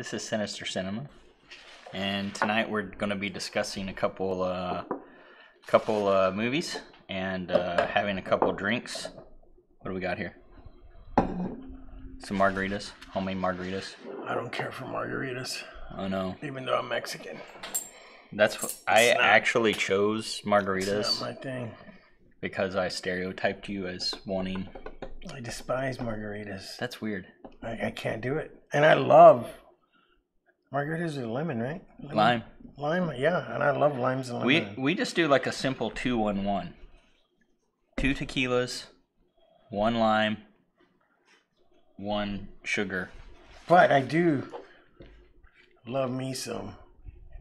This is Sinister Sinema, and tonight we're going to be discussing a couple, uh, couple uh, movies and uh, having a couple drinks. What do we got here? Some margaritas, homemade margaritas. I don't care for margaritas, Oh no, even though I'm Mexican. that's what, I not- actually chose margaritas not my thing. because I stereotyped you as wanting. I despise margaritas. That's weird. I, I can't do it. And I love margaritas with lemon, right? Lemon? Lime. Lime, yeah. And I love limes and We we just do like a simple two one one. Two tequilas, one lime, one sugar. but I do love me some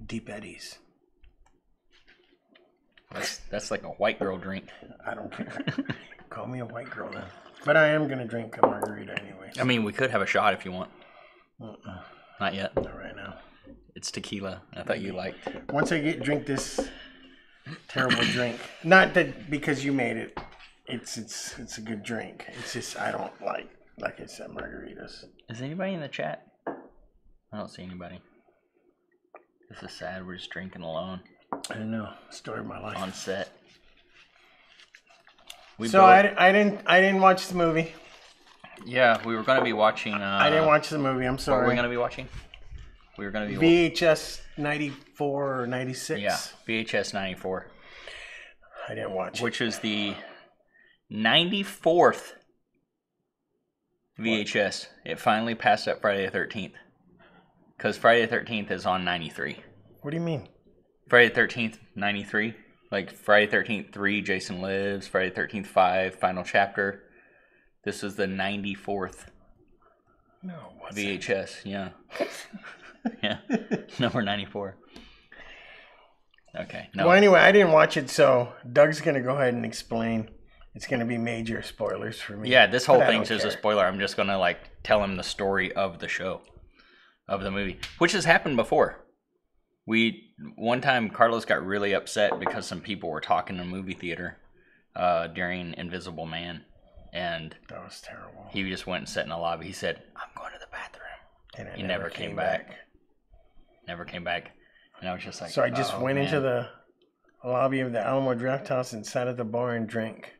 deep eddies. That's that's like a white girl drink. I don't care. Call me a white girl then. But I am gonna drink a margarita anyway. I mean, we could have a shot if you want. Uh-uh, Not yet. not right now. It's tequila. I thought you liked. Once I get drink this terrible drink, not that because you made it, it's it's it's a good drink. It's just I don't like like I said margaritas. Is anybody in the chat? I don't see anybody. This is sad. We're just drinking alone I don't know story of my life. on set. We so both- I, I didn't I didn't watch the movie. Yeah, we were gonna be watching. Uh, I didn't watch the movie. I'm What were sorry. we gonna be watching? We were gonna be. wa- VHS 94 or 96. Yeah, VHS 94, I didn't watch which is the 94th VHS. It finally passed up Friday the 13th. Because Friday the 13th is on 93. What do you mean? Friday the 13th, 93. Like Friday the 13th 3, Jason Lives. Friday the 13th 5, Final Chapter. This is the 94th No? VHS. Yeah. yeah. Number 94. Okay. No. Well, anyway, I didn't watch it, so Doug's gonna go ahead and explain. It's gonna be major spoilers for me. Yeah, this whole But I thing's don't a spoiler. I'm just gonna like tell him the story of the show, of the movie, which has happened before. We one time Carlos got really upset because some people were talking in a movie theater uh, during Invisible Man, and That was terrible. he just went and sat in the lobby. He said, "I'm going to the bathroom." And He never came back. Never came back, and I was just like, So I just "Oh, went into the lobby of the Alamo Drafthouse and sat at the bar and drank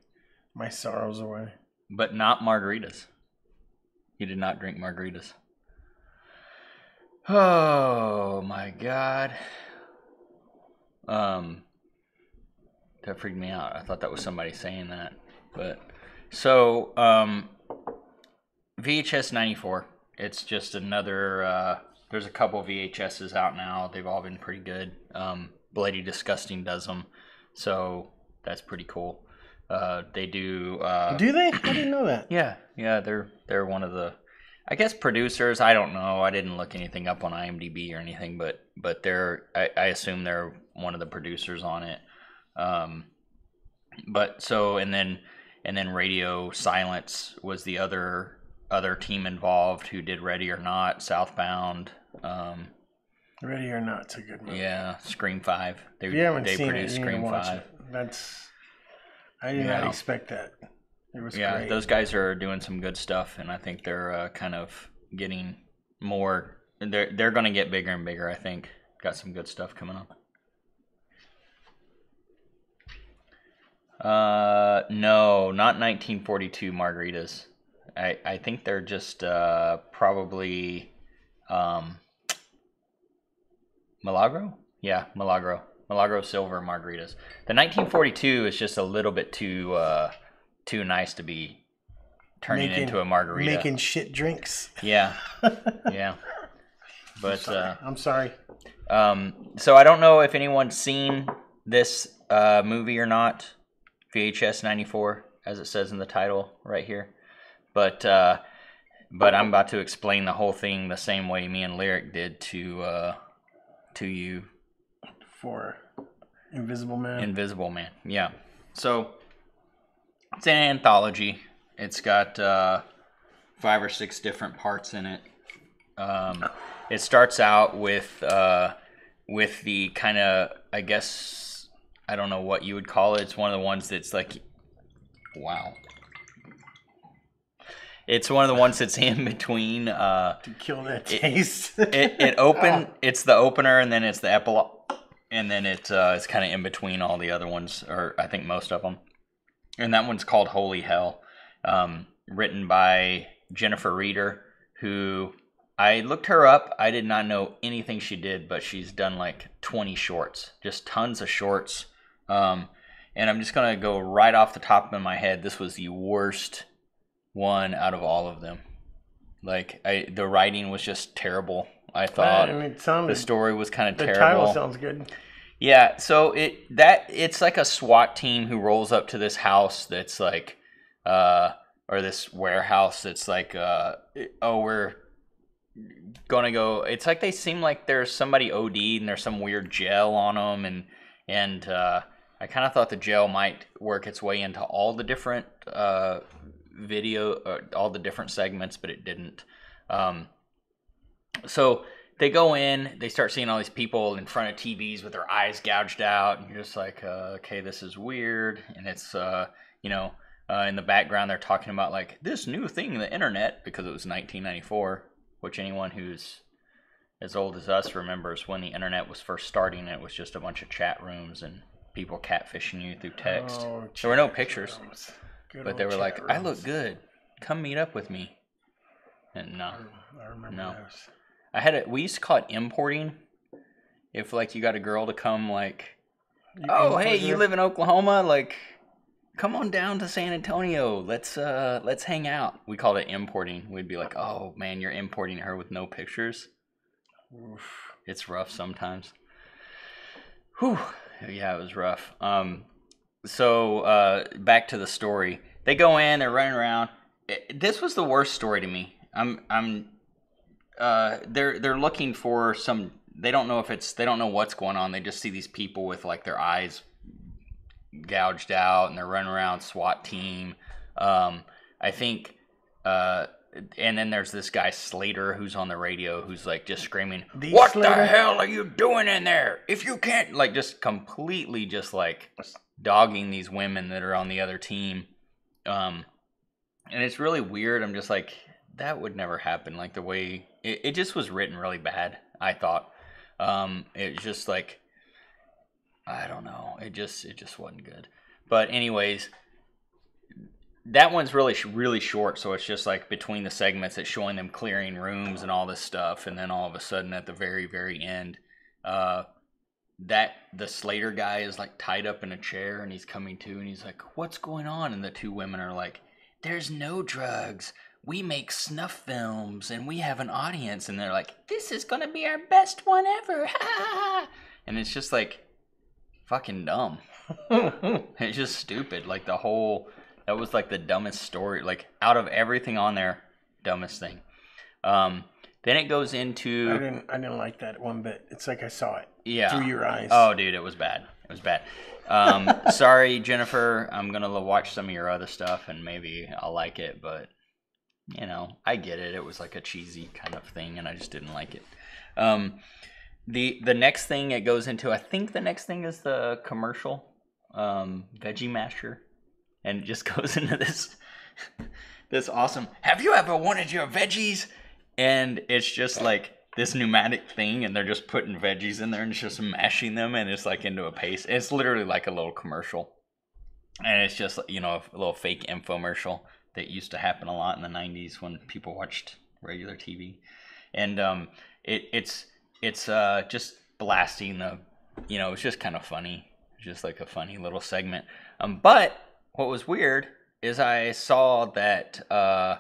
my sorrows away. but not margaritas. You did not drink margaritas. Oh my god. Um that freaked me out. I thought that was somebody saying that. But so um VHS 94. It's just another uh there's a couple VHSs out now. They've all been pretty good. Um Bloody Disgusting does them. So that's pretty cool. Uh they do uh Do they? I didn't know that. yeah, yeah, they're they're one of the, I guess producers. I don't know. I didn't look anything up on IMDb or anything, but but they're I, I assume they're one of the producers on it. Um, but so and then and then Radio Silence was the other other team involved who did Ready or Not, Southbound. Um, Ready or not, a good movie. yeah, Scream Five. They If you haven't they seen it, produced you Scream watch Five. it. That's. I did not expect that. It was yeah great. those guys are doing some good stuff and i think they're uh, kind of getting more they're they're going to get bigger and bigger i think got some good stuff coming up uh no not 1942 margaritas. I i think they're just uh probably um milagro? Yeah milagro. Milagro silver margaritas. The 1942 is just a little bit too uh too nice to be turning Making- into a margarita. Making shit drinks. yeah. Yeah. But uh I'm sorry. um, so I don't know if anyone's seen this uh, movie or not, VHS '94, as it says in the title right here. But uh, but I'm about to explain the whole thing the same way me and Lyric did to uh, to you, For Invisible Man. Invisible Man. Yeah. So it's an anthology. It's got uh, five or six different parts in it. Um, it starts out with uh, with the kind of I guess I don't know what you would call it. It's one of the ones that's like, wow. it's one of the ones that's in between. Uh, to kill that taste. it it open. It's the opener, and then it's the epilogue, and then it uh, it's kind of in between all the other ones, or I think most of them. And that one's called Holy Hell, um, written by Jennifer Reeder, who I looked her up. I did not know anything she did, but she's done like 20 shorts, just tons of shorts. Um, and I'm just gonna go right off the top of my head. This was the worst one out of all of them. Like I, the writing was just terrible. I thought I mean, sounded, the story was kind of the terrible. title sounds good. Yeah, so it that it's like a SWAT team who rolls up to this house that's like uh or this warehouse that's like uh oh we're gonna go it's like they seem like there's somebody OD and there's some weird gel on them and and uh I kind of thought the gel might work its way into all the different uh video uh, all the different segments but it didn't um so they go in, they start seeing all these people in front of TVs with their eyes gouged out, and you're just like, uh, okay, this is weird. And it's, uh, you know, uh, in the background, they're talking about like this new thing, the internet, because it was 1994, which anyone who's as old as us remembers when the internet was first starting. It was just a bunch of chat rooms and people catfishing you through text. Oh, there were no pictures, rooms. Good but they were like, "I look good. Come meet up with me." And no. I remember No. those. I had it. We used to call it importing. If like you got a girl to come, like, You oh hey, you live in Oklahoma, like, come on down to San Antonio. Let's uh let's hang out. We called it importing. We'd be like, oh man, you're importing her with no pictures. Oof. It's rough sometimes. Whew. Yeah, it was rough. Um, so uh, back to the story. They go in. They're running around. It- this was the worst story to me. I'm. I'm. Uh, they're they're looking for some. They don't know if it's. They don't know what's going on. They just see these people with like their eyes gouged out, and they're running around. SWAT team. Um, I think. Uh, and then there's this guy Slater who's on the radio who's like just screaming, The "What Slater? the hell are you doing in there? If you can't like just completely just like dogging these women that are on the other team." Um and it's really weird. I'm just like that would never happen like the way it, it just was written really bad, I thought. Um it's just like I don't know. It just it just wasn't good. But anyways, that one's really really short so it's just like between the segments it's showing them clearing rooms and all this stuff and then all of a sudden at the very very end uh that the slater guy is like tied up in a chair and he's coming to and he's like what's going on? And the two women are like there's no drugs. We make snuff films and we have an audience. And they're like this is gonna be our best one ever. And it's just like fucking dumb. It's just stupid. Like the whole that was like the dumbest story. Like out of everything on there, dumbest thing. Um, then it goes into. I didn't. I didn't like that one bit. It's like I saw it yeah. through your eyes. Oh, dude, it was bad. It was bad. Um, sorry, Jennifer. I'm gonna watch some of your other stuff and maybe I'll like it, but you know, I get it. It was like a cheesy kind of thing, and I just didn't like it. Um, the the next thing it goes into, I think the next thing is the commercial, um, Veggie Master, and it just goes into this this awesome. Have you ever wanted your veggies? And it's just like this pneumatic thing, and they're just putting veggies in there and just mashing them, and it's like into a paste. It's literally like a little commercial, and it's just you know a little fake infomercial that used to happen a lot in the '90s when people watched regular TV, and um, it it's it's uh just blasting the, you know, it's just kind of funny, just like a funny little segment. Um, but what was weird is I saw that uh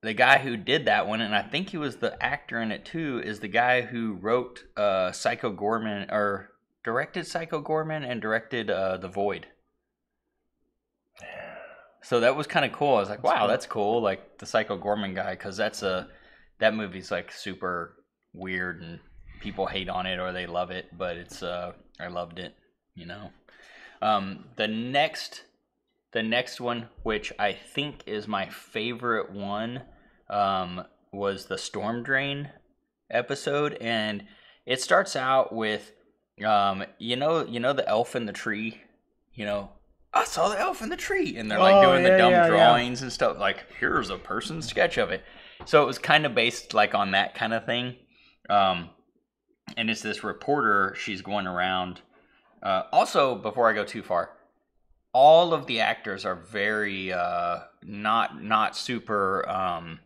the guy who did that one, and I think he was the actor in it too, is the guy who wrote uh, Psycho Goreman or directed Psycho Goreman and directed uh, The Void. So that was kind of cool. I was like, wow, that's cool. Like the Psycho Goreman guy, because that's a that movie's like super weird and people hate on it or they love it, but it's uh I loved it. You know. Um, the next the next one, which I think is my favorite one, um, was the Storm Drain episode, and it starts out with, um, you know, you know the elf in the tree, you know, I saw the elf in the tree, and they're like Oh, doing the dumb yeah, yeah. drawings and stuff. Like, here's a person's sketch of it. So it was kind of based like on that kind of thing. Um, and it's this reporter. She's going around. Uh, also, before I go too far, all of the actors are very uh, not not super. Um,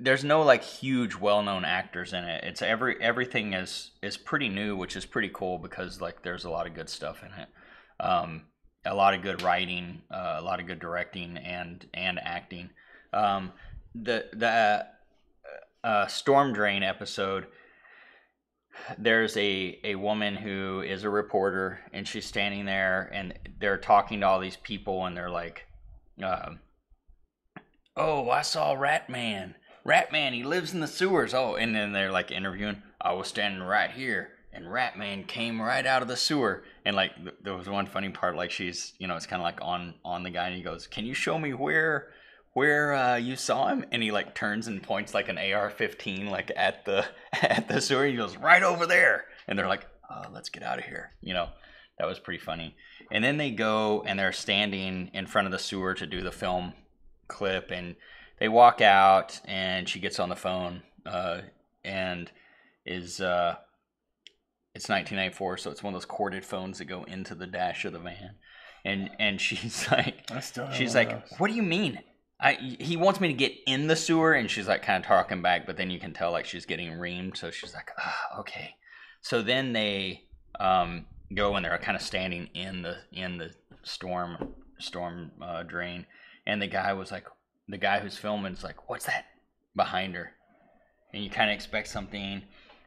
there's no like huge well-known actors in it. It's every everything is is pretty new, which is pretty cool because like there's a lot of good stuff in it. Um, a lot of good writing, uh, a lot of good directing and and acting. Um, the the uh, storm drain episode. There's a a woman who is a reporter and she's standing there and they're talking to all these people and they're like, um, "Oh, I saw Rat Man." Rat Man, he lives in the sewers. Oh, and then they're like interviewing. I was standing right here, and Rat Man came right out of the sewer. And like, th- there was one funny part. Like, she's, you know, it's kind of like on on the guy, and he goes, "Can you show me where where uh, you saw him?" And he like turns and points like an AR-15 like at the at the sewer. He goes, "Right over there." And they're like, oh, "Let's get out of here." You know, that was pretty funny. And then they go and they're standing in front of the sewer to do the film clip and they walk out and she gets on the phone uh, and is uh, it's 1994 so it's one of those corded phones that go into the dash of the van and and she's like she's like those. what do you mean I, he wants me to get in the sewer and she's like kind of talking back but then you can tell like she's getting reamed so she's like ah, okay. So then they um, go and they're kind of standing in the in the storm storm uh, drain and the guy was like the guy who's filming is like what's that? behind her. And you kind of expect something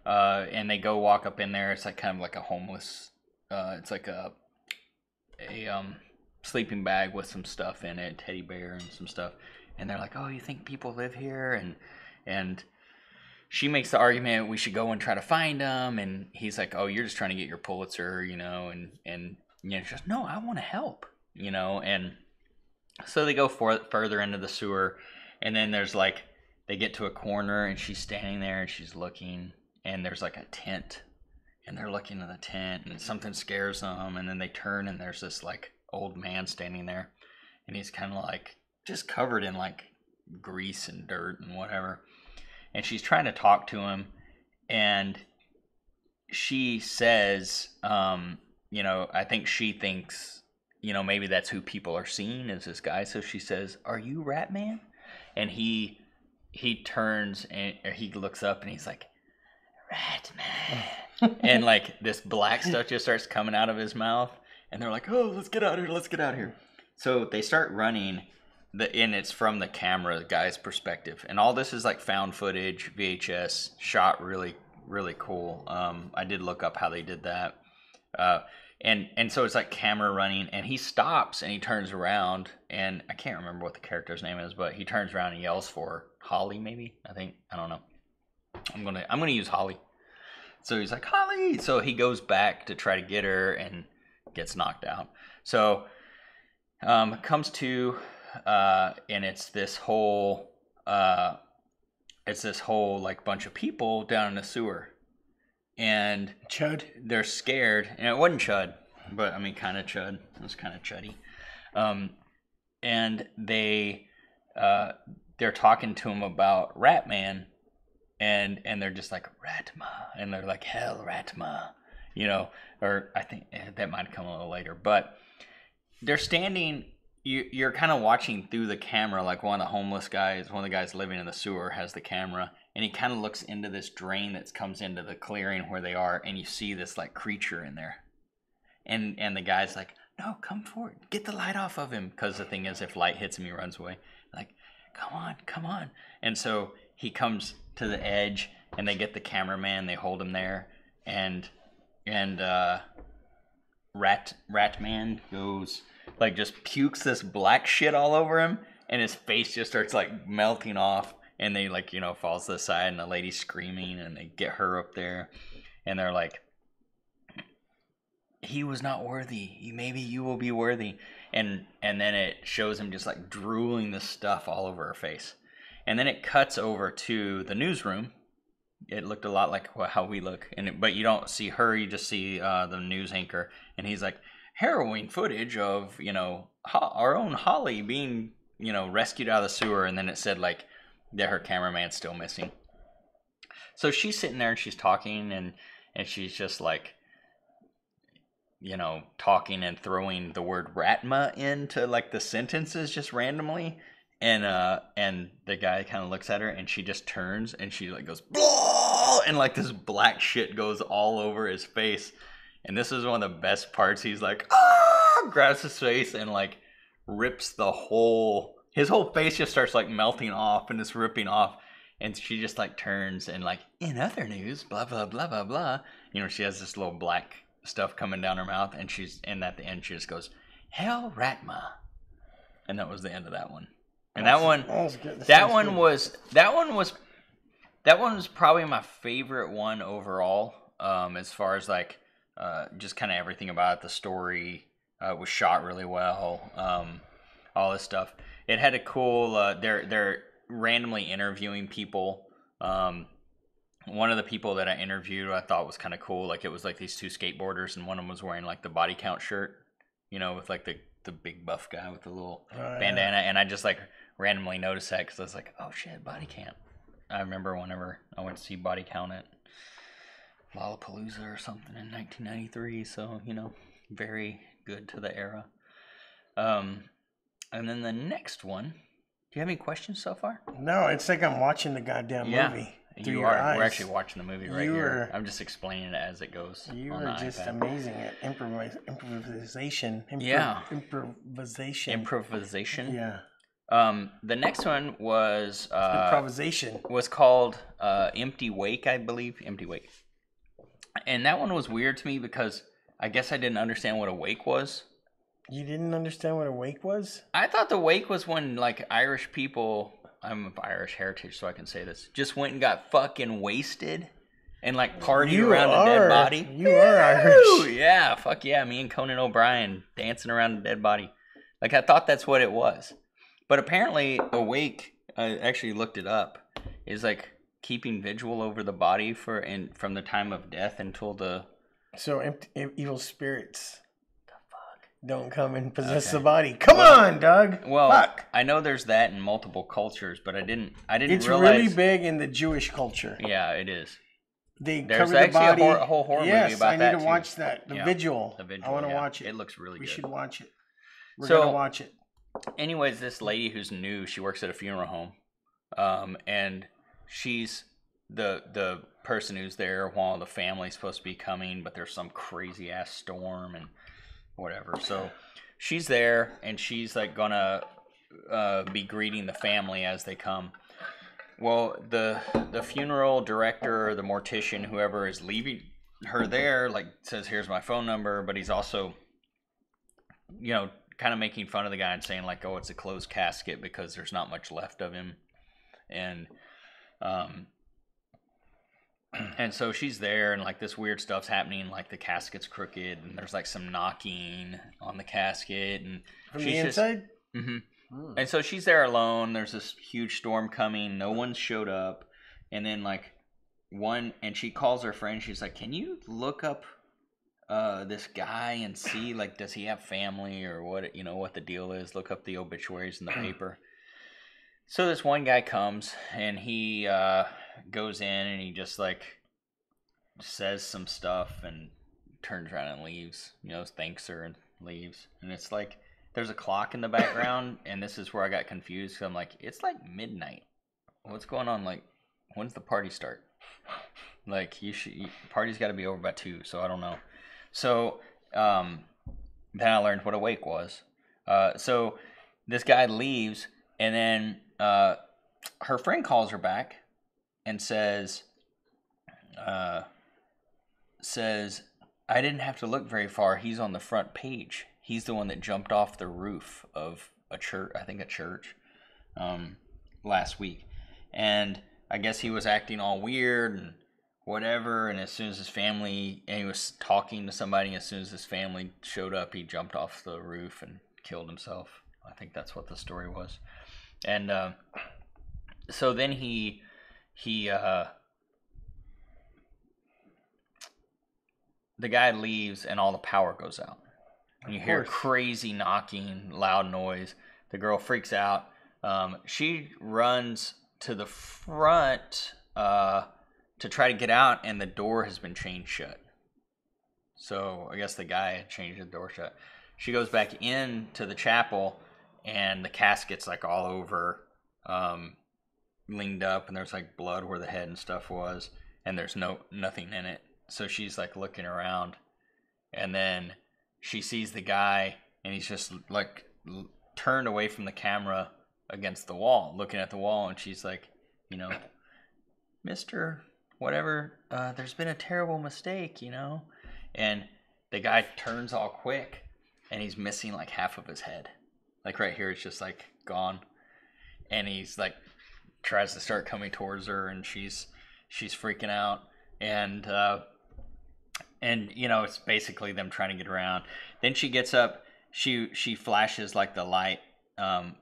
uh, and they go walk up in there. It's like kind of like a homeless uh, it's like a a um sleeping bag with some stuff in it teddy bear and some stuff. And they're like oh you think people live here? And and she makes the argument we should go and try to find them and he's like oh you're just trying to get your pulitzer you know? And and you know she's no i want to help you know? And so they go for, further into the sewer. And then there's like they get to a corner and she's standing there and she's looking. And there's like a tent. And they're looking at the tent and something scares them and then they turn and there's this like old man standing there and he's kind of like just covered in like grease and dirt and whatever. And she's trying to talk to him and she says um you know i think she thinks you know maybe that's who people are seeing is this guy. So she says are you rat man and he he turns and he looks up and he's like rat man and like this black stuff just starts coming out of his mouth and they're like oh let's get out of here let's get out of here. So they start running the and it's from the camera guy's perspective. And all this is like found footage vhs shot really really cool. Um i did look up how they did that. Uh and and so it's like camera running and he stops and he turns around and i can't remember what the character's name is but he turns around and yells for holly maybe? I think i don't know. I'm gonna i'm gonna use holly. So he's like holly! So he goes back to try to get her and gets knocked out so um comes to uh and it's this whole uh it's this whole like bunch of people down in the sewer and Chud. they're scared, and it wasn't Chud, but I mean, kind of Chud. It was kind of Chuddy. Um, and they uh, they're talking to him about Ratman, and and they're just like Ratma, and they're like Hell Ratma, you know, or I think eh, that might come a little later, but they're standing. You, you're kind of watching through the camera, like one of the homeless guys, one of the guys living in the sewer has the camera, and he kind of looks into this drain that comes into the clearing where they are, and you see this like creature in there, and and the guy's like, "No, come forward, get the light off of him," because the thing is, if light hits him, he runs away. Like, come on, come on, and so he comes to the edge, and they get the cameraman, they hold him there, and and uh, Rat Ratman goes like just pukes this black shit all over him, and his face just starts like melting off and they like you know falls to the side and the lady's screaming and they get her up there and they're like he was not worthy. Maybe you will be worthy. And and then it shows him just like drooling this stuff all over her face. And then it cuts over to the newsroom it looked a lot like how we look and it, but you don't see her you just see uh, the news anchor and he's like harrowing footage of you know Ho- our own Holly being you know rescued out of the sewer, and then it said like that her cameraman's still missing. So she's sitting there and she's talking and and she's just like you know talking and throwing the word ratma into like the sentences just randomly and uh and the guy kind of looks at her and she just turns and she like goes Blah! and like this black shit goes all over his face. And this is one of the best parts. He's like ah! grabs his face and like rips the whole his whole face just starts like melting off and it's ripping off. And she just like turns and like in other news blah blah blah blah blah. You know she has this little black stuff coming down her mouth and she's and at the end she just goes hell ratma. And that was the end of that one and that one That was good. that sounds one good. was that one was that one was probably my favorite one overall um as far as like uh just kind of everything about it the story uh was shot really well um all this stuff it had a cool uh they're they're randomly interviewing people um one of the people that I interviewed I thought was kind of cool like it was like these two skateboarders and one of them was wearing like the body count shirt you know with like the the big buff guy with the little Oh, yeah. bandana and I just like randomly noticed that because I was like, oh shit, body count. I remember whenever I went to see body count at Lollapalooza or something in 1993. So you know, very good to the era. Um, and then the next one. Do you have any questions so far? No, it's like I'm watching the goddamn Yeah, movie. through You your are. We're actually watching the movie right You here. are- I'm just explaining it as it goes. You are just iPad. amazing at improvis- improvisation. Impro- Yeah. Improvisation. Improvisation. yeah. Um, the next one was uh, Improvisation. was called uh, Empty Wake, I believe. Empty Wake. And that one was weird to me because I guess I didn't understand what a wake was. You didn't understand what a wake was? I thought the wake was when like Irish people, I'm of Irish heritage, so I can say this, just went and got fucking wasted and like partied around a dead body. You are Irish. Yeah, fuck yeah, me and Conan O'Brien dancing around a dead body. Like I thought that's what it was. But apparently awake, I actually looked it up, is like keeping vigil over the body for and from the time of death until the So empt- e- evil spirits don't come and possess Okay. the body. Come on, Doug. well, Fuck. I know there's that in multiple cultures, but I didn't I didn't It's realize really big in the Jewish culture. Yeah, it is. They There's cover the actually a body. a whole horror movie yes, about I need to too. watch that. The Yeah, Vigil. The vigil. I want to yeah. watch it. It looks really good. we good. should watch it. We're So- gonna watch it. Anyways, this lady who's new, she works at a funeral home, um, and she's the the person who's there while the family's supposed to be coming, but there's some crazy ass storm and whatever. So she's there, and she's like gonna uh, be greeting the family as they come. Well, the the funeral director, or the mortician, whoever is leaving her there, like says, "Here's my phone number," but he's also you know, kind of making fun of the guy and saying like, "Oh, it's a closed casket because there's not much left of him," and um, and so she's there, and like this weird stuff's happening, like the casket's crooked, and there's like some knocking on the casket, and From she's the just- inside? hmm Hmm. and so she's there alone. There's this huge storm coming. No one showed up. And then like one and she calls her friend. She's like, "Can you look up uh this guy and see like does he have family or what you know what the deal is? Look up the obituaries in the paper." So this one guy comes and he uh goes in and he just like says some stuff and turns around and leaves. You know, thanks her and leaves. And it's like there's a clock in the background, and this is where I got confused. I'm like, it's like midnight. What's going on? Like, when's the party start? Like, you should. You, party's got to be over by two. So I don't know. So um, then I learned what a wake was. Uh, so this guy leaves, and then uh, her friend calls her back and says, uh, says, I didn't have to look very far. He's on the front page. He's the one that jumped off the roof of a church, I think a church, um, last week. And I guess he was acting all weird and whatever. And as soon as his family, and he was talking to somebody, as soon as his family showed up, he jumped off the roof and killed himself. I think that's what the story was. And uh, so then he, he, uh, the guy leaves and all the power goes out. And you hear crazy knocking, loud noise. The girl freaks out. Um, she runs to the front uh, to try to get out, and the door has been chained shut. So I guess the guy changed the door shut. She goes back into the chapel, and the casket's like all over, um, leaned up, and there's like blood where the head and stuff was, and there's no nothing in it. So she's like looking around, and then she sees the guy, and he's just like l- turned away from the camera against the wall, looking at the wall, and she's like, you know, Mister, whatever. Uh, there's been a terrible mistake, you know, and the guy turns all quick, and he's missing like half of his head, like right here, it's just like gone, and he's like tries to start coming towards her, and she's she's freaking out, and uh, and you know it's basically them trying to get around. Then she gets up, she she flashes like the light. Um,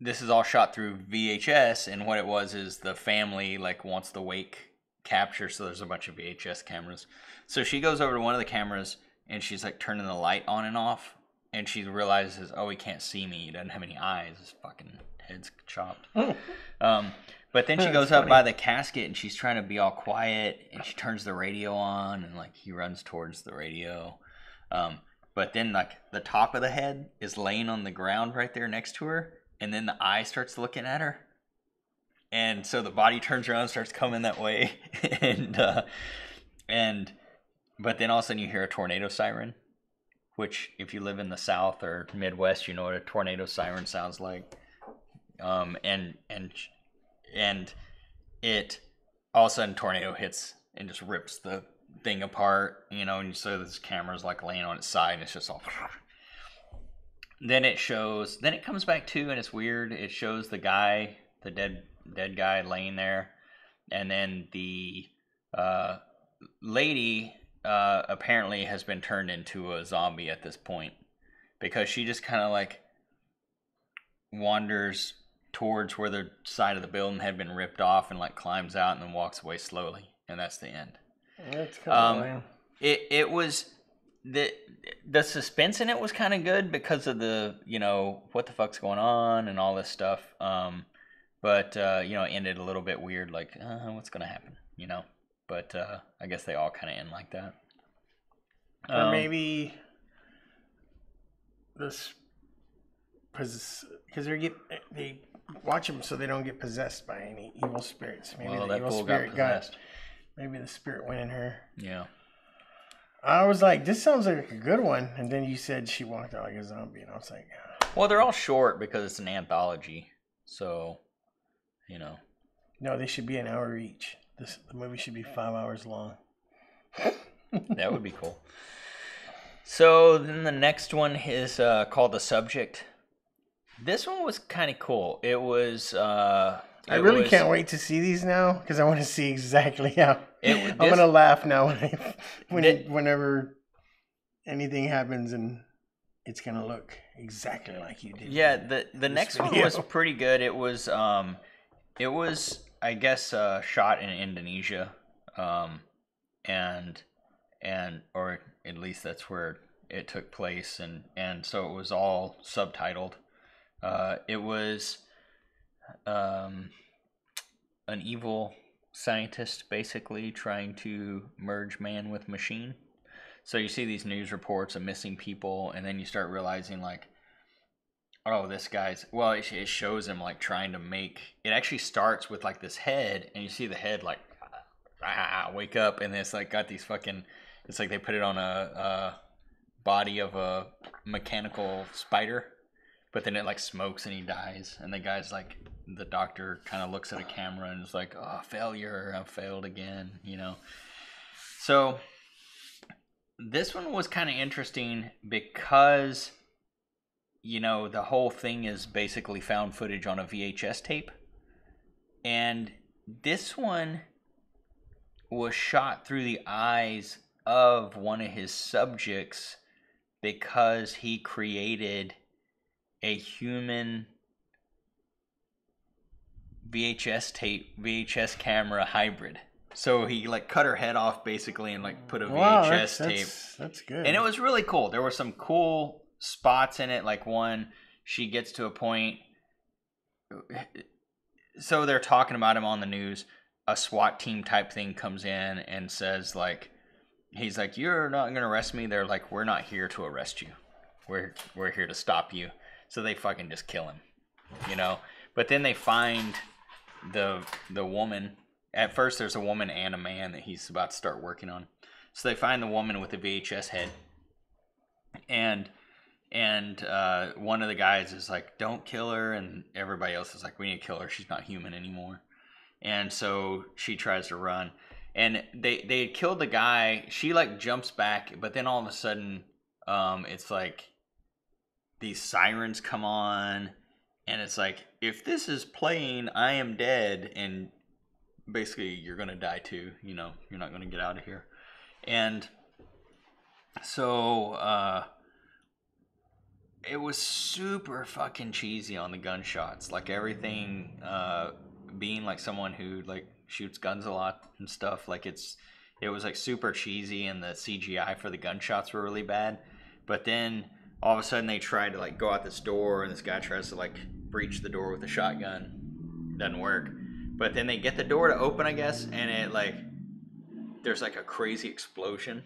this is all shot through VHS, and what it was is the family like wants the wake capture, so there's a bunch of VHS cameras. So she goes over to one of the cameras and she's like turning the light on and off, and she realizes, oh, he can't see me. He doesn't have any eyes. His fucking head's chopped. Um, but then she goes up by the casket and she's trying to be all quiet and she turns the radio on and like he runs towards the radio. Um, but then like the top of the head is laying on the ground right there next to her and then the eye starts looking at her. And so the body turns around starts coming that way and uh, and but then all of a sudden you hear a tornado siren, which if you live in the south or Midwest, you know what a tornado siren sounds like um, and and and it all of a sudden tornado hits and just rips the thing apart, you know, and so this camera's like laying on its side and it's just all then it shows then it comes back to and it's weird. It shows the guy, the dead dead guy laying there, and then the uh, lady uh, apparently has been turned into a zombie at this point. Because she just kind of like wanders towards where the side of the building had been ripped off and like climbs out and then walks away slowly. And that's the end. That's kind Um, it it was the the suspense in it was kind of good because of the you know what the fuck's going on and all this stuff. Um but uh you know it ended a little bit weird like uh, what's gonna happen? You know? But uh i guess they all kind of end like that. Or Um, maybe this because they get they watch them so they don't get possessed by any evil spirits. Maybe well the evil fool got spirit got, maybe the spirit went in her. yeah. I was like, this sounds like a good one, and then you said she walked out like a zombie, and I was like, well they're all short because it's an anthology so you know no, they should be an hour each. This the movie should be five hours long. that would be cool. So then the next one is uh, called the subject. This one was kind of cool. It was. Uh, I it really was- can't wait to see these now because I want to see exactly how. It- I'm gonna laugh now when I, when whenever anything happens and it's gonna look exactly like you did. Yeah, the the this next one was pretty good. It was um, it was I guess uh, shot in Indonesia, um, and and or at least that's where it took place, and and so it was all subtitled. Uh, it was um, an evil scientist basically trying to merge man with machine. So you see these news reports of missing people, and then you start realizing like oh this guy's well it, it shows him like trying to make it actually starts with like this head and you see the head like ah, wake up and it's like got these fucking it's like they put it on a, a body of a mechanical spider but then it like smokes and he dies and the guy's like the doctor kind of looks at a camera and is like oh failure i failed again you know? So this one was kind of interesting because you know, the whole thing is basically found footage on a VHS tape. And this one was shot through the eyes of one of his subjects because he created a human VHS tape, VHS camera hybrid. So he like cut her head off basically and like put a VHS Wow, that's, tape. that's, that's good. And it was really cool. There were some cool spots in it. Like one, she gets to a point. So they're talking about him on the news. A SWAT team type thing comes in and says like, he's like, "You're not gonna arrest me." They're like, "We're not here to arrest you. We're we're here to stop you." So they fucking just kill him, you know. But then they find the the woman. At first, there's a woman and a man that he's about to start working on. So they find the woman with the VHS head, and and uh, one of the guys is like, "Don't kill her," and everybody else is like, "We need to kill her. She's not human anymore." And so she tries to run, and they they had killed the guy. She like jumps back, but then all of a sudden, um, it's like these sirens come on, and it's like, if this is playing, I am dead, and basically you're gonna die too. You know, you're not gonna get out of here, and so uh it was super fucking cheesy on the gunshots like everything uh being like someone who like shoots guns a lot and stuff like it's it was like super cheesy and the cgi for the gunshots were really bad. But then all of a sudden they tried to like go out this door and this guy tries to like breach the door with a shotgun. Doesn't work. But then they get the door to open i guess and it like there's like a crazy explosion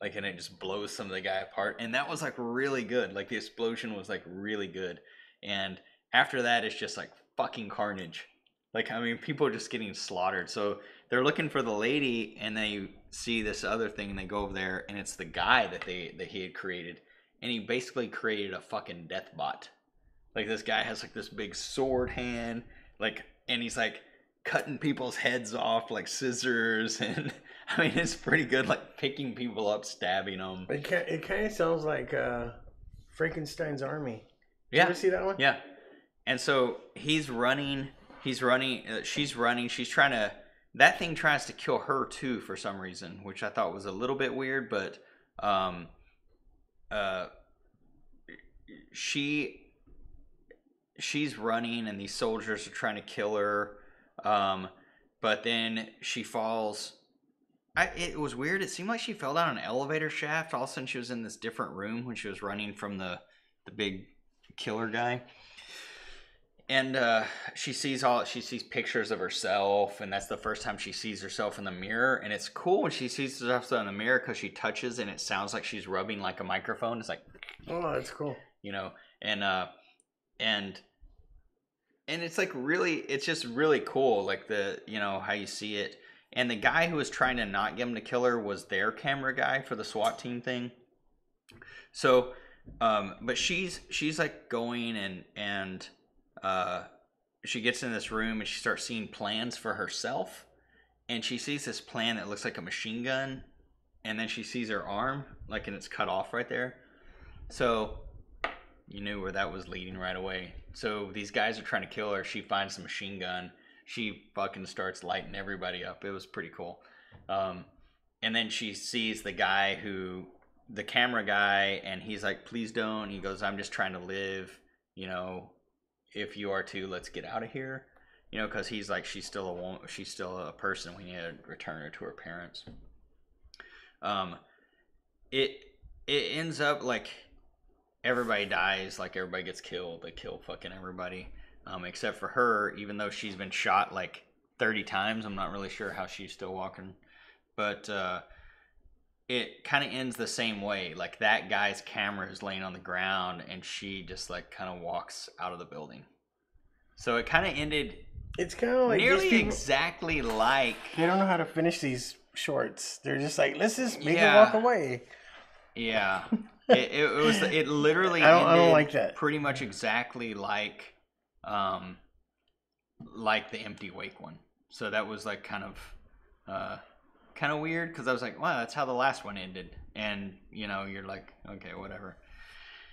like and it just blows some of the guy apart and that was like really good like the explosion was like really good and after that it's just like fucking carnage like i mean people are just getting slaughtered so they're looking for the lady and they see this other thing and they go over there and it's the guy that they that he had created and he basically created a fucking death bot like this guy has like this big sword hand like and he's like cutting people's heads off like scissors and i mean it's pretty good like picking people up stabbing them It, ca- it kind of sounds like uh, Frankenstein's Army. Did you ever see that one? yeah and so he's running he's running uh, she's running she's trying to that thing tries to kill her too for some reason which i thought was a little bit weird but um uh she she's running and these soldiers are trying to kill her um but then she falls I, it was weird. It seemed like she fell down an elevator shaft all of a sudden she was in this different room when she was running from the the big killer guy. And uh, she sees all she sees pictures of herself and that's the first time she sees herself in the mirror. And it's cool when she sees herself in the mirror because she touches and it sounds like she's rubbing like a microphone. It's like Oh, that's cool. you know and uh and and it's like really it's just really cool like the you know how you see it and the guy who was trying to not get him to kill her was their camera guy for the SWAT team thing so um but she's she's like going and and uh she gets in this room and she starts seeing plans for herself and she sees this plan that looks like a machine gun and then she sees her arm like and it's cut off right there so you knew where that was leading right away. So these guys are trying to kill her. She finds the machine gun. She fucking starts lighting everybody up. It was pretty cool. Um, and then she sees the guy who, the camera guy, and he's like, please don't. He goes, I'm just trying to live. You know, if you are too, let's get out of here. You know, because he's like, she's still a woman, she's still a person. We need to return her to her parents. Um, it it ends up like everybody dies, like everybody gets killed. They kill fucking everybody, um, except for her. Even though she's been shot like thirty times, I'm not really sure how she's still walking. But uh, it kind of ends the same way. Like that guy's camera is laying on the ground, and she just like kind of walks out of the building. So it kind of ended It's kind of like nearly people, exactly like they don't know how to finish these shorts. They're just like, let's just make Yeah. it walk away. Yeah, it, it, it was. It literally. I don't- I don't like that. Pretty much exactly like, um, like the empty wake one. So that was like kind of, uh, kind of weird because I was like, wow, that's how the last one ended, and you know, you're like, okay, whatever.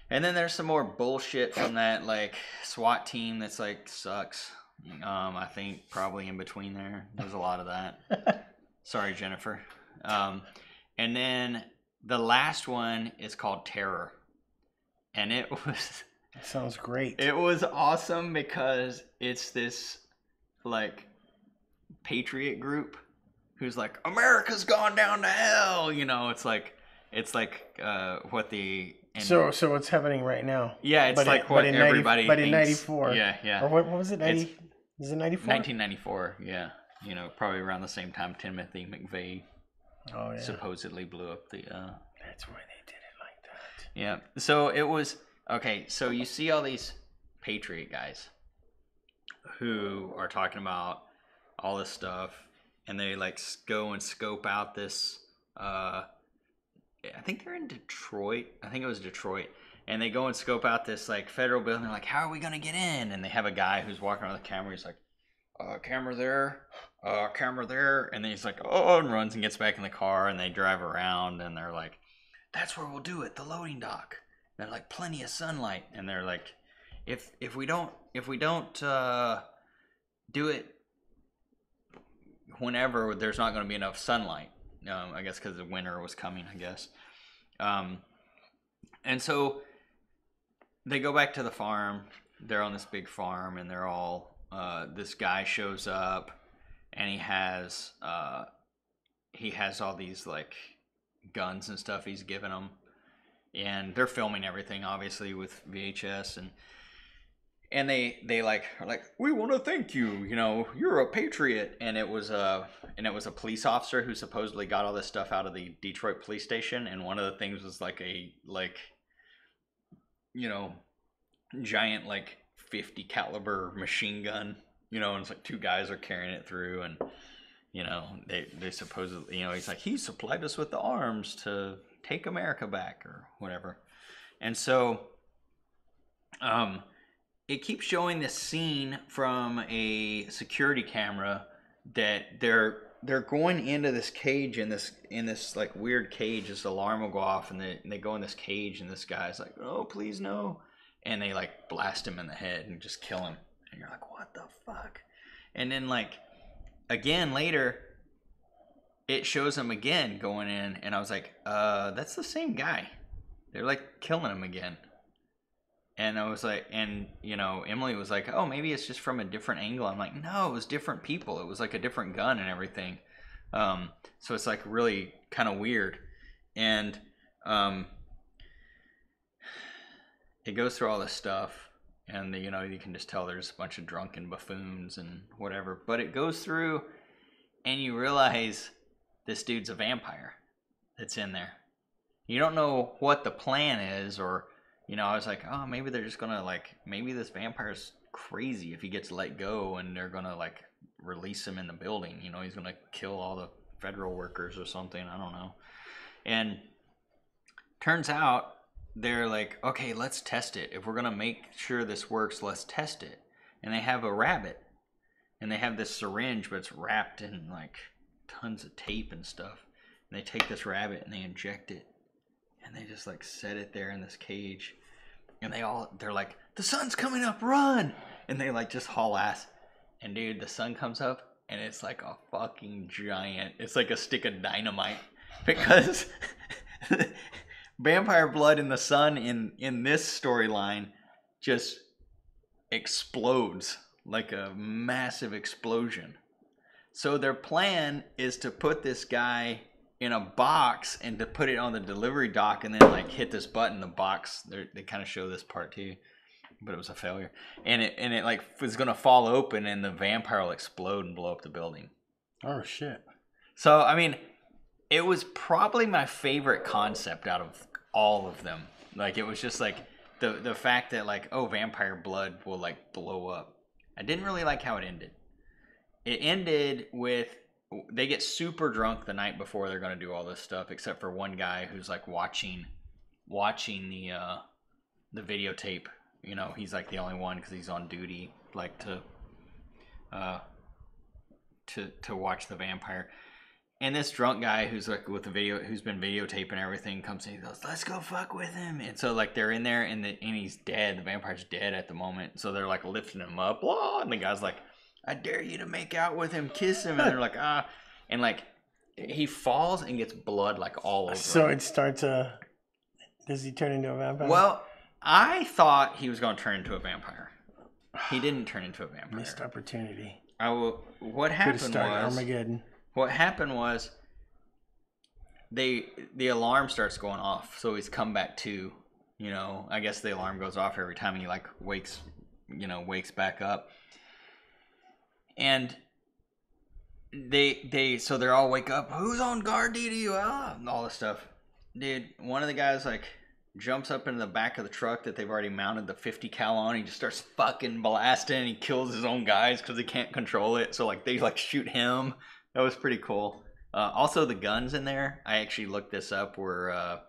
And then there's some more bullshit from that like SWAT team that's like sucks. Um, I think probably in between there. There's a lot of that. Sorry, Jennifer. Um, and then the last one is called Terror, and it was Sounds great. it was awesome because it's this like patriot group who's like America's gone down to hell. You know, it's like it's like uh, what the and- So so what's happening right now? yeah, it's but like in- what but in 90 everybody. but in 94. Yeah, yeah. Or what, what was it? It's- 90? Is it 94? 1994. Yeah, you know, probably around the same time Timothy McVeigh Oh yeah. supposedly blew up the. Uh, That's why they did it like that. Yeah. So it was okay. So you see all these Patriot guys who are talking about all this stuff, and they like go and scope out this. Uh, I think they're in Detroit. I think it was Detroit. And they go and scope out this like federal building. They're like, "How are we gonna get in?" And they have a guy who's walking around a camera. He's like, uh, "Camera there, uh, camera there," and then he's like, "Oh," and runs and gets back in the car. And they drive around, and they're like, that's where we'll do it the loading dock and like plenty of sunlight. And they're like if if we don't if we don't uh do it whenever there's not going to be enough sunlight. Um i guess because the winter was coming i guess. Um and so they go back to the farm. They're on this big farm and they're all uh this guy shows up and he has uh he has all these like guns and stuff he's given them and they're filming everything obviously with vhs and and they they like are like we want to thank you you know you're a patriot. And it was a and it was a police officer who supposedly got all this stuff out of the detroit police station and one of the things was like a like you know giant like 50 caliber machine gun you know and it's like two guys are carrying it through and you know they they supposedly you know he's like he supplied us with the arms to take america back or whatever. And so um it keeps showing this scene from a security camera that they're they're going into this cage in this in this like weird cage. This alarm will go off and they, and they go in this cage and this guy's like oh please no. And they like blast him in the head and just kill him. And you're like what the fuck? And then like again later it shows him again going in and i was like uh that's the same guy. They're like killing him again. And i was like and you know emily was like oh maybe it's just from a different angle. I'm like no it was different people. It was like a different gun and everything. Um so it's like really kind of weird. And um it goes through all this stuff and you know you can just tell there's a bunch of drunken buffoons and whatever. But it goes through and you realize this dude's a vampire that's in there. You don't know what the plan is or you know i was like oh maybe they're just gonna like maybe this vampire's crazy if he gets let go and they're gonna like release him in the building. You know he's gonna kill all the federal workers or something i don't know. And turns out they're like okay let's test it. If we're gonna make sure this works let's test it. And they have a rabbit and they have this syringe but it's wrapped in like tons of tape and stuff. And they take this rabbit and they inject it. And they just like set it there in this cage. And they all they're like the sun's coming up run! And they like just haul ass. And dude the sun comes up and it's like a fucking giant it's like a stick of dynamite. Because vampire blood in the sun in in this storyline just explodes like a massive explosion so their plan is to put this guy in a box and to put it on the delivery dock and then like hit this button the box they're- they kind of show this part too but it was a failure. And it and it like was gonna fall open and the vampire will explode and blow up the building. Oh shit. so i mean it was probably my favorite concept out of all of them. Like it was just like the the fact that like oh vampire blood will like blow up. I didn't really like how it ended it ended with they get super drunk the night before they're going to do all this stuff except for one guy who's like watching watching the uh the videotape. You know he's like the only one because he's on duty like to uh to to watch the vampire. And this drunk guy who's like with the video who's been videotaping everything comes in he goes let's go fuck with him. And so like they're in there and the and he's dead. The vampire's dead at the moment. So they're like lifting him up blah, and the guy's like i dare you to make out with him kiss him and they're like ah and like he falls and gets blood like all over So him. it starts a. Does he turn into a vampire? well i thought he was going to turn into a vampire he didn't turn into a vampire missed opportunity. I will, what happened was Armageddon. what happened was they the alarm starts going off, so he's come back to. You know, I guess the alarm goes off every time he like wakes, you know, wakes back up. And they they so they're all wake up. Who's on guard, DD? Ah, and all this stuff. Dude, one of the guys like jumps up into the back of the truck that they've already mounted the 50 cal on. He just starts fucking blasting. He kills his own guys because he can't control it. So like they like shoot him. That was pretty cool. Uh, also, the guns in there. I actually looked this up. Were uh,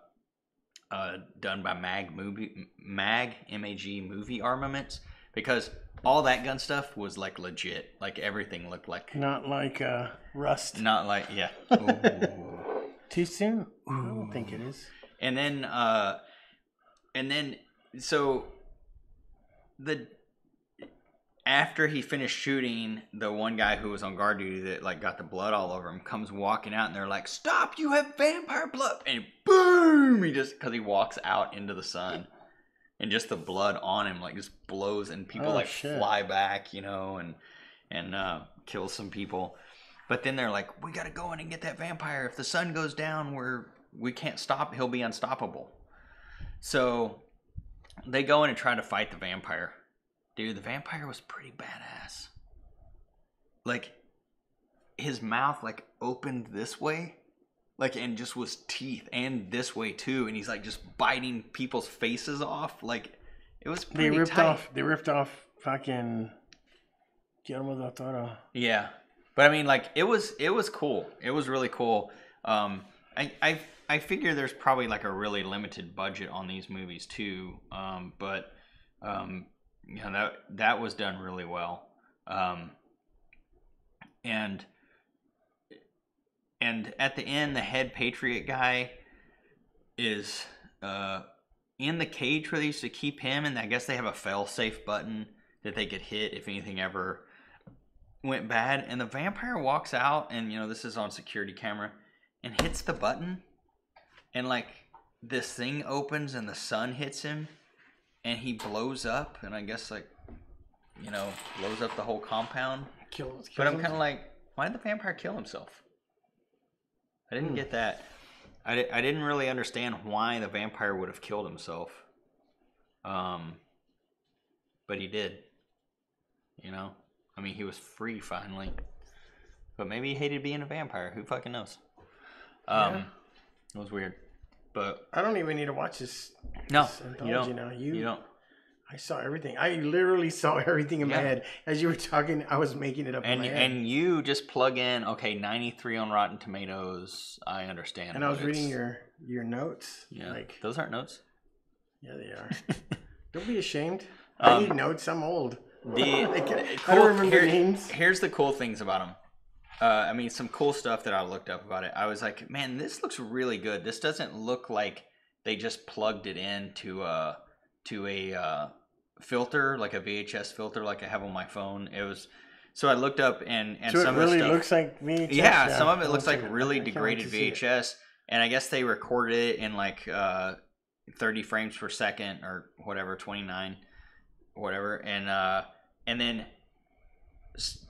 uh, done by Mag Movie Mag M A G Movie Armaments because all that gun stuff was like legit. Like everything looked like Not like uh, Rust. not like yeah. Too soon? I don't think it is. and then uh and then so the after he finished shooting the one guy who was on guard duty that like got the blood all over him comes walking out and they're like stop you have vampire blood and boom he just because he walks out into the sun and just the blood on him like just blows and people Oh, like shit. fly back you know and and uh kill some people. But then they're like we gotta go in and get that vampire. If the sun goes down we're we can't stop he'll be unstoppable. So they go in and try to fight the vampire. Dude the vampire was pretty badass. Like his mouth like opened this way like and just was teeth and this way too and he's like just biting people's faces off like it was They ripped tight. off. They ripped off fucking Guillermo del Toro. Yeah, but I mean, like it was it was cool. It was really cool. Um, I I I figure there's probably like a really limited budget on these movies too. Um, but um, you know that that was done really well. Um, and and at the end, the head patriot guy is uh in the cage where they used to keep him, and I guess they have a fail safe button that they could hit if anything ever went bad. And the vampire walks out and you know this is on security camera and hits the button. And like this thing opens and the sun hits him and he blows up and i guess like you know blows up the whole compound. Kills. but i'm kind of like why did the vampire kill himself i didn't get that I, di- I didn't really understand why the vampire would have killed himself um but he did you know I mean, he was free finally. But maybe he hated being a vampire. Who fucking knows? Um, Yeah. It was weird. But I don't even need to watch this. no, this you don't. anthology now. You, You don't. I saw everything. I literally saw everything in my head as you were talking. I was making it up And in my head. and you just plug in okay, ninety three on Rotten Tomatoes. I understand. And I was reading your your notes. yeah. Like, those aren't notes. yeah, they are. don't be ashamed. Um, I need notes. I'm old. The I, cool- don't remember here- names. Here's the cool things about them. Uh, I mean, some cool stuff that I looked up about it. I was like, man, this looks really good. This doesn't look like they just plugged it into a to a uh, filter, like a VHS filter, like I have on my phone. It was. So I looked up and and So it some really of the stuff, looks like VHS. yeah, some of it looks like really I can't wait degraded it. VHS, and I guess they recorded it in like uh, 30 frames per second or whatever, 29, whatever, and uh, and then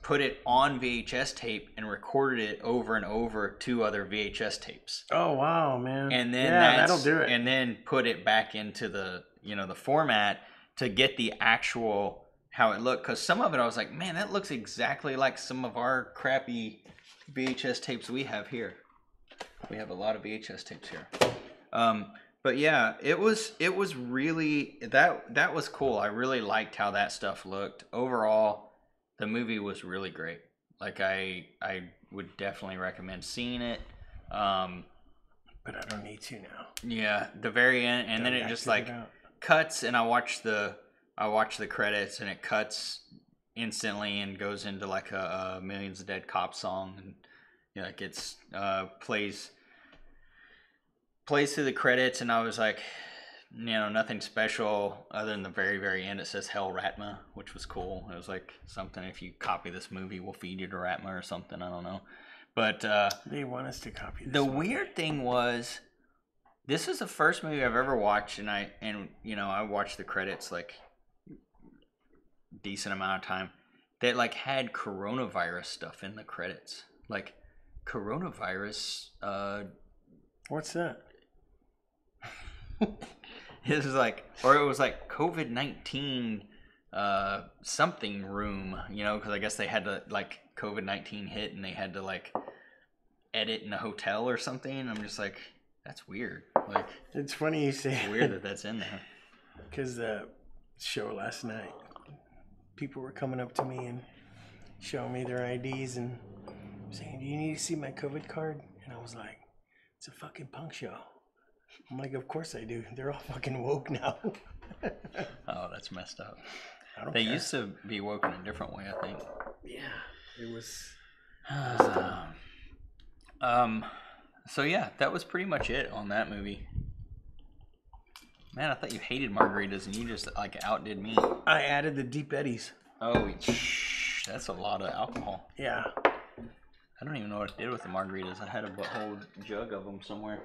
put it on VHS tape and recorded it over and over to other VHS tapes, Oh wow, man! and then yeah, that'll do it. and then put it back into the you know the format to get the actual how it looked because some of it I was like, man, that looks exactly like some of our crappy VHS tapes we have here. We have a lot of VHS tapes here. Um, but yeah, it was it was really that that was cool. I really liked how that stuff looked. Overall, the movie was really great. Like I I would definitely recommend seeing it. Um, but I don't need to now. yeah, the very end, and then Gotta it just like it. Cuts, and I watch the I watch the credits, and it cuts instantly and goes into like a, a Millions of Dead Cop song, and you know, it gets uh, plays plays through the credits, and I was like, you know, nothing special other than the very very end. It says Hell Raatma, which was cool. It was like something if you copy this movie, we'll feed you to Raatma or something. I don't know, but. uh They want us to copy this the one. weird thing was this is the first movie I've ever watched and I and you know I watched the credits like decent amount of time that like had coronavirus stuff in the credits like coronavirus. Uh, What's that? it was like, or it was like COVID nineteen uh something room. You know, because I guess they had to like COVID nineteen hit and they had to like edit in a hotel or something. I'm just like, that's weird. Like It's funny you say weird that that's in there. because the show last night, people were coming up to me and showing me their IDs and saying, "Do you need to see my COVID card?" And I was like, "It's a fucking punk show." I'm like, "Of course I do. They're all fucking woke now." Oh, that's messed up. I don't They care. used to be woke in a different way, I think. yeah, it was. um, so yeah, that was pretty much it on that movie. Man, I thought you hated margaritas and you just like outdid me. I added the deep eddies. Oh, shh, that's a lot of alcohol. Yeah, I don't even know what I did with the margaritas. I had a whole jug of them somewhere.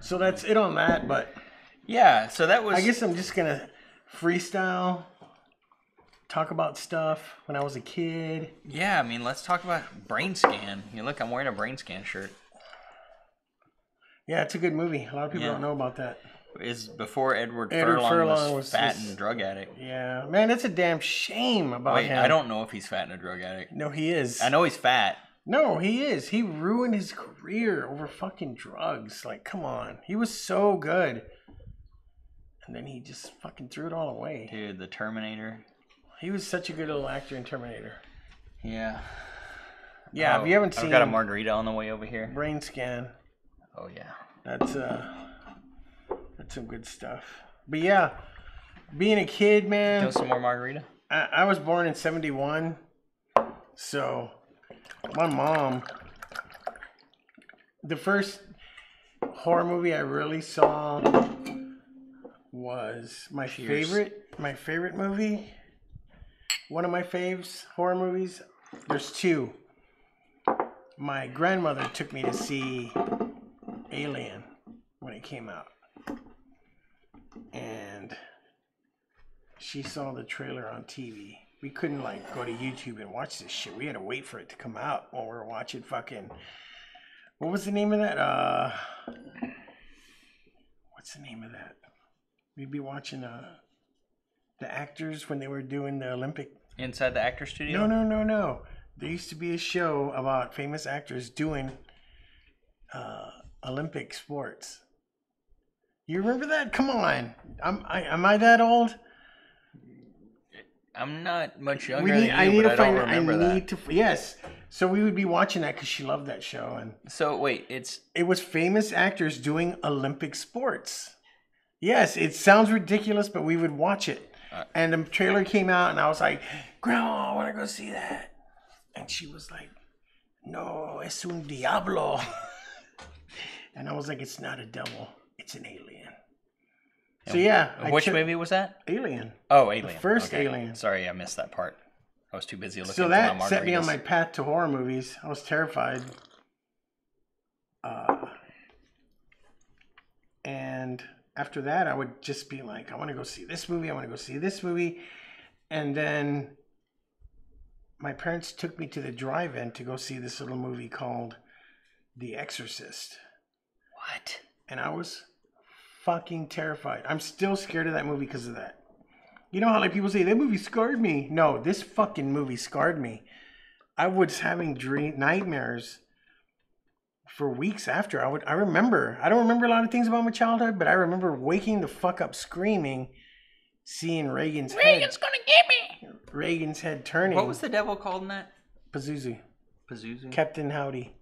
so that's it on that. But Yeah, so that was. I guess I'm just gonna freestyle, talk about stuff when I was a kid. Yeah, I mean, let's talk about Brain Scan. You look, I'm wearing a Brain Scan shirt. Yeah, it's a good movie. A lot of people Yeah. don't know about that. Is before Edward, Edward Furlong, Furlong was, fat was- and drug addict. Yeah, man, it's a damn shame about Wait, him. I don't know if he's fat and a drug addict. No, he is. I know he's fat. No, he is. He ruined his career over fucking drugs. Like, come on. He was so good. And then he just fucking threw it all away. Dude, the Terminator. He was such a good little actor in Terminator. Yeah. Yeah, Oh, if you haven't seen I've got a margarita on the way over here. Brain Scan, Oh yeah. that's uh that's some good stuff. But yeah, being a kid, man, Do some more margarita. I, I was born in 71. So my mom the first horror movie I really saw was my Cheers. favorite my favorite movie. One of my faves horror movies. There's two. My grandmother took me to see Alien when it came out. And she saw the trailer on TV. We couldn't like go to YouTube and watch this shit. We had to wait for it to come out while we were watching fucking. What was the name of that? Uh, what's the name of that? We'd be watching uh, the actors when they were doing the Olympic. Inside the actor studio. No, no, no, no. There used to be a show about famous actors doing uh, Olympic sports. You remember that? Come on. I'm, I, am I that old? I'm not much younger we need, than you, I need but to I find. I need to. Yes. So we would be watching that because she loved that show, and. So wait, it's it was famous actors doing Olympic sports. Yes, it sounds ridiculous, but we would watch it. Uh, And the trailer came out, and I was like, "Grandma, I want to go see that." And she was like, "No, es un diablo." and I was like, "It's not a devil; it's an alien." So yeah, which movie was that? Alien. Oh, Alien. first Okay. Alien. Sorry, I missed that part. I was too busy looking. So that my set me on my path to horror movies. I was terrified. Uh, and after that, I would just be like, I want to go see this movie. I want to go see this movie. And then my parents took me to the drive in to go see this little movie called The Exorcist. What? And I was fucking terrified. I'm still scared of that movie because of that. You know how like people say that movie scarred me? No, this fucking movie scarred me. I was having dream nightmares for weeks after. I would I remember. I don't remember a lot of things about my childhood, but I remember waking the fuck up screaming, seeing Regan's head gonna get me. Regan's head turning. What was the devil called in that? Pazuzu? Pazuzu. Captain Howdy.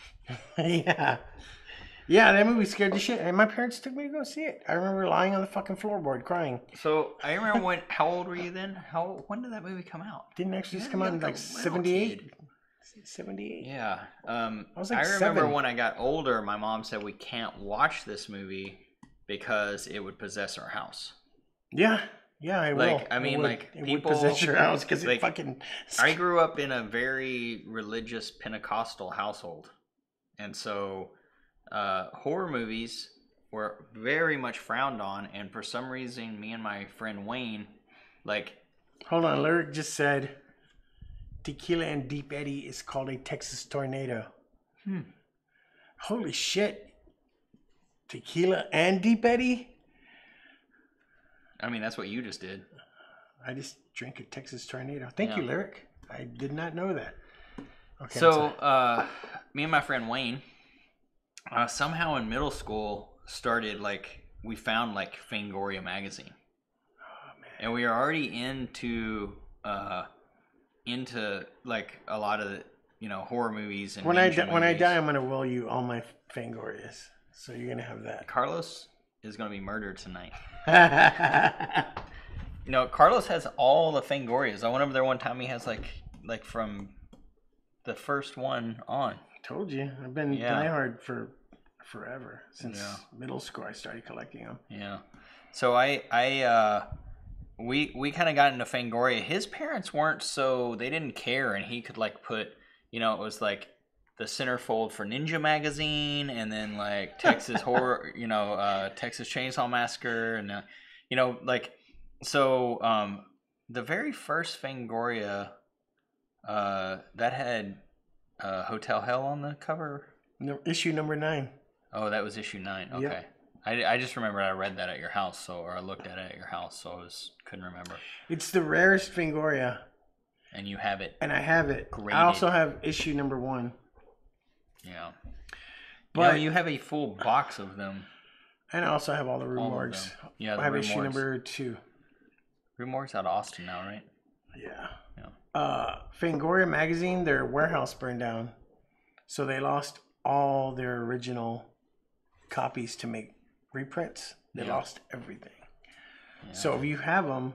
yeah. Yeah, that movie scared the shit. And my parents took me to go see it. I remember lying on the fucking floorboard crying. So I remember when. How old were you then? How? When did that movie come out? Didn't actually just come out in like like a little 78? Yeah. Um, I was I remember seven. when I got older, my mom said we can't watch this movie because it would possess our house. Yeah. Yeah, I will. Like, I It mean, would- like, it people- would possess your house because like, it fucking. I grew up in a very religious Pentecostal household. And so uh, horror movies were very much frowned on. And for some reason, me and my friend Wayne, like, Hold on, Lyric just said tequila and Deep Eddy is called a Texas tornado. Holy shit. Tequila and Deep Eddy? I mean, that's what you just did. I just drank a Texas tornado. Thank you, Lyric. I did not know that. Okay. So, uh, me and my friend Wayne, uh, somehow in middle school, started like we found like Fangoria magazine, Oh, man. and we are already into uh, into like a lot of the, you know horror movies and When I, di- when I die, I'm going to will you all my Fangorias. So you're going to have that. Carlos is gonna be murdered tonight. You know, Carlos has all the Fangorias. I went over there one time. He has like like from the first one on. Told you. I've been Yeah. diehard for forever. Since Yeah. middle school, I started collecting them. Yeah. So I I uh we we kind of got into Fangoria. His parents weren't so they didn't care and he could like put, you know, it was like the centerfold for Ninja magazine and then like Texas horror, you know, uh Texas Chainsaw Massacre and uh, you know like so um the very first Fangoria uh that had uh Hotel Hell on the cover. No, issue number nine. Oh, that was issue nine. Okay. Yep. I, I just remember I read that at your house, so or I looked at it at your house, so I was couldn't remember. It's the rarest Fangoria, And you have it, and I have it. Graded. I also have issue number one, yeah. But- But you have a full box of them. and I also have all the Rue All of Morgues. them. Yeah, the I have issue Morgues. number two. Rue Morgue's out of Austin now, right? Yeah. Yeah. Uh, Fangoria magazine, their warehouse burned down, so they lost all their original copies to make reprints. They Yeah. lost everything. Yeah. So if you have them,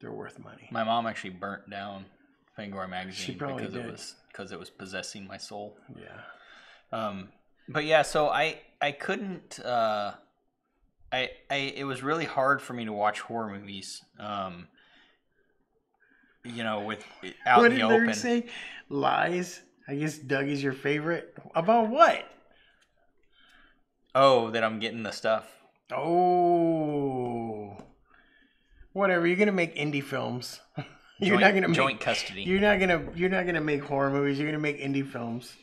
they're worth money. my mom actually burnt down Fangoria magazine because it was because it was possessing my soul. Yeah. Um, but yeah, so I I couldn't. Uh, I I it was really hard for me to watch horror movies. Um, you know, with out what in did the open. say? Lies. I guess Doug is your favorite. About what? Oh, that I'm getting the stuff. Oh. Whatever. You're gonna make indie films. you're Joint, not gonna make. joint custody. You're not gonna. You're not gonna make horror movies. You're gonna make indie films.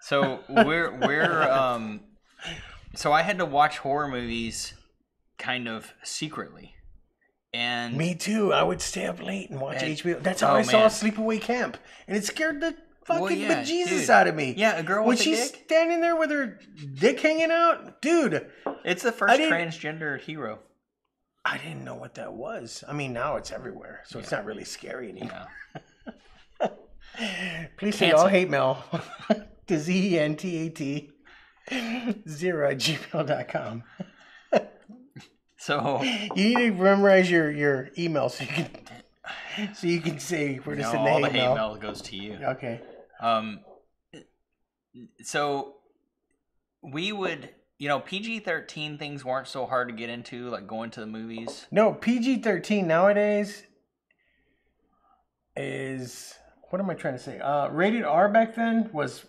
So we're we're um, so I had to watch horror movies, kind of secretly, and Me too. I would stay up late and watch And- HBO. That's how oh, I saw man. Sleepaway Camp, and it scared the fucking Well, yeah, bejesus dude. out of me. yeah, a girl when with a she's dick. standing there with her dick hanging out, dude. It's the first transgender hero. I didn't know what that was. I mean, now it's everywhere, so it's not really scary anymore. Yeah. Please send all hate mail to z e n t a t zero at gmail.com. So You need to memorize your, your email so you can so you can say where to no, send the all hate, the hate mail. mail goes to you. Okay. Um, so we would, you know, PG thirteen things weren't so hard to get into, like going to the movies. No, PG thirteen nowadays is what am I trying to say? Uh, rated R back then was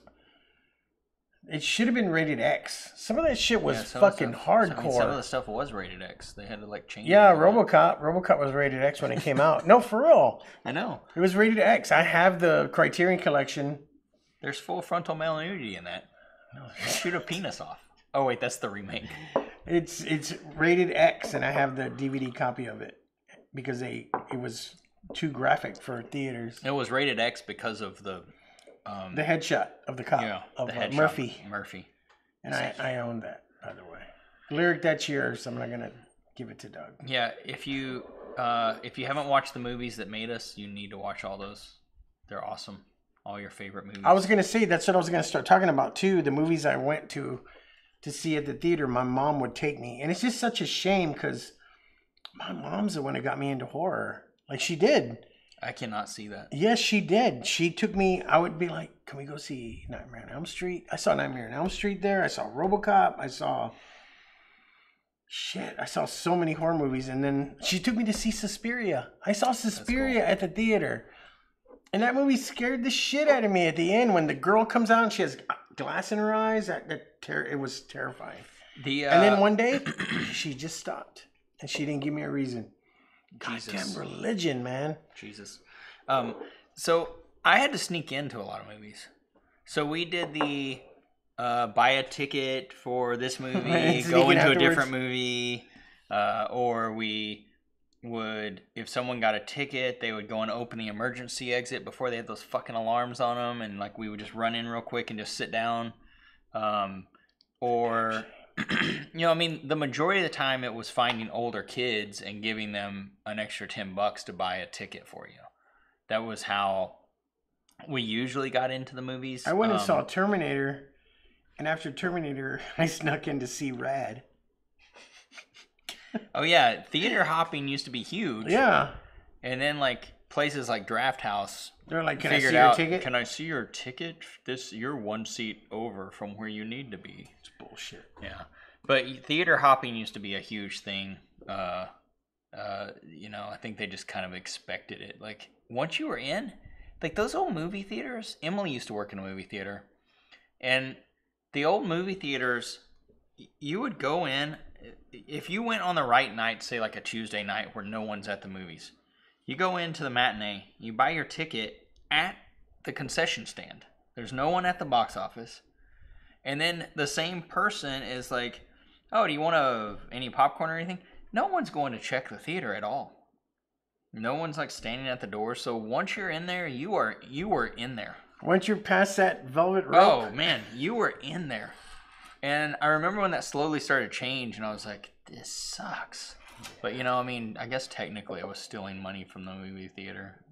it should have been rated X. Some of that shit was Yeah, some of the fucking stuff- hardcore. I mean, some of the stuff was rated X. They had to like change. yeah, it. RoboCop. RoboCop was rated X when it came out. No, for real, I know. it was rated X. I have the Criterion Collection. There's full frontal male nudity in that. Shoot a penis off. Oh wait, that's the remake. It's it's rated X, and I have the DVD copy of it because they it was too graphic for theaters. It was rated X because of the, um, The headshot of the cop you know, of the uh, headshot. Murphy. Murphy. And I, I own that, by the way. Lyric that's yours. I'm not gonna give it to Doug. Yeah, if you uh, if you haven't watched the movies that made us, you need to watch all those. They're awesome. All your favorite movies. I was gonna say that's what I was gonna start talking about too. The movies I went to to see at the theater, my mom would take me, and it's just such a shame because my mom's the one that got me into horror. Like she did. I cannot see that. Yes, she did. She took me. I would be like, "Can we go see Nightmare on Elm Street?" I saw Nightmare on Elm Street there. I saw RoboCop. I saw shit. I saw so many horror movies, and then she took me to see Suspiria. I saw Suspiria at the theater, and that movie scared the shit out of me at the end when the girl comes out and she has glass in her eyes. That, that ter- it was terrifying. The uh, And then one day, she just stopped, and she didn't give me a reason. Jesus. Goddamn religion, man. Jesus. Um, so I had to sneak into a lot of movies. So we did the uh, buy a ticket for this movie, go into a different movie, uh, or we would, if someone got a ticket, they would go and open the emergency exit before they had those fucking alarms on them, and like we would just run in real quick and just sit down. Um, or, you know, I mean, the majority of the time it was finding older kids and giving them an extra 10 bucks to buy a ticket for you. That was how we usually got into the movies. I went and Um, saw Terminator, and after Terminator, I snuck in to see Rad. Oh yeah, theater hopping used to be huge. Yeah, And then like places like Drafthouse they're like, "Can I see your out, ticket?" can I see your ticket? This you're one seat over from where you need to be. Bullshit. Yeah. But theater hopping used to be a huge thing. Uh uh you know, I think they just kind of expected it. Like once you were in, like those old movie theaters, Emily used to work in a movie theater. And the old movie theaters you would go in if you went on the right night, say like a Tuesday night where no one's at the movies. You go into the matinee, you buy your ticket at the concession stand. There's no one at the box office. And then the same person is like, "Oh, do you want a, any popcorn or anything?" No one's going to check the theater at all. No one's like standing at the door. So once you're in there, you are you are in there. Once you're past that velvet rope, Oh man, you were in there. And I remember when that slowly started to change, and I was like, "This sucks." But you know, I mean, I guess technically I was stealing money from the movie theater.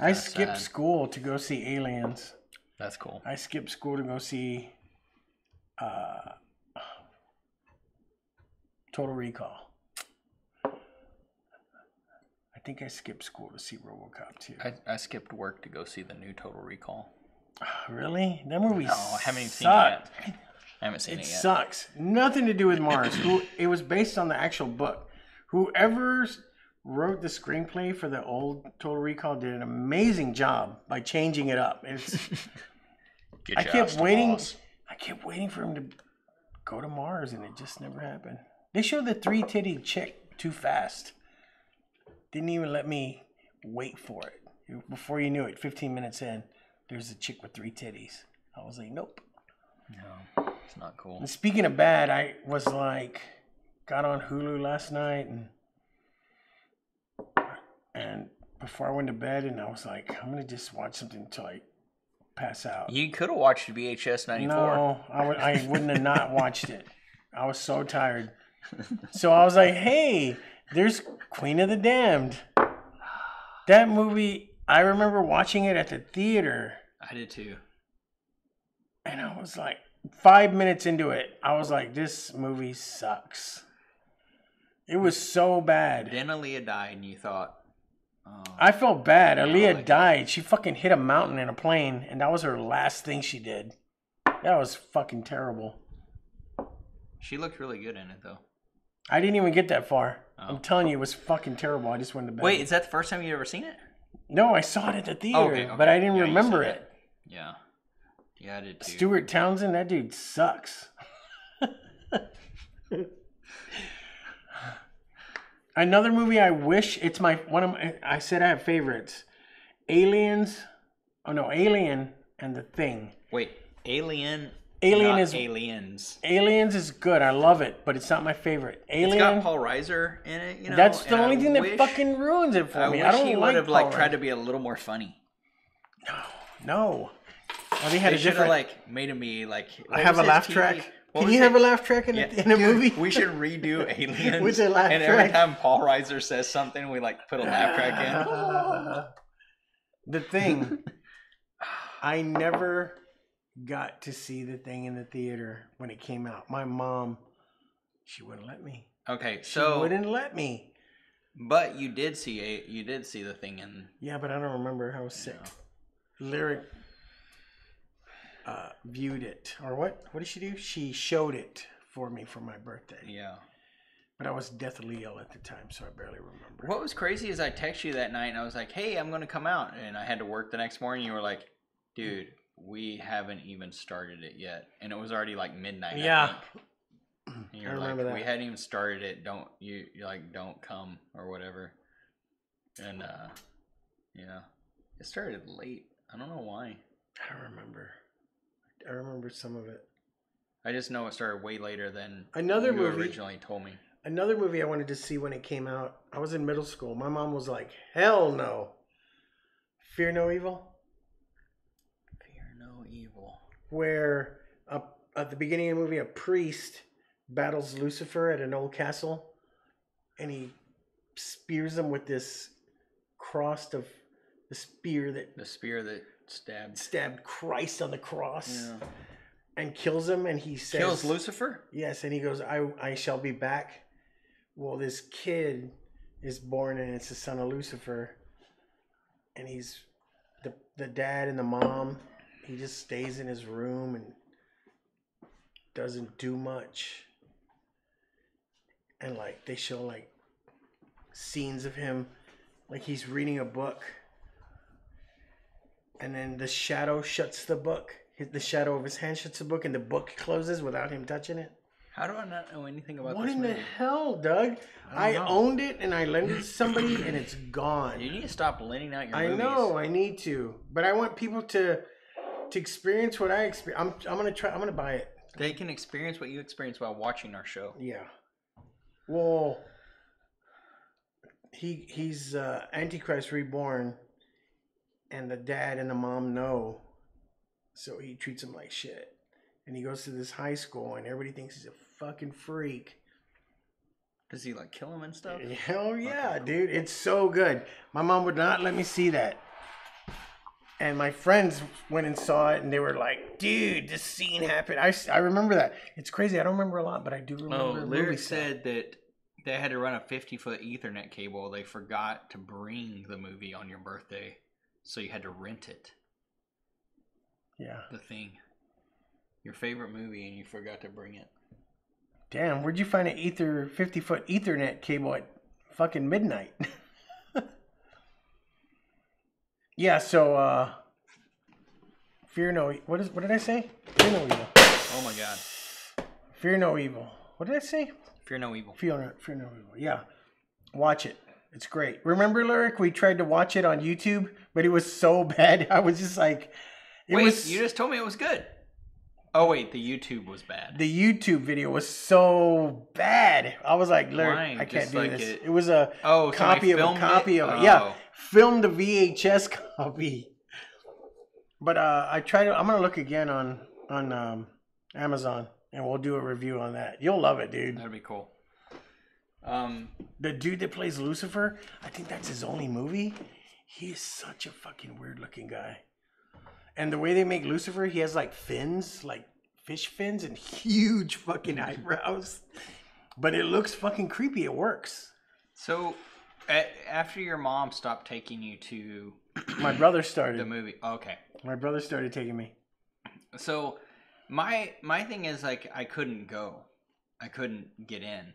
I skipped sad. school to go see Aliens. That's cool. I skipped school to go see uh, Total Recall. I think I skipped school to see RoboCop too. I, I skipped work to go see the new Total Recall. really? That movie No, I haven't even seen it yet. I haven't seen It yet. it yet. sucks. Nothing to do with Mars. Who it was based on the actual book. Whoever wrote the screenplay for the old Total Recall did an amazing job by changing it up. It's I kept waiting. I kept waiting for him to go to Mars, and it just never happened. They showed the three titty chick too fast. Didn't even let me wait for it. Before you knew it, 15 minutes in, there's a chick with three titties. I was like, nope. No, it's not cool. And speaking of bad, I was like, got on Hulu last night, and and before I went to bed, and I was like, I'm gonna just watch something until I pass out. You could have watched VHS 94. No, I would I wouldn't have not watched it. I was so tired. So I was like, hey, there's Queen of the Damned. That movie, I remember watching it at the theater, I did too. and I was like, five minutes into it, I was like, this movie sucks. It was so bad. Then Aaliyah died, and you thought, oh, I felt bad. Aaliyah like it. died. She fucking hit a mountain in a plane, and that was her last thing she did. That was fucking terrible. she looked really good in it though. I didn't even get that far. Oh. I'm telling you, it was fucking terrible. I just went to bed. Wait, is that the first time you ever seen it? no, I saw it at the theater, Oh, okay, okay. but I didn't Yeah, remember said it. Yeah, yeah, I did too. Stuart Townsend, that dude sucks. Another movie I wish it's my one of my, I said I have favorites. Aliens. Oh no, Alien and The Thing. Wait, Alien. Alien is- Aliens. Aliens is good. I love it, but it's not my favorite. It's Alien. got Paul Reiser in it. You know, that's the only I thing that fucking ruins it for I me. wish I don't he like would have like Paul tried to be a little more funny. No. Oh, they had They a should have like made him be like. I have a laugh TV track. Can you have it? a laugh track in, Yeah, a, in a dude, movie? We should redo Aliens. With a laugh and every time Paul Reiser says something, we like put a laugh track in. the thing. I never got to see the thing in the theater when it came out. My mom, she wouldn't let me. Okay, so She wouldn't let me. but you did see a you did see the thing in Yeah, but I don't remember. I was sick. Lyric uh, viewed it, or what? What did she do? She showed it for me for my birthday. yeah. But I was deathly ill at the time, so I barely remember. What was crazy is I texted you that night and I was like, "Hey, I'm gonna come out," and I had to work the next morning. You were like, "Dude, we haven't even started it yet," and it was already like midnight. I Yeah. And I you're like, remember that. "We hadn't even started it. Don't you you're like don't come or whatever." And uh, yeah, It started late. I don't know why. I don't remember. I remember some of it. I just know it started way later than Another you movie- originally told me. Another movie I wanted to see when it came out. I was in middle school. My mom was like, "Hell no." Fear No Evil, Fear no evil. where a, at the beginning of the movie, a priest battles Lucifer at an old castle, and he spears him with this cross of the spear that The spear that stabbed. stabbed Christ on the cross Yeah. and kills him. And he says, Kills Lucifer. Yes, and he goes, I, I shall be back. Well, this kid is born and it's the son of Lucifer. And he's the the dad and the mom. He just stays in his room and doesn't do much. And like they show like scenes of him like he's reading a book. And then the shadow shuts the book. The shadow of his hand shuts the book and the book closes without him touching it. How do I not know anything about What this What in the hell, Doug? I, I owned it and I lent it to somebody and it's gone. You need to stop lending out your I movies. know, I need to, but I want people to to experience what I experience. I'm I'm gonna try. I'm gonna buy it. They can experience what you experience while watching our show. Yeah. Well, he he's uh, Antichrist reborn, and the dad and the mom know, so he treats him like shit. And he goes to this high school, and everybody thinks he's a fucking freak. Does he like kill him and stuff? Hell yeah, dude. It's so good. My mom would not let me see that. And my friends went and saw it and they were like, dude, this scene happened. I, I remember that. It's crazy. I don't remember a lot, but I do oh, remember. Oh, Lyric said that they had to run a 50 foot Ethernet cable. They forgot to bring the movie on your birthday, so you had to rent it. Yeah. The thing. Your favorite movie, and you forgot to bring it. Damn, where'd you find an ether 50 foot Ethernet cable at fucking midnight? yeah, so, uh, Fear no, what is, what did I say? Fear no evil. Oh my god. Fear no evil. What did I say? Fear no evil. Fear no, fear no evil. Yeah, watch it. It's great. Remember, lyric? We tried to watch it on YouTube, but it was so bad. I was just like, it Wait, was. you just told me it was good. Oh wait, the YouTube was bad. the YouTube video was so bad. I was like, lyric, Why? I can't do like this. it- It, was a oh, copy of a copy it? of it. Yeah, Oh. filmed the VHS copy. But uh, I try to. I'm gonna look again on on um, Amazon, and we'll do a review on that. You'll love it, dude. That'd be cool. Um, The dude that plays Lucifer, I think that's his only movie. He is such a fucking weird looking guy. And the way they make Lucifer, he has like fins, like fish fins, and huge fucking eyebrows. But it looks fucking creepy. It works. so a- after your mom stopped taking you to My brother started the movie, okay. My brother started taking me. So my my thing is like I couldn't go. I couldn't get in.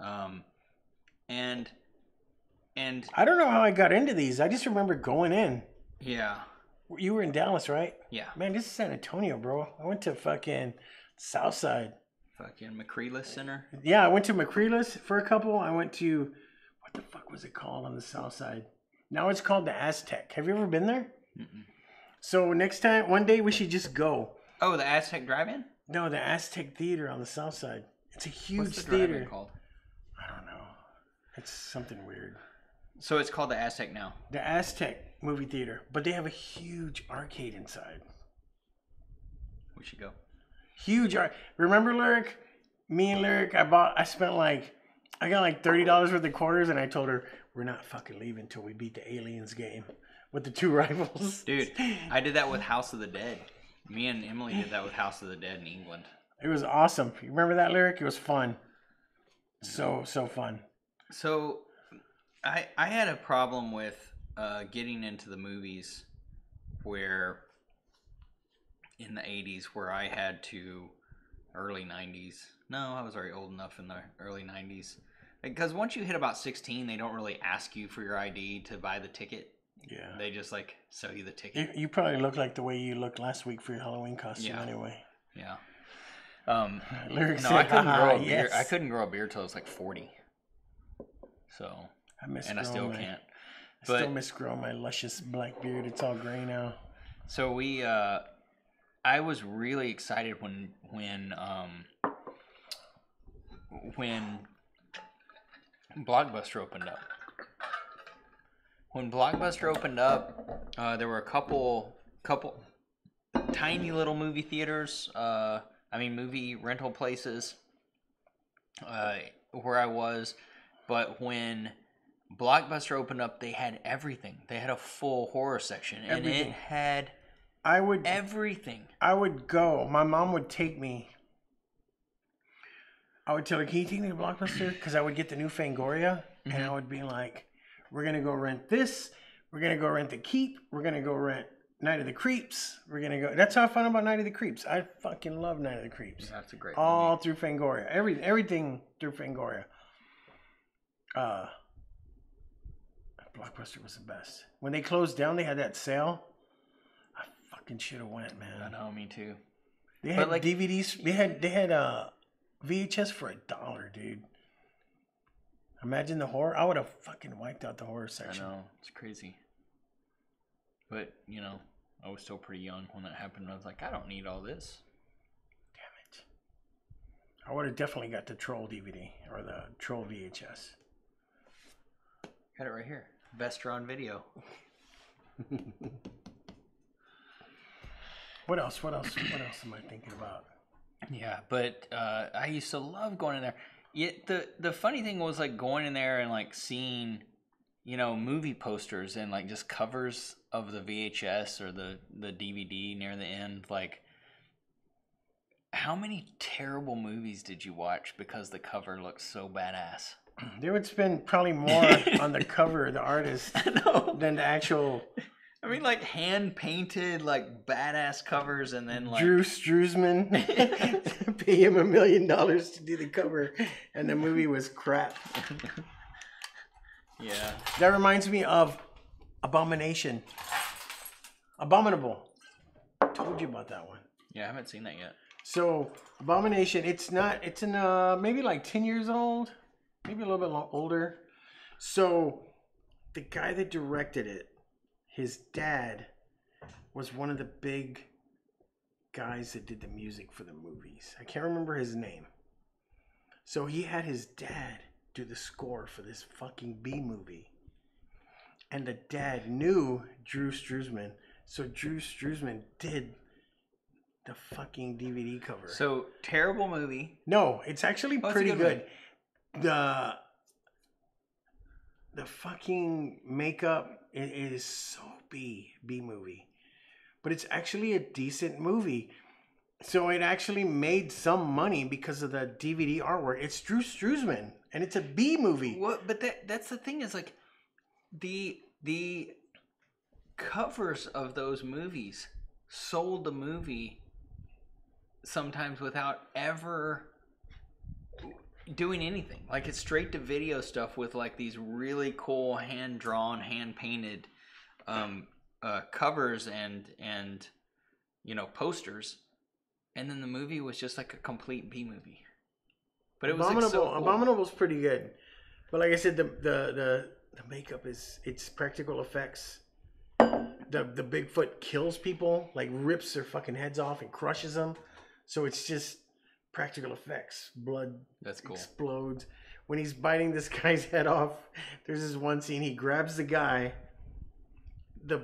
Um and and I don't know how I got into these. I just remember going in. yeah. You were in Dallas, right? Yeah. Man, this is San Antonio, bro. I went to fucking Southside. Fucking McCreless Center. Yeah, I went to McCreless for a couple. I went to what the fuck was it called on the south side? Now it's called the Aztec. Have you ever been there? Mm-mm. So next time, one day we should just go. Oh, the Aztec Drive-In? No, the Aztec Theater on the south side. It's a huge What's the theater. called? I don't know. It's something weird. So it's called the Aztec now. The Aztec movie theater, but they have a huge arcade inside. We should go. Huge art. Remember Lyric? Me and Lyric, I bought. I spent like, I got like thirty dollars worth of quarters, and I told her we're not fucking leaving until we beat the aliens game with the two rivals. Dude, I did that with House of the Dead. Me and Emily did that with House of the Dead in England. It was awesome. You remember that Lyric? It was fun. So so fun. So, I I had a problem with uh, getting into the movies where in the '80s where I had to early '90s. No, I was already old enough in the early '90s because once you hit about 16, they don't really ask you for your ID to buy the ticket. Yeah. They just like sell you the ticket. You, you probably look like the way you looked last week for your Halloween costume Yeah. anyway. Yeah. Um, Lyric no, said, I couldn't grow a beard. yes." I couldn't grow a beard till I was like 40. So, I miss and I still growing my- can't. I still miss growing my luscious black beard. It's all gray now. So we, uh, I was really excited when when um, when Blockbuster opened up. When Blockbuster opened up, uh, there were a couple couple tiny little movie theaters. Uh, I mean, movie rental places uh, where I was. But when Blockbuster opened up, they had everything. They had a full horror section, and it had I would everything. I would go. My mom would take me. I would tell her, "Can you take me to Blockbuster?" Because I would get the new Fangoria, and I mm-hmm. would be like, "We're gonna go rent this. We're gonna go rent the Keep. We're gonna go rent Night of the Creeps. We're gonna go." That's how I found out about Night of the Creeps. I fucking love Night of the Creeps. That's a great All through Fangoria. Every everything through Fangoria. Uh, Blockbuster was the best. When they closed down, they had that sale. I fucking should have went, man. I know, me too. They But, had like- DVDs. They had they had uh, VHS for a dollar, dude. Imagine the horror. I would have fucking wiped out the horror section. I know it's crazy. But you know, I was still pretty young when that happened. I was like, I don't need all this. Damn it. I would have definitely got the Troll DVD or the Troll VHS. Got it right here. Vestron video. What else? What else? What else am I thinking about? Yeah, but uh, I used to love going in there. Yet the the funny thing was like going in there and like seeing, you know, movie posters and like just covers of the VHS or the the DVD near the end. Like, how many terrible movies did you watch because the cover looks so badass? They would spend probably more on the cover, of the artist, than the actual I mean, like hand painted, like badass covers, and then like Drew Struzan. Pay him a million dollars to do the cover, and the movie was crap. yeah, That reminds me of Abomination. Abominable. Told you about that one. yeah. I haven't seen that yet. So Abomination, it's not. It's in uh maybe like ten years old, maybe a little bit older. So the guy that directed it, his dad, was one of the big guys that did the music for the movies. I can't remember his name. So he had his dad do the score for this fucking B movie. And the dad knew Drew Struzan. So Drew Struzan did the fucking DVD cover. So terrible movie. no, it's actually Oh, it's pretty good good. The the fucking makeup i- is so B B movie. But it's actually a decent movie. So it actually made some money because of the DVD artwork. It's Drew Struzan and it's a B movie. What? But that that's the thing is like the the covers of those movies sold the movie sometimes without ever doing anything. Like it's straight to video stuff with like these really cool hand drawn, hand painted um, uh, covers and and you know posters, and then the movie was just like a complete B movie. But it was like, Abominable. so cool. Abominable's pretty good, but like I said, the the the, the makeup is it's practical effects. The the Bigfoot kills people, like rips their fucking heads off and crushes them. So it's just practical effects. Blood That's cool. explodes. When he's biting this guy's head off, there's this one scene. He grabs the guy. The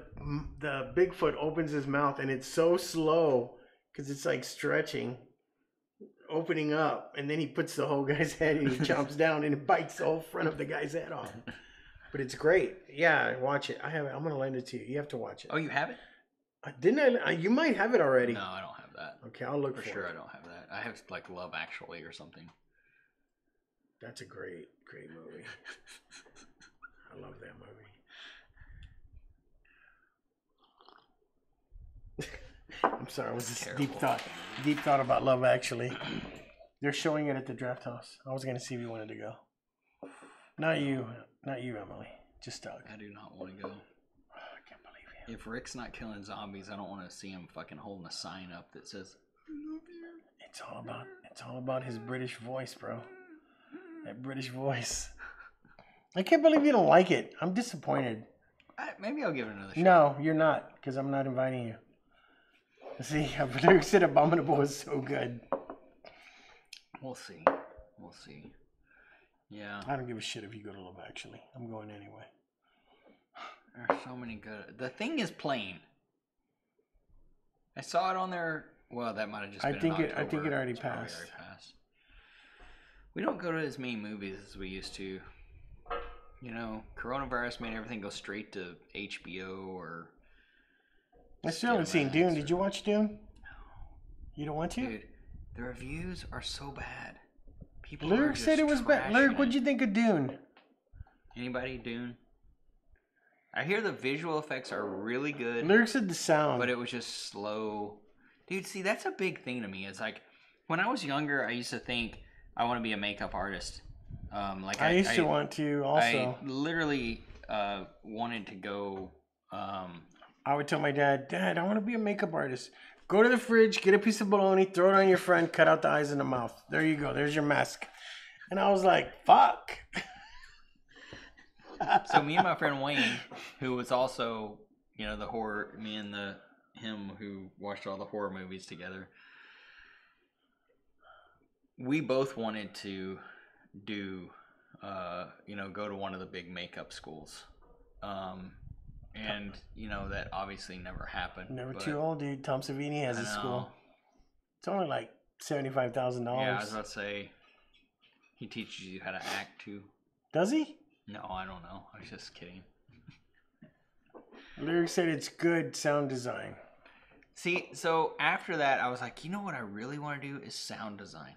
the Bigfoot opens his mouth and it's so slow because it's like stretching, opening up, and then he puts the whole guy's head and he chomps down and it bites the whole front of the guy's head off. But it's great. Yeah, watch it. I have it. I'm gonna lend it to you. You have to watch it. Oh, you have it? Uh, Didn't I? uh, You might have it already. No, I don't have that. Okay, I'll look For for, sure, it. I don't have. I have like Love Actually or something. That's a great, great movie. I love that movie. I'm sorry, it was just deep thought. Deep thought about Love Actually. They're showing it at the Drafthouse. I was gonna see if you wanted to go. Not you, not you, Emily. Just Doug. I do not want to go. Oh, I can't believe you. If Rick's not killing zombies, I don't want to see him fucking holding a sign up that says It's all about it's all about his British voice, bro. That British voice. I can't believe you don't like it. I'm disappointed. I, maybe I'll give it another shot. No, you're not, because I'm not inviting you. See, Luke said Abominable is so good. We'll see. We'll see. Yeah, I don't give a shit if you go to Love Actually. I'm going anyway. there are so many good. The thing is playing. I saw it on there. Well, that might have just. I Been think it- I think it already passed. already passed. We don't go to as many movies as we used to. You know, coronavirus made everything go straight to HBO or. I still haven't seen Dune. or- Did you watch Dune? You don't want to? Dude, the reviews are so bad. People Lyric said it was bad. Lyric, what'd you think of Dune? Anybody Dune? I hear the visual effects are really good, Lyric said the sound. but it was just slow. Dude, see, that's a big thing to me. It's like when I was younger, I used to think I want to be a makeup artist. Um, like I, used to want to also. I literally uh, wanted to go. Um, I would tell my dad, Dad, I want to be a makeup artist. Go to the fridge, get a piece of bologna, throw it on your friend, cut out the eyes and the mouth. There you go. There's your mask. And I was like, fuck. so me and my friend Wayne, who was also, you know, the horror, me and the him who watched all the horror movies together. We both wanted to do, uh, you know, go to one of the big makeup schools, um, and you know that obviously never happened. Never too old, dude. Tom Savini has a school. It's only like $75,000. Yeah, I was about to say, he teaches you how to act too. Does he? No, I don't know. I was just kidding. Lyric said it's good sound design. See, so after that, I was like, you know what I really want to do is sound design.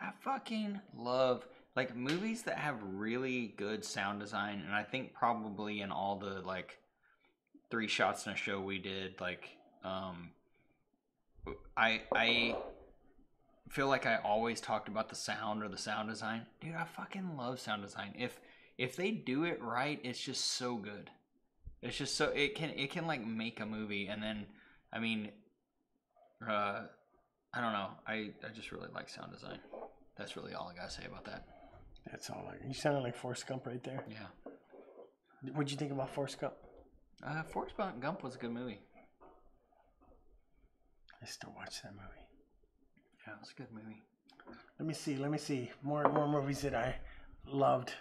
I fucking love like movies that have really good sound design, and I think probably in all the like three shots in a show we did, like, um, I I feel like I always talked about the sound or the sound design. Dude, I fucking love sound design. If if they do it right, it's just so good. It's just so it can it can like make a movie and then I mean uh I don't know. I I just really like sound design. That's really all I got to say about that. That's all. I, you sounded like Forrest Gump right there. Yeah. What'd you think about Forrest Gump? Uh Forrest Gump was a good movie. I still watch that movie. Yeah, it was a good movie. Let me see. Let me see. More more movies that I loved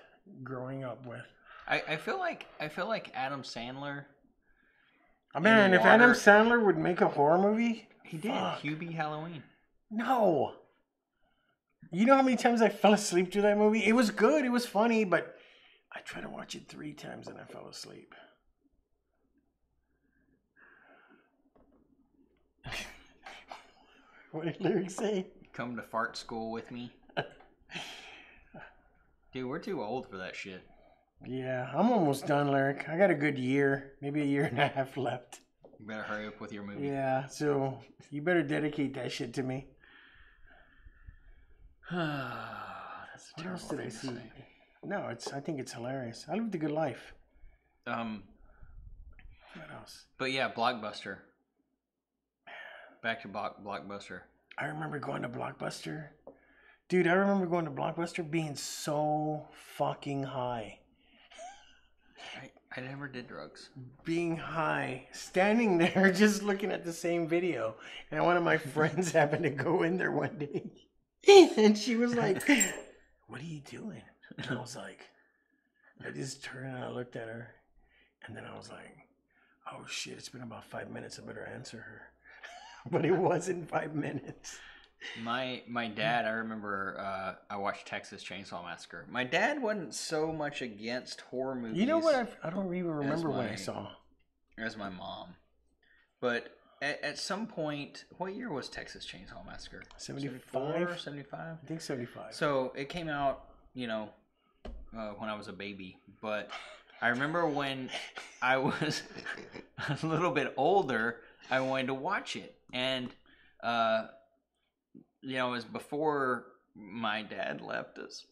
growing up with. I, I feel like I feel like Adam Sandler. Oh, man, if Adam Sandler would make a horror movie, He did Fuck. Hubie Halloween. no. You know how many times I fell asleep to that movie? It was good. It was funny, but I tried to watch it three times and I fell asleep. what did lyrics say? Come to fart school with me. Dude, we're too old for that shit. Yeah, I'm almost done, lyric. I got a good year, maybe a year and a half left. You better hurry up with your movie. Yeah, so you better dedicate that shit to me. That's What else did I see? say. No, it's. I think it's hilarious. I lived a good life. Um, What else? but yeah, Blockbuster. Back to Block Blockbuster. I remember going to Blockbuster. Dude, I remember going to Blockbuster being so fucking high. I, never did drugs. Being high, standing there just looking at the same video. And one of my friends happened to go in there one day. And she was like, What are you doing? And I was like, I just turned and I looked at her. And then I was like, Oh shit, it's been about five minutes. I better answer her. but it wasn't five minutes. My my dad, I remember uh, I watched Texas Chainsaw Massacre. My dad wasn't so much against horror movies. You know what? I've, I don't even remember what I saw. as my mom. But at, at some point, what year was Texas Chainsaw Massacre? 75? 75? I think 75. So it came out, you know, uh, when I was a baby. But I remember when I was a little bit older, I wanted to watch it. And, uh, you know, it was before my dad left us.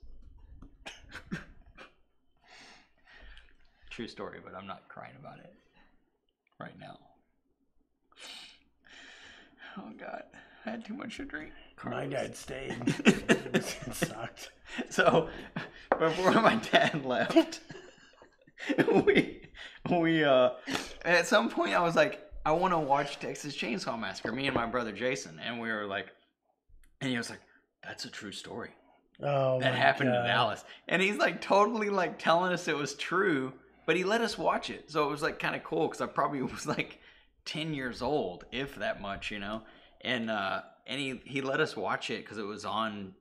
True story, but I'm not crying about it right now. Oh, God. I had too much to drink. My dad stayed. it sucked. So before my dad left, we we uh, at some point I was like, I want to watch Texas Chainsaw Massacre. Me and my brother Jason, and we were like, and he was like, that's a true story. Oh, that happened God. in Dallas. And he's like totally like telling us it was true, but he let us watch it. So it was like kind of cool because I probably was like 10 years old, if that much, you know? And, uh, and he, he let us watch it because it was on,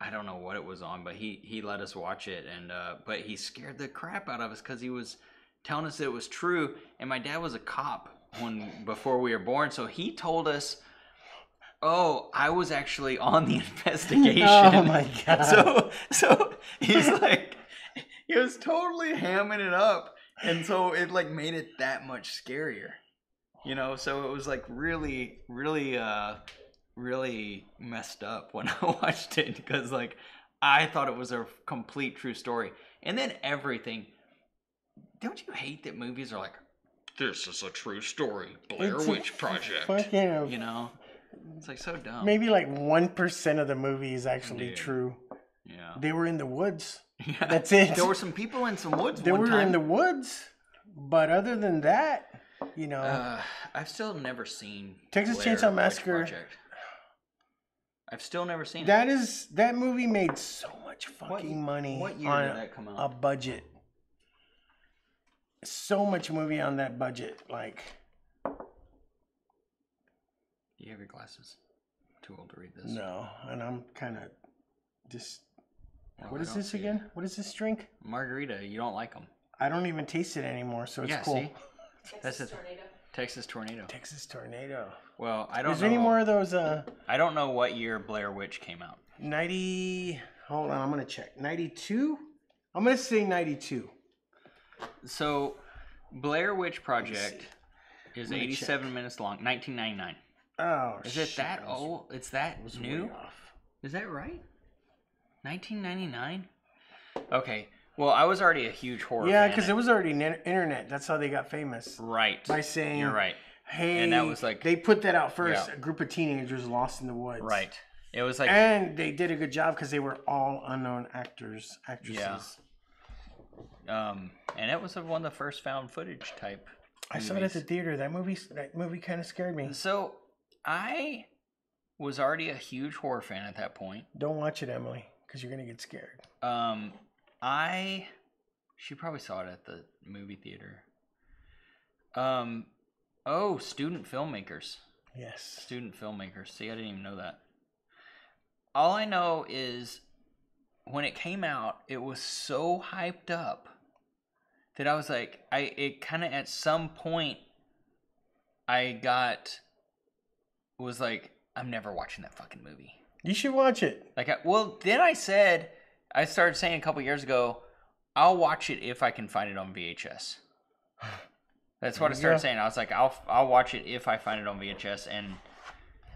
I don't know what it was on, but he, he let us watch it. And, uh, but he scared the crap out of us because he was telling us it was true. And my dad was a cop when, before we were born. So he told us, Oh, I was actually on the investigation. Oh my God. So so he's like he was totally hamming it up. And so it like made it that much scarier. You know, so it was like really, really uh really messed up when I watched it because like I thought it was a complete true story. And then everything don't you hate that movies are like this is a true story, Blair It's Witch Project. Fucking, You know? It's like so dumb. maybe like one percent of the movie is actually Dude. true. Yeah. They were in the woods. Yeah. That's it. There were some people in some woods They were time. in the woods, but other than that, you know, Uh, I've still never seen Texas Blair Chainsaw Massacre. Project. I've still never seen that is that movie made so much What- fucking money What year on did that come a budget. So much movie on that budget, like Do you have your glasses? Too old to read this. no, and I'm kind of just. No, what I is don't this see it. again? What is this drink? Margarita. You don't like them. I don't even taste it anymore, so it's yeah. cool. See, Texas That's it. tornado. Texas tornado. Texas tornado. Well, I don't Is know. there any more of those? Uh, I don't know what year Blair Witch came out. ninety. Hold on, I'm gonna check. Ninety-two. I'm gonna say ninety-two. So, Blair Witch Project is Let me 87 minutes long. 1999. Oh, Is it shit, that was- old? It's that new? Is that right? 1999? Okay. Well, I was already a huge horror Yeah, because it was already net- internet. That's how they got famous right. by saying, You're right. Hey, And that was like- they put that out first. Yeah. A group of teenagers lost in the woods. Right. It was like and they did a good job because they were all unknown actors, actresses. Yeah. um and it was one of the first found footage type. I saw it at the theater. That movie, that movie kind of scared me. So, I was already a huge horror fan at that point. Don't watch it, Emily, because you're gonna get scared. Um I she probably saw it at the movie theater. Um oh, student filmmakers. Yes. student filmmakers. See, I didn't even know that. All I know is when it came out, it was so hyped up that I was like, I it kind of at some point I got was like, I'm never watching that fucking movie. You should watch it. Like, I, well, then I said, I started saying a couple years ago, I'll watch it if I can find it on VHS. That's what I started go. saying. I was like, I'll I'll watch it if I find it on VHS, and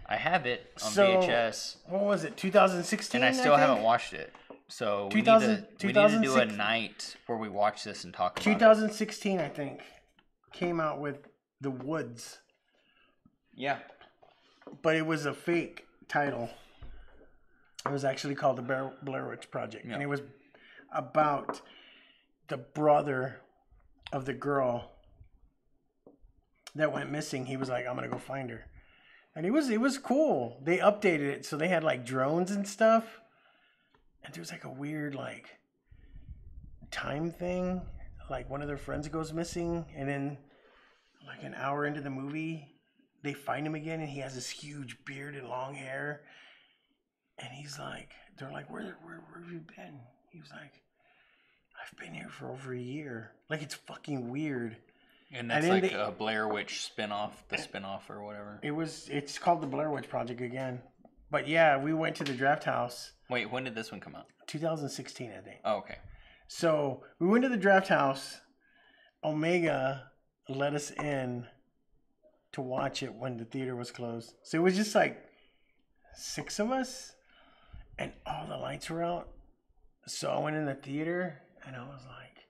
I have it on So, VHS, What was it? 2016. and I still haven't watched it. So we need, to, we need to do a night where we watch this and talk about 2016, I think, came out with The Woods. Yeah. But it was a fake title. It was actually called the Blair, Blair Witch Project, Yeah. and it was about the brother of the girl that went missing. He was like, "I'm gonna go find her," and it was it was cool. They updated it so they had like drones and stuff, and there was like a weird like time thing. Like one of their friends goes missing, and then like an hour into the movie, they find him again, and he has this huge beard and long hair. And he's like, they're like, where, where, where have you been? He was like, I've been here for over a year. Like it's fucking weird. And that's then like they- a Blair Witch spin-off, the spin-off or whatever. It was. It's called the Blair Witch Project again. But yeah, we went to the Drafthouse, Wait, when did this one come out? 2016, I think. Oh, okay. So we went to the Drafthouse. Omega let us in to watch it when the theater was closed. So it was just like six of us, and all the lights were out. So I went in the theater, and I was like,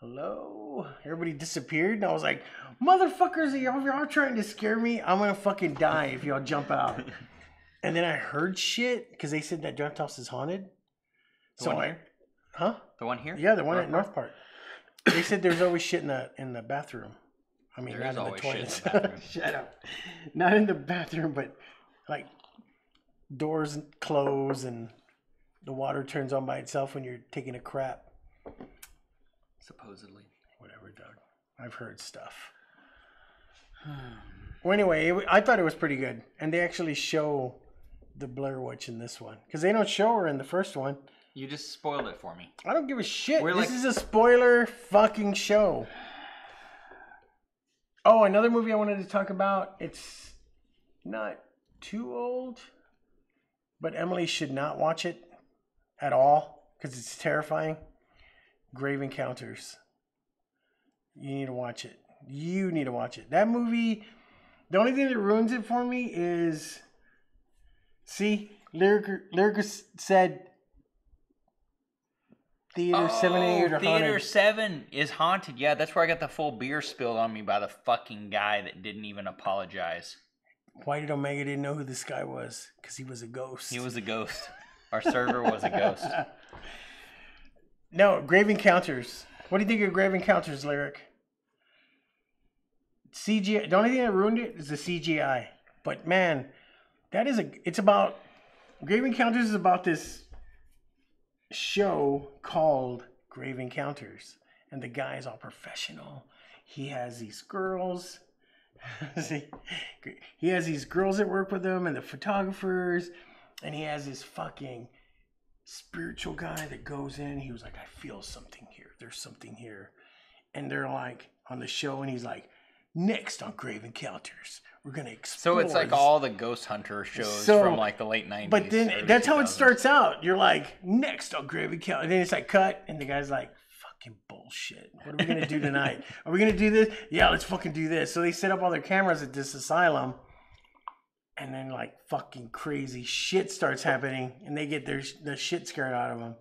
"Hello." Everybody disappeared, and I was like, "Motherfuckers, are y'all, y'all trying to scare me? I'm gonna fucking die if y'all jump out." and then I heard shit because they said that Drafthouse is haunted. The So one I, here? huh? The one here? Yeah, the one North at Park? North Park. They said there's always shit in the in the bathroom. I mean, There not is in the always shit in toilets. the bathroom. Shut up. Not in the bathroom, but like doors close and the water turns on by itself when you're taking a crap. Supposedly. Whatever, Doug. I've heard stuff. well, anyway, it, wa- I thought it was pretty good, and they actually show the Blair Witch in this one because they don't show her in the first one. You just spoiled it for me. I don't give a shit. We're this like- is a spoiler fucking show. Oh, another movie I wanted to talk about. It's not too old, but Emily should not watch it at all because it's terrifying. Grave Encounters. You need to watch it. You need to watch it. That movie, the only thing that ruins it for me is see, Lyric Lyric said Theater seven eight oh, or Oh, Theater haunted. Seven is haunted. Yeah, that's where I got the full beer spilled on me by the fucking guy that didn't even apologize. Why did Omega didn't know who this guy was? Because he was a ghost. He was a ghost. Our server was a ghost. No, Grave Encounters. What do you think of Grave Encounters, Lyric? CGI. The only thing that ruined it is the CGI. But man, that is a. It's about Grave Encounters is about this show called Grave Encounters, and the guy is all professional. He has these girls. He has these girls that work with him, and the photographers, and he has this fucking spiritual guy that goes in. He was like, I feel something here. There's something here. And they're like on the show, and he's like, next on Grave Encounters, we're gonna explore. So it's like all the ghost hunter shows So- from like the late nineties. But then that's how it starts out. You're like, next on Grave Encounters. And then it's like cut, and the guy's like, fucking bullshit. What are we gonna do tonight? are we gonna do this? Yeah, let's fucking do this. So they set up all their cameras at this asylum. And then like fucking crazy shit starts happening, and they get their the shit scared out of them.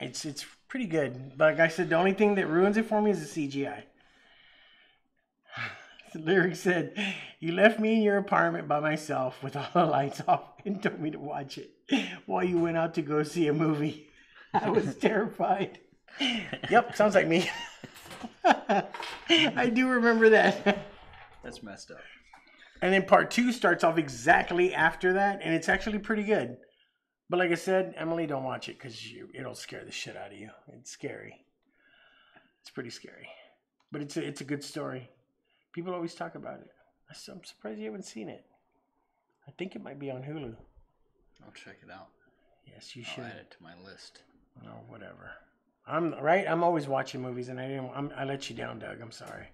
It's it's pretty good. But like I said, the only thing that ruins it for me is the CGI. The lyric said, "You left me in your apartment by myself with all the lights off and told me to watch it while you went out to go see a movie. I was terrified." yep, sounds like me. I do remember that. That's messed up. And then part two starts off exactly after that, and it's actually pretty good. But like I said, Emily, don't watch it because it'll scare the shit out of you. It's scary. It's pretty scary, but it's a, it's a good story. People always talk about it. I'm surprised you haven't seen it. I think it might be on Hulu. I'll check it out. Yes, you I'll should. add it to my list. Oh, whatever. I'm right. I'm always watching movies, and I didn't. I'm, I let you down, Doug. I'm sorry.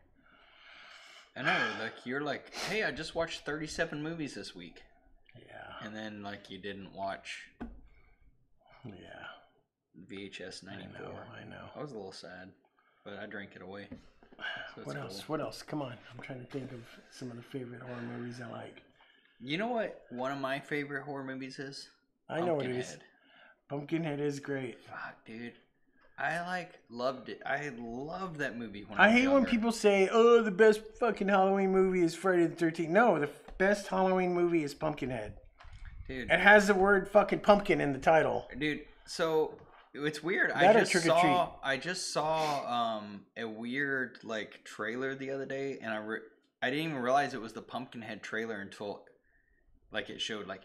I know, like you're like, hey, I just watched 37 movies this week, Yeah, and then like you didn't watch yeah. VHS 94. I know. I know. I was a little sad, but I drank it away. So What cool. else? What else? Come on. I'm trying to think of some of the favorite horror movies I like. You know what? One of my favorite horror movies is. I know what it is. Pumpkinhead. Is great. Fuck, dude. I like loved it. I loved that movie when I I, hate when people say, "Oh, the best fucking Halloween movie is Friday the 13th." No, the best Halloween movie is Pumpkinhead. dude. It has the word fucking pumpkin in the title. dude so it's weird That i just saw i just saw um a weird like trailer the other day and i re- i didn't even realize it was the pumpkinhead trailer until like it showed like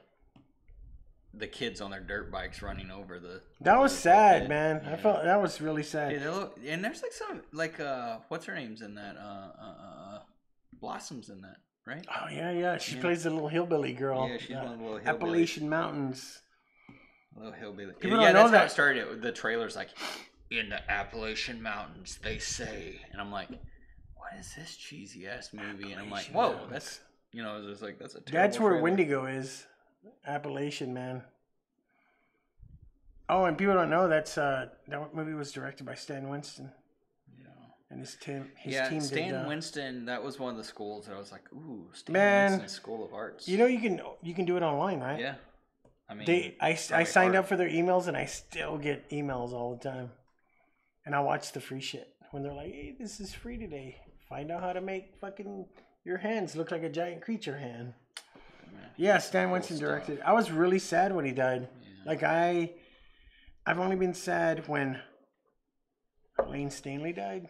the kids on their dirt bikes running over the That was sad, man. I felt that was really sad. Dude, look, and there's like some like uh what's her name's in that uh uh, uh blossoms in that right Oh yeah, yeah. She Yeah. plays the little hillbilly girl. Yeah, she's Uh, one of the little hillbillies. Appalachian Mountains. Little hillbilly People yeah that's how that. it started It- the trailer's like in the appalachian mountains they say and i'm like what is this cheesy ass movie and i'm like whoa Mountains. that's you know it's just like that's a That's where trailer. Wendigo is. Appalachian man. Oh, and people don't know that's uh that movie was directed by Stan Winston yeah, and his team. His yeah team stan did. Uh, winston that was one of the schools that i was like ooh stan Man, winston school of arts you know, you can you can do it online, right? yeah i mean They I, I signed hard. up for their emails and I still get emails all the time. And I watch the free shit when they're like, "Hey, this is free today. Find out how to make fucking your hands look like a giant creature hand." Man, Yeah, Stan Winston stuff. directed. I was really sad when he died. Yeah. Like I, I've only been sad when Lane Staley died.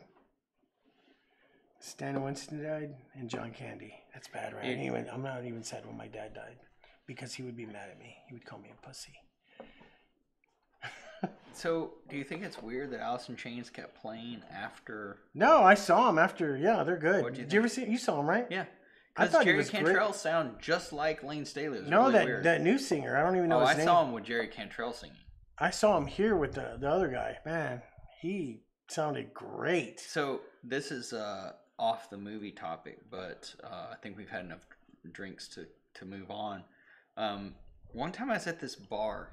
Stan Winston died, and John Candy. That's bad, right? Dude. Anyway, I'm not even sad when my dad died because he would be mad at me. He would call me a pussy. So, do you think it's weird that Alice in Chains kept playing after? No, I saw him after. Yeah, they're good. Did you ever see? You saw him, right? Yeah, I thought Jerry was great. Cantrell sound just like Lane Staley. No, really that weird. that new singer. I don't even know oh, I name. saw him with Jerry Cantrell singing. I saw him here with the the other guy. Man, he sounded great. So this is uh, off the movie topic, but uh, I think we've had enough drinks to to move on. Um, one time I was at this bar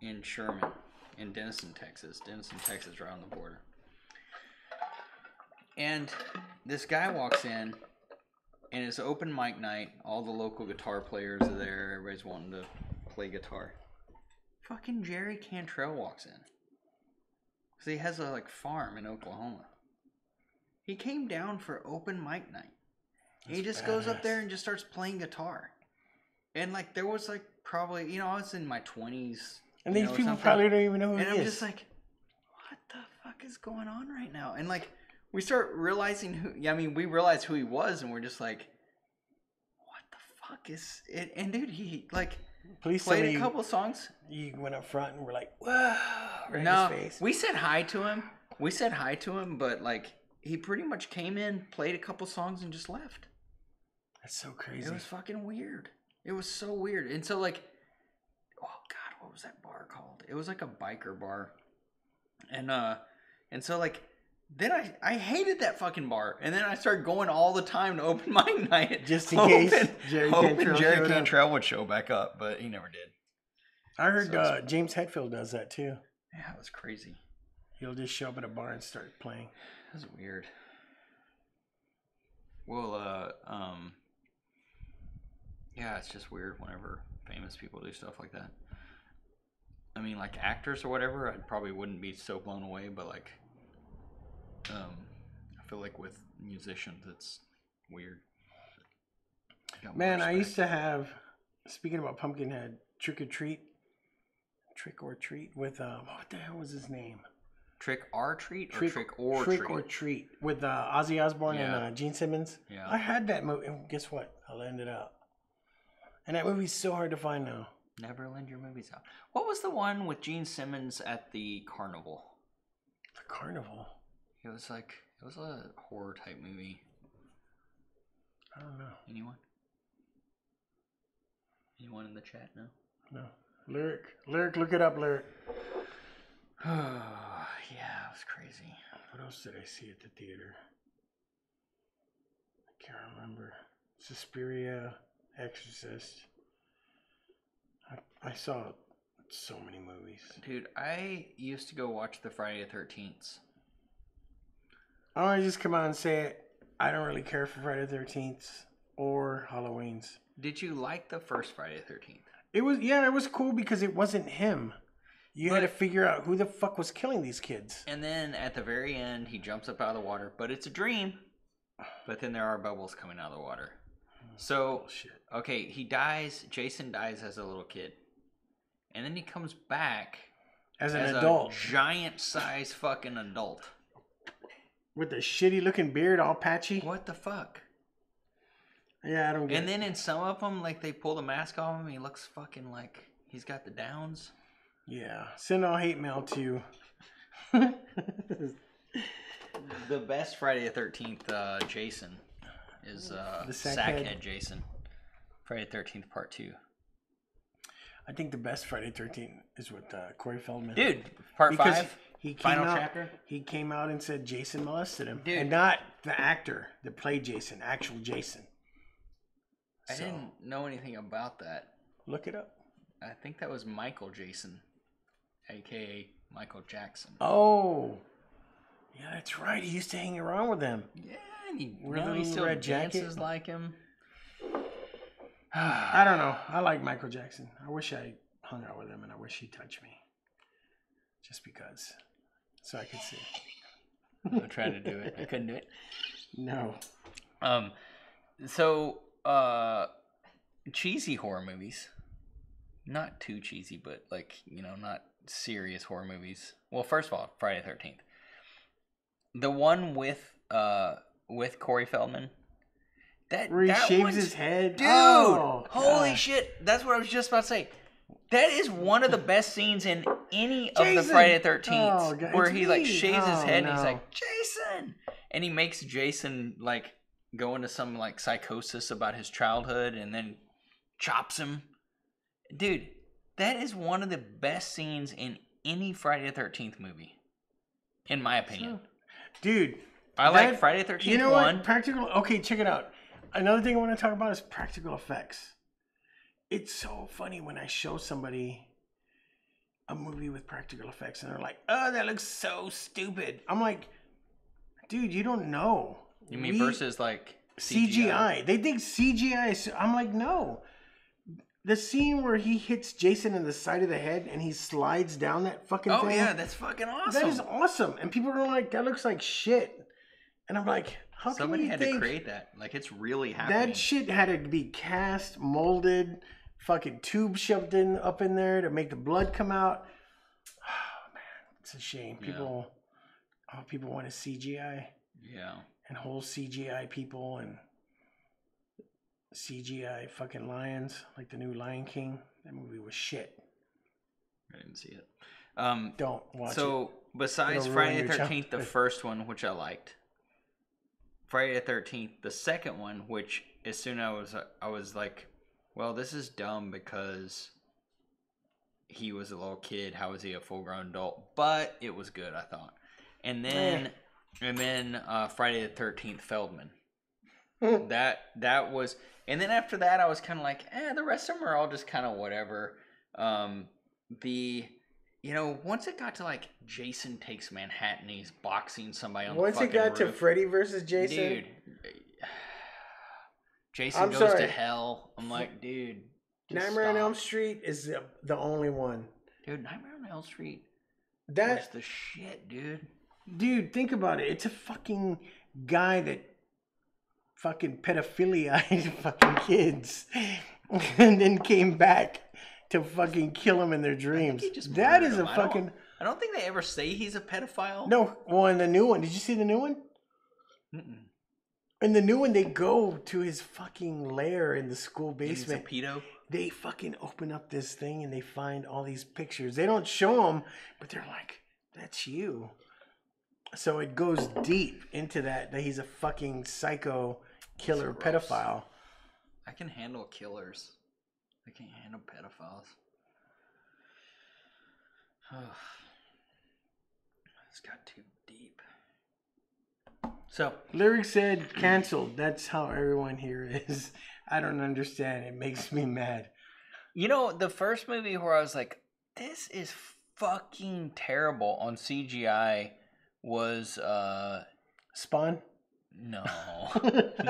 in Sherman, in Denison, Texas. Denison, Texas, right on the border. And this guy walks in, and it's open mic night. All the local guitar players are there. Everybody's wanting to play guitar. Fucking Jerry Cantrell walks in. Because he has a like farm in Oklahoma. He came down for open mic night. He just goes up there and just starts playing guitar. And like there was like probably you know I was in my twenties. And these people probably don't even know who he is And I'm is. just like, what the fuck is going on right now? And like we start realizing who. Yeah, I mean we realize who he was, and we're just like, what the fuck is it? And dude, he like Please played a you, couple songs. you went up front and were like, "Whoa!" Right in No, his face. we said hi to him. We said hi to him, but like he pretty much came in, played a couple songs, and just left. That's so crazy. It was fucking weird. It was so weird. And so like, oh god, what was that bar called? It was like a biker bar, and uh, and so like. Then I, I hated that fucking bar, and then I started going all the time to open mic night, Just in case Jerry hoping Cantrell Jerry. Cantrell would show back up, but he never did. I heard So uh, James Hetfield does that too. Yeah, it was crazy. He'll just show up at a bar and start playing. That's weird. Well, uh, um, yeah, it's just weird whenever famous people do stuff like that. I mean, like actors or whatever, I probably wouldn't be so blown away, but like, um, I feel like with musicians, it's weird. More Man, I used to have. Speaking about Pumpkinhead, Trick or Treat, Trick or Treat with um, what the hell was his name? trick or treat or trick, or Trick treat. or Treat with uh, Ozzy Osbourne and uh, Gene Simmons. Yeah. I had that movie, and guess what? I it out. And that movie's so hard to find now. Never lend your movies out. What was the one with Gene Simmons at the carnival? The Carnival. It was like it was a horror type movie. I don't know. Anyone? Anyone in the chat? No. No. Lyric. Lyric, look it up, Lyric. Oh yeah, it was crazy. What else did I see at the theater? I can't remember. Suspiria, Exorcist. I, I saw so many movies. Dude, I used to go watch the Friday the Thirteenth. Oh, I want to just come out and say it. I don't really care for Friday the 13th or Halloween's. Did you like the first Friday the Thirteenth? It was, yeah, it was cool because it wasn't him. You had to figure out who the fuck was killing these kids. And then at the very end, he jumps up out of the water, but it's a dream. But then there are bubbles coming out of the water. So Bullshit. okay, he dies. Jason dies as a little kid, and then he comes back As an adult. giant size fucking adult. with a shitty looking beard, all patchy. What the fuck? Yeah, I don't get And it. then in some of them, like they pull the mask off him, he looks fucking like he's got the downs. Yeah. Send all hate mail to. You. The best Friday the Thirteenth uh, Jason is uh, The Sackhead? Sackhead Jason. Friday Thirteenth Part Two. I think the best Friday Thirteenth is with uh, Corey Feldman. Dude, Part Because Five. he came final out, chapter? He came out and said Jason molested him, Dude. and not the actor that played Jason, actual Jason. I So, didn't know anything about that. look it up. I think that was Michael Jason, aka Michael Jackson. Oh, yeah, that's right. He used to hang around with them. Yeah, and he, Wear now the little still red jacket. dances like him. I don't know. I like Michael Jackson. I wish I hung out with him, and I wish he touched me, just because, so I could see. I'm trying to do it. I couldn't do it. No. Um, so uh, cheesy horror movies, not too cheesy, but like you know, not serious horror movies. Well, first of all, Friday Thirteenth. The one with uh with Corey Feldman. That Where he that shaves his head. dude. Oh, holy God. shit! That's what I was just about to say. That is one of the best scenes in any of the Jason! Friday Thirteenth, Oh, where he like shaves his Oh, head and he's like Jason, and he makes Jason like go into some like psychosis about his childhood, and then chops him. Dude, that is one of the best scenes in any Friday the Thirteenth movie, in my opinion. Dude, I like that- Friday Thirteenth you know one. what? Practical. Okay, check it out. Another thing I want to talk about is practical effects. It's so funny when I show somebody a movie with practical effects and they're like, "Oh, that looks so stupid." I'm like, "Dude, you don't know." You mean We- versus like CGI. They think CGI is. I'm like, no. The scene where he hits Jason in the side of the head and he slides down that fucking Oh thing. yeah, that's fucking awesome. that is awesome. And people are like, that looks like shit. And I'm like, how Somebody had to create that. Like it's really happening. that shit had to be cast, molded, fucking tube shoved in up in there to make the blood come out. Oh man, it's a shame. Yeah. People, oh, people want to CGI yeah. and whole CGI people and CGI fucking lions, like the new Lion King. That movie was shit. I didn't see it. Um, Don't watch it. so besides Friday the Thirteenth, the first one, which I liked. Friday the Thirteenth, the second one, which as soon I was I was like, well, this is dumb because he was a little kid. How is he a full grown adult? But it was good, I thought. And then and then uh, Friday the Thirteenth Feldman. that that was and then after that i was kind of like eh the rest of them are all just kind of whatever um the you know once it got to like jason takes manhattan he's boxing somebody on Once the Once it got to. Freddy versus Jason, dude jason I'm goes sorry. to hell i'm like dude Nightmare on. Elm Street is the, the only one. dude nightmare on elm street that's the shit dude dude, think about it. It's a fucking guy that fucking pedophiliaized fucking kids, and then came back to fucking kill him in their dreams. That is a him. I don't- fucking i don't think they ever say he's a pedophile no. Well, in the new one, did you see the new one? Mm-mm. In the new one, they go to his fucking lair in the school he's a basement. pedo They fucking open up this thing and they find all these pictures. They don't show them, but they're like, "That's you." So it goes deep into that that he's a fucking psycho killer pedophile. I can handle killers. I can't handle pedophiles. it's got too deep. So, Lyric said canceled. That's how everyone here is. I don't understand. It makes me mad. you know, the first movie where I was like, this is fucking terrible on CGI was, uh, Spawn. No.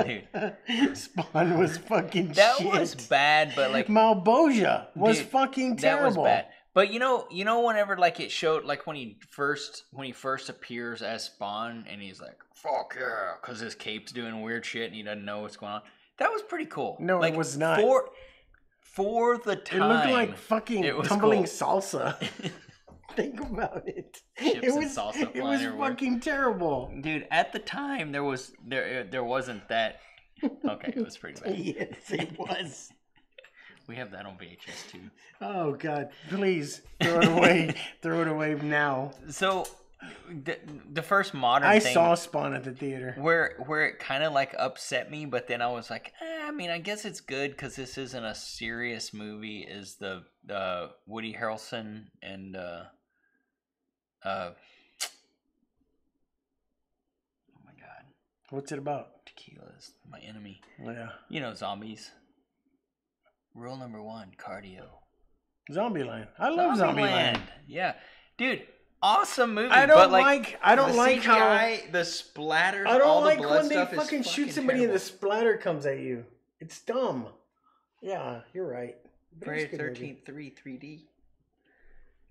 Dude. Spawn was fucking That shit. was bad, but like, Malebolgia was Dude, fucking that terrible. was bad. But you know, you know, whenever like it showed, like when he first when he first appears as Spawn, and he's like, "Fuck yeah," because his cape's doing weird shit, and he doesn't know what's going on. That was pretty cool. No, it like, was not. For for the time, It looked like fucking it was tumbling cool. salsa. Think about it. Chips it and was it was everywhere. fucking terrible. dude. At the time, there was there there wasn't that. Okay, it was pretty bad. yes, it was. We have that on VHS too. Oh god, please throw it away. throw it away now. So, the, the first modern I thing, saw Spawn at the theater. where where it kind of like upset me, but then I was like, eh, I mean, I guess it's good because this isn't a serious movie. Is the the Woody Harrelson and uh, uh, oh my god, What's it about? tequila is my enemy. Yeah, You know, zombies. Rule number one: cardio. Zombieland. I love Zombieland. Zombieland. Yeah, dude, awesome movie. I don't but, like. I don't the like how. The splatters. I don't all like the blood when they stuff is fucking shoot somebody terrible. and the splatter comes at you. It's dumb. Yeah, you're right. But it was a Friday good movie. Thirteenth Three 3D.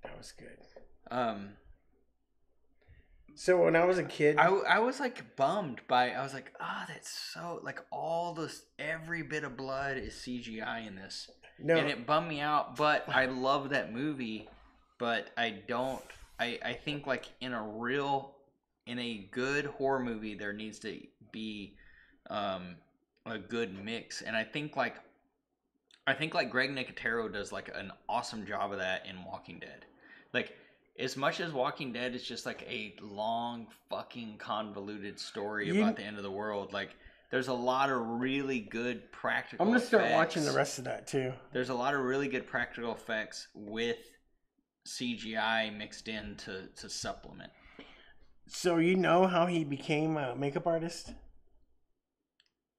That was good. Um, So when I was a kid, I, I was like bummed by. I was like, ah, that's so like all this every bit of blood is CGI in this, no, and it bummed me out. But I love that movie but I don't. I I think like in a real, in a good horror movie, there needs to be um, a good mix, and I think like. I think like Greg Nicotero does like an awesome job of that in Walking Dead. Like as much as Walking Dead is just like a long fucking convoluted story You- about the end of the world, like there's a lot of really good practical. I'm gonna start effects. watching the rest of that too. There's a lot of really good practical effects with CGI mixed in to to supplement. So you know how he became a makeup artist?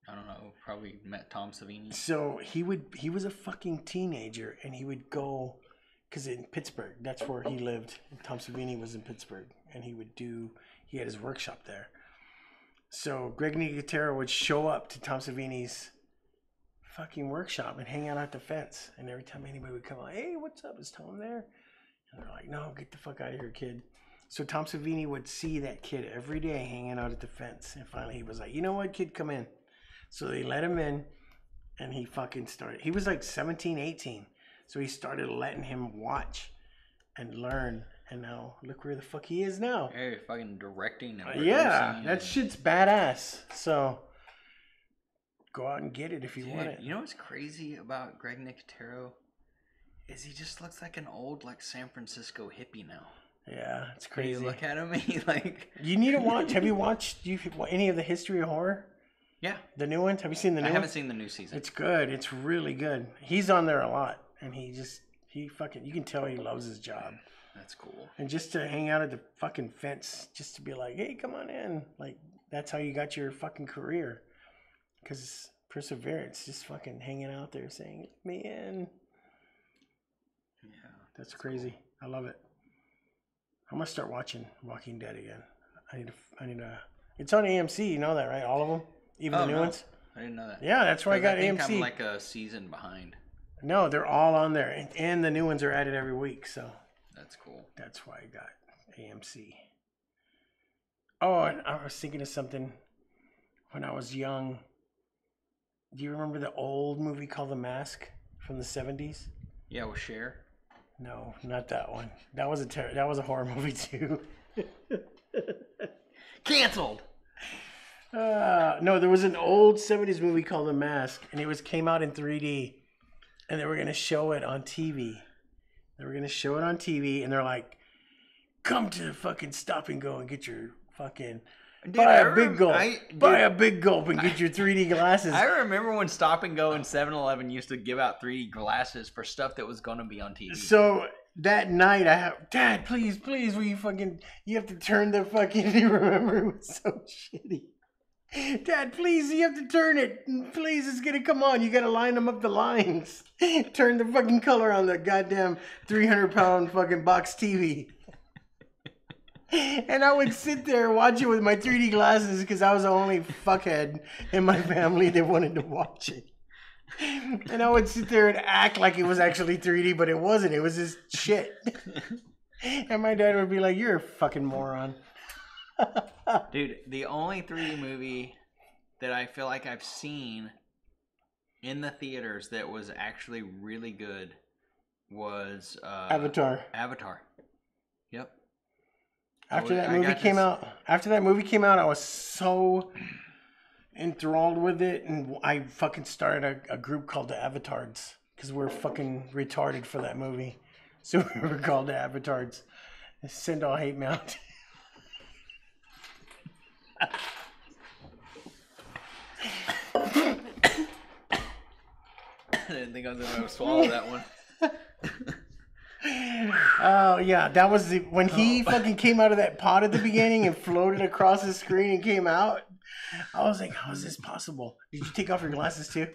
I don't know, probably met Tom Savini. So he would he was a fucking teenager and he would go because in Pittsburgh that's where he lived. Tom Savini was in Pittsburgh and he would do he had his workshop there. So Greg Nicotero would show up to Tom Savini's fucking workshop and hang out at the fence. And every time anybody would come like, hey, what's up? Is Tom there? And they're like, no, get the fuck out of here, kid. So Tom Savini would see that kid every day hanging out at the fence. And finally he was like, you know what, kid, come in. So they let him in and he fucking started. He was like 17, 18. So he started letting him watch and learn. And now look where the fuck he is now. Hey, fucking directing and Uh, Yeah, that and- shit's badass. So go out and get it if you Dude, want it. You know what's crazy about Greg Nicotero? Is he just looks like an old like San Francisco hippie now. Yeah, it's When you crazy. look at him, he like You need to watch. Have you watched you any of the history of horror? yeah. The new one? Have you seen the new I haven't seen the new season. It's good. It's really good. He's on there a lot, and he just he fucking you can tell he loves his job. That's cool. And just to hang out at the fucking fence, just to be like, hey, come on in. Like that's how you got your fucking career. Because perseverance, just fucking hanging out there saying, "Let me in." Yeah. That's crazy. I love it. I'm gonna start watching Walking Dead again. I need to. I need to. It's on AMC. You know that, right? All of them, even Oh, the new no. ones. I didn't know that. Yeah, that's where I got think AMC. I'm like a season behind. No, they're all on there, and, and the new ones are added every week. So That's cool. that's why I got AMC. Oh, and I was thinking of something when I was young. Do you remember the old movie called The Mask from the '70s? Yeah, with Cher. No, not that one. That was a ter- that was a horror movie too. Cancelled. Uh, no, there was an old '70s movie called The Mask, and it was came out in 3D, and they were gonna show it on TV. They were gonna show it on TV, and they're like, "Come to the fucking Stop and Go and get your fucking Dude, buy I a big gulp, I- buy a big gulp, and get your 3D glasses." I remember when Stop and Go and 7-Eleven used to give out 3D glasses for stuff that was going to be on TV. So that night, I have Dad, please, please, will you fucking? You have to turn the fucking. You remember it was so shitty. Dad, please, you have to turn it. Please, it's gonna come on. You gotta line them up the lines. turn the fucking color on the goddamn 300 pound fucking box TV. And I would sit there watch it with my 3D glasses because I was the only fuckhead in my family that wanted to watch it. And I would sit there and act like it was actually 3D, but it wasn't. It was just shit. And my dad would be like, You're a fucking moron. Dude, the only 3D movie that I feel like I've seen in the theaters that was actually really good was uh, Avatar. Avatar. Yep. After was- that movie came this- out, after that movie came out, I was so enthralled with it, and I fucking started a, a group called the Avatars because we're fucking retarded for that movie. So we were called the Avatars. Send all hate mail. I didn't think I was going to swallow that one. Oh yeah, that was the when he oh. fucking came out of that pot at the beginning and floated across the screen and came out. I was like, how is this possible? Did you take off your glasses too?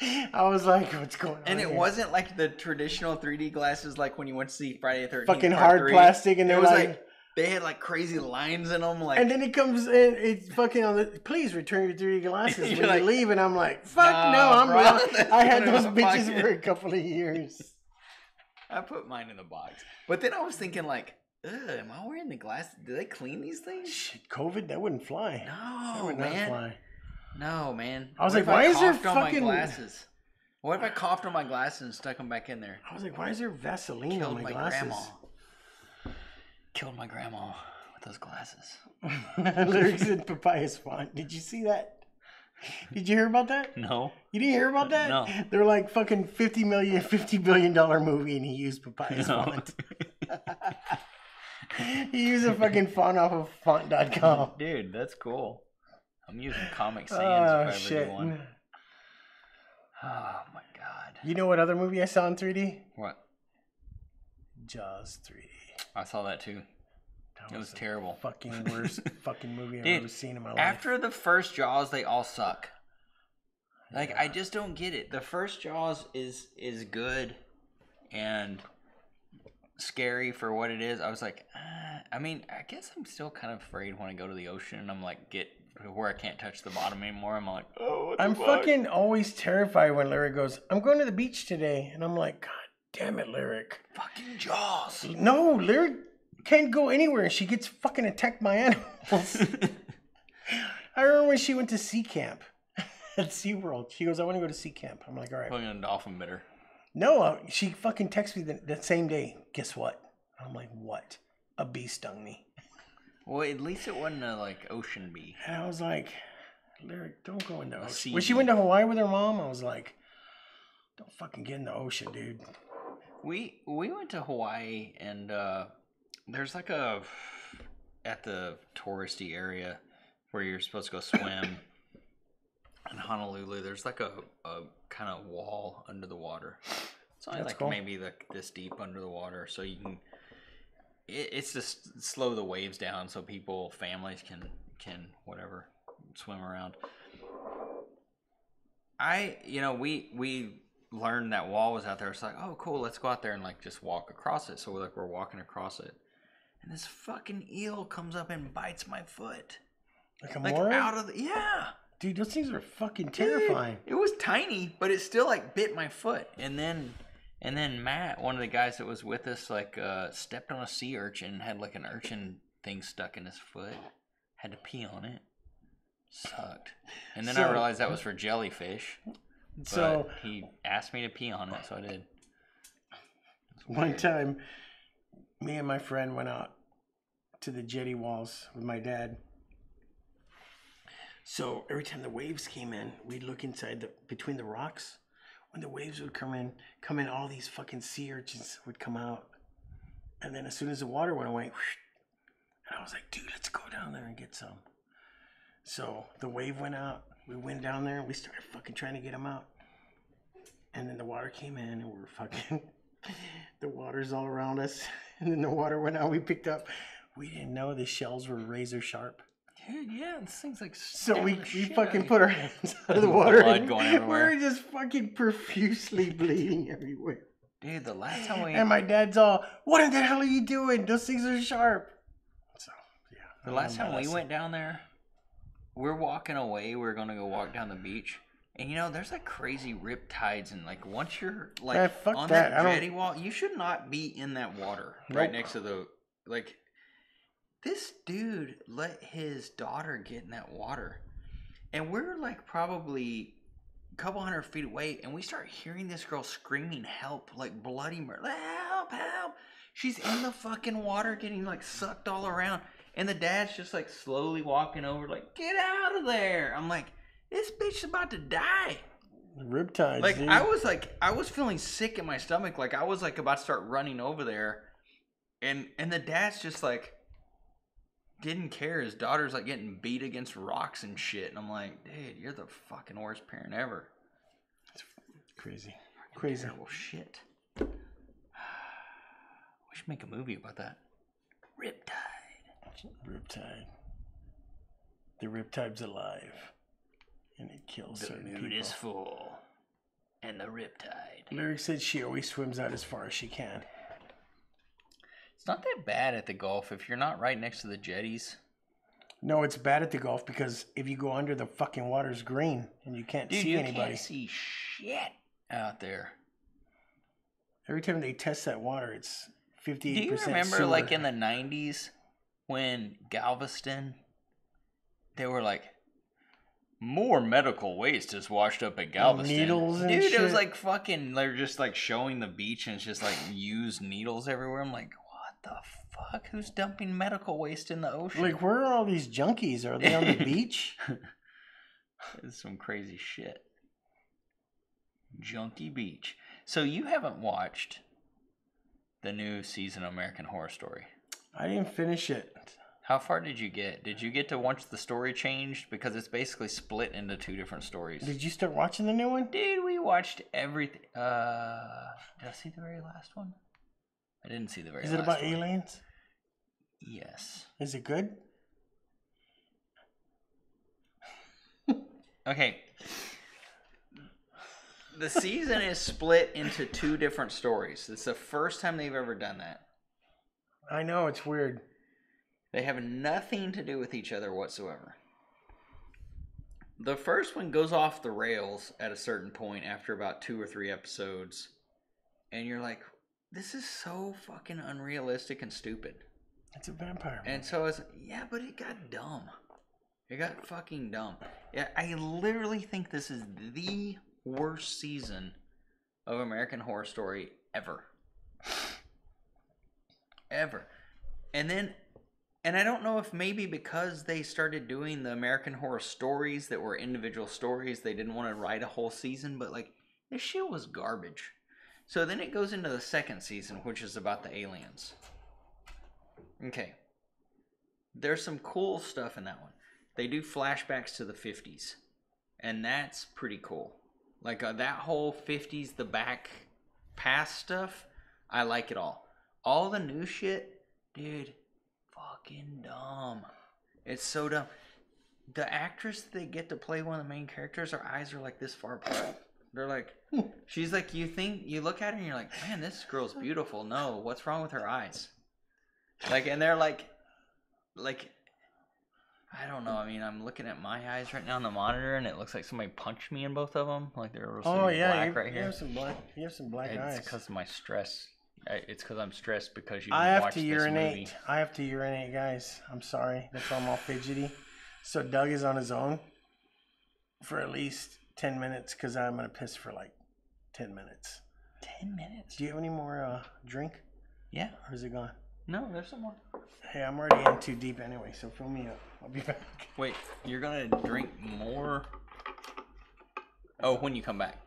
I was like, what's going on? And it here? wasn't like the traditional 3D glasses like when you went to see Friday the 13th. fucking Part hard 3. plastic, and It they're was like, like, they had like crazy lines in them. Like, and then it comes in, it's fucking on the. Please return your 3D glasses when like, you leave, and I'm like, fuck "Nah, no, I'm bro, wrong. I had those bitches pocket." for a couple of years. I put mine in the box. But then I was thinking, like, Ugh, am I wearing the glasses? Do they clean these things? Shit, COVID, that wouldn't fly. that No, would not man. fly. No, man. I was What like, why is there coughed on my fucking- glasses? What if I coughed on my glasses and stuck them back in there? I was like, why is there Vaseline Killed on my, my glasses? grandma. Killed my grandma with those glasses. Lyrics in Papyrus font. Did you see that? Did you hear about that? No. You didn't hear about that? No. They're like fucking 50 million, 50 billion dollar movie and he used Papyrus No. font. he used a fucking font off of font.com. Dude, that's cool. I'm using Comic Sans ah, Oh, ever shit. get one. Oh my god. You know what other movie I saw in 3D? What? Jaws 3D. I saw that too. That It was the terrible. Fucking worst fucking movie I've Dude, ever seen in my life. After the first Jaws, they all suck. Like I just don't get it. The first Jaws is is good and scary for what it is. I was like, uh, I mean, I guess I'm still kind of afraid when I go to the ocean and I'm like get where I can't touch the bottom anymore. I'm like, oh, what the I'm fuck? fucking always terrified when Larry goes, I'm going to the beach today. And I'm like, God damn it, Lyric. fucking Jaws. No, Lyric can't go anywhere. and She gets fucking attacked by animals. I remember when she went to sea camp at SeaWorld. She goes, I want to go to sea camp. I'm like, all right. Fucking a dolphin bitter. No, uh, she fucking texted me the, that same day. Guess what? I'm like, what? A bee stung me. Well, at least it wasn't a like ocean bee. And I was like, Lyric, don't go in the ocean. When she went to Hawaii with her mom, I was like, don't fucking get in the ocean, dude. We we went to Hawaii and uh, there's like a at the touristy area where you're supposed to go swim in Honolulu. There's like a, a kind of wall under the water. It's only That's like cool. maybe like this deep under the water, so you can. It, it's just slow the waves down so people, families can can whatever swim around. I, you know, we we learned that wall was out there. It's like, oh, cool, let's go out there and like just walk across it. So we're like, we're walking across it, and this fucking eel comes up and bites my foot, Like a like moray? out of the yeah. Dude, those things are fucking Dude, terrifying. It was tiny, but it still like bit my foot, and then. And then Matt, one of the guys that was with us, like uh, stepped on a sea urchin, and had like an urchin thing stuck in his foot, had to pee on it. Sucked. And then I realized that was for jellyfish. But So he asked me to pee on it, so I did. one time, me and my friend went out to the jetty walls with my dad. So every time the waves came in, we'd look inside the between the rocks. When the waves would come in, come in, all these fucking sea urchins would come out. And then as soon as the water went away, whoosh, and I was like, dude, let's go down there and get some. So the wave went out. We went down there and we started fucking trying to get them out. And then the water came in and we we're fucking the water's all around us. And then the water went out. We picked up. We didn't know the shells were razor sharp. Dude, yeah, this thing's like. So we, we fucking put our hands out of the water. Blood and going we everywhere. were just fucking profusely bleeding everywhere. Dude, the last time we. And my dad's all, "What in the hell are you doing? Those things are sharp." So yeah. The last time we went down there, we're walking away. We're gonna go walk down the beach, and you know, there's like crazy rip tides, and like once you're like Yeah, on that. that, jetty wall, you should not be in that water right next to the like. This dude let his daughter get in that water, and we're like probably a couple hundred feet away, and we start hearing this girl screaming help, like bloody murder, help, help. She's in the fucking water, getting like sucked all around, and the dad's just like slowly walking over, like get out of there. I'm like, this bitch is about to die. Riptides, Like dude. I was like, I was feeling sick in my stomach, like I was like about to start running over there, and and the dad's just like didn't care. His daughter's like getting beat against rocks and shit, and I'm like, dude, you're the fucking worst parent ever. That's crazy, crazy. Terrible shit. We should make a movie about that. Riptide. Riptide. The Riptide's alive, and it kills The certain mood people. is full, and the riptide. Lyric said she always swims out as far as she can. It's not that bad at the Gulf if you're not right next to the jetties. No, it's bad at the Gulf because if you go under, the fucking water's green and you can't Dude, see you anybody. can't see shit out there. Every time they test that water, it's fifty-eight Do you percent. remember, like in the '90s, when Galveston, they were like, More medical waste is washed up at Galveston. Needles and Dude, it was like fucking. They're just like showing the beach and it's just like used needles everywhere. I'm like, what the fuck? Who's dumping medical waste in the ocean? Like, where are all these junkies? Are they on the beach? It's some crazy shit. Junkie Beach. So you haven't watched the new season of American Horror Story. I didn't finish it. How far did you get? Did you get to once the story changed? Because it's basically split into two different stories. Did you start watching the new one? Dude, we watched everything. Uh, did I see the very last one? I didn't see the very. Is it about one. aliens? Yes. Is it good? Okay. The season is split into two different stories. It's the first time they've ever done that. I know it's weird. They have nothing to do with each other whatsoever. The first one goes off the rails at a certain point after about two or three episodes, and you're like, this is so fucking unrealistic and stupid. It's a vampire. And so it's yeah, but it got dumb. It got fucking dumb. Yeah, I literally think this is the worst season of American Horror Story ever. Ever. And then and I don't know if maybe because they started doing the American Horror Stories that were individual stories, they didn't want to write a whole season, but like this shit was garbage. So then it goes into the second season, which is about the aliens. Okay. There's some cool stuff in that one. They do flashbacks to the 50s. And that's pretty cool. Like uh, that whole 50s, the back past stuff, I like it all. All the new shit, dude, fucking dumb. It's so dumb. The actress they get to play one of the main characters, her eyes are like this far apart. They're like, she's like, you think, you look at her and you're like, man, this girl's beautiful. No, what's wrong with her eyes? Like, and they're like, like, I don't know. I mean, I'm looking at my eyes right now on the monitor, and it looks like somebody punched me in both of them. Like they're oh yeah, black you, right you here. have some black. You have some black It's eyes. because of my stress. I- It's because I'm stressed because you I have to this urinate. movie. I have to urinate, guys. I'm sorry. That's why I'm all fidgety. So Doug is on his own for at least ten minutes because I'm gonna piss for like ten minutes. Ten minutes. Do you have any more uh, drink, Yeah. or is it gone? No, there's some more. Hey, I'm already in too deep anyway, so fill me up. I'll be back. Wait, you're gonna drink more? Oh, when you come back,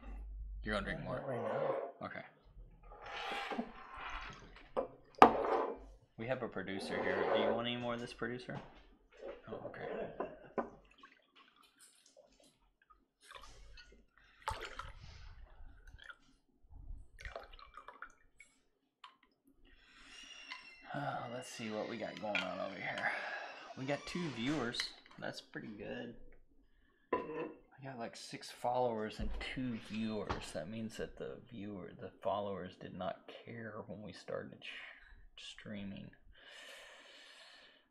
you're gonna drink more. Right now. Okay. We have a producer here. Do you want any more of this producer? Oh, okay. Uh, let's see what we got going on over here. We got two viewers. That's pretty good. I got like six followers and two viewers. That means that the viewer, the followers, did not care when we started streaming.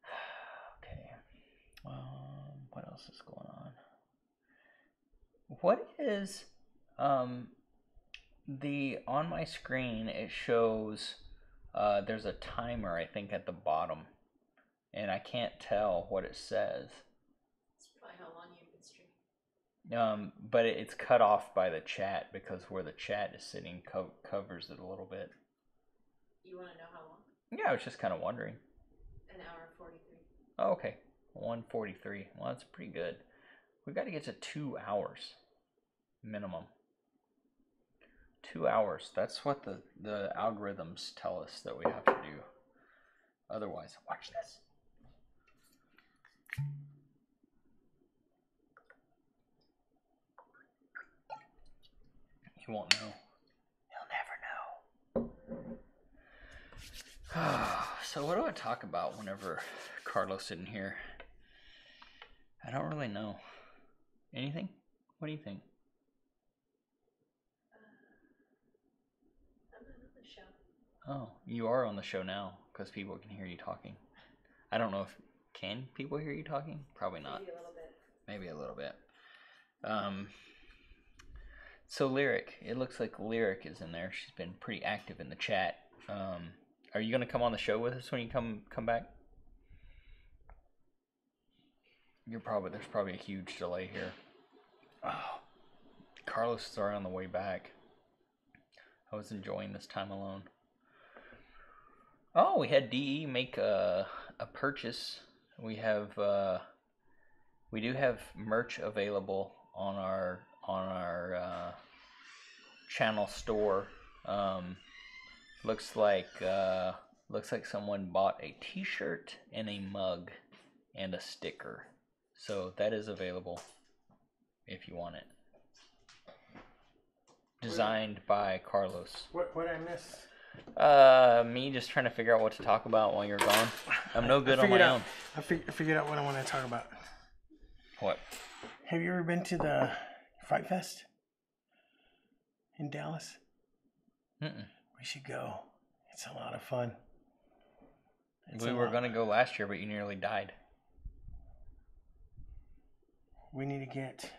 Okay. Um, what else is going on? What is um the on my screen? It shows uh, there's a timer. I think at the bottom, and I can't tell what it says. It's probably how long you've been streaming. Um, but it, it's cut off by the chat because where the chat is sitting co- covers it a little bit. You want to know how long? Yeah, I was just kind of wondering. An hour and 43. Oh, okay, one forty three. Well, that's pretty good. We've got to get to two hours minimum. Two hours. That's what the the algorithms tell us that we have to do. Otherwise, watch this. You won't know. You'll never know. so, what do I talk about whenever Carlos isn't here? I don't really know. Anything? What do you think? I'm not on the show. Oh, you are on the show now because people can hear you talking. I don't know if can people hear you talking. Probably not. Maybe a little bit. Maybe a little bit. Um. So lyric, it looks like lyric is in there. She's been pretty active in the chat. Um, are you gonna come on the show with us when you come come back? You're probably there's probably a huge delay here. Oh, Carlos is already on the way back. I was enjoying this time alone. Oh, we had DE make a a purchase. We have uh, we do have merch available on our on our uh, channel store. Um, looks like uh, looks like someone bought a T-shirt and a mug and a sticker. So that is available if you want it. Designed by Carlos. What what I miss? Uh, me just trying to figure out what to talk about while you're gone. I'm no good I on my out, own. I, fig- I figured out what I want to talk about. What? Have you ever been to the Fight Fest in Dallas? Mm-mm. We should go. It's a lot of fun. It's we were gonna go last year, but you nearly died. We need to get.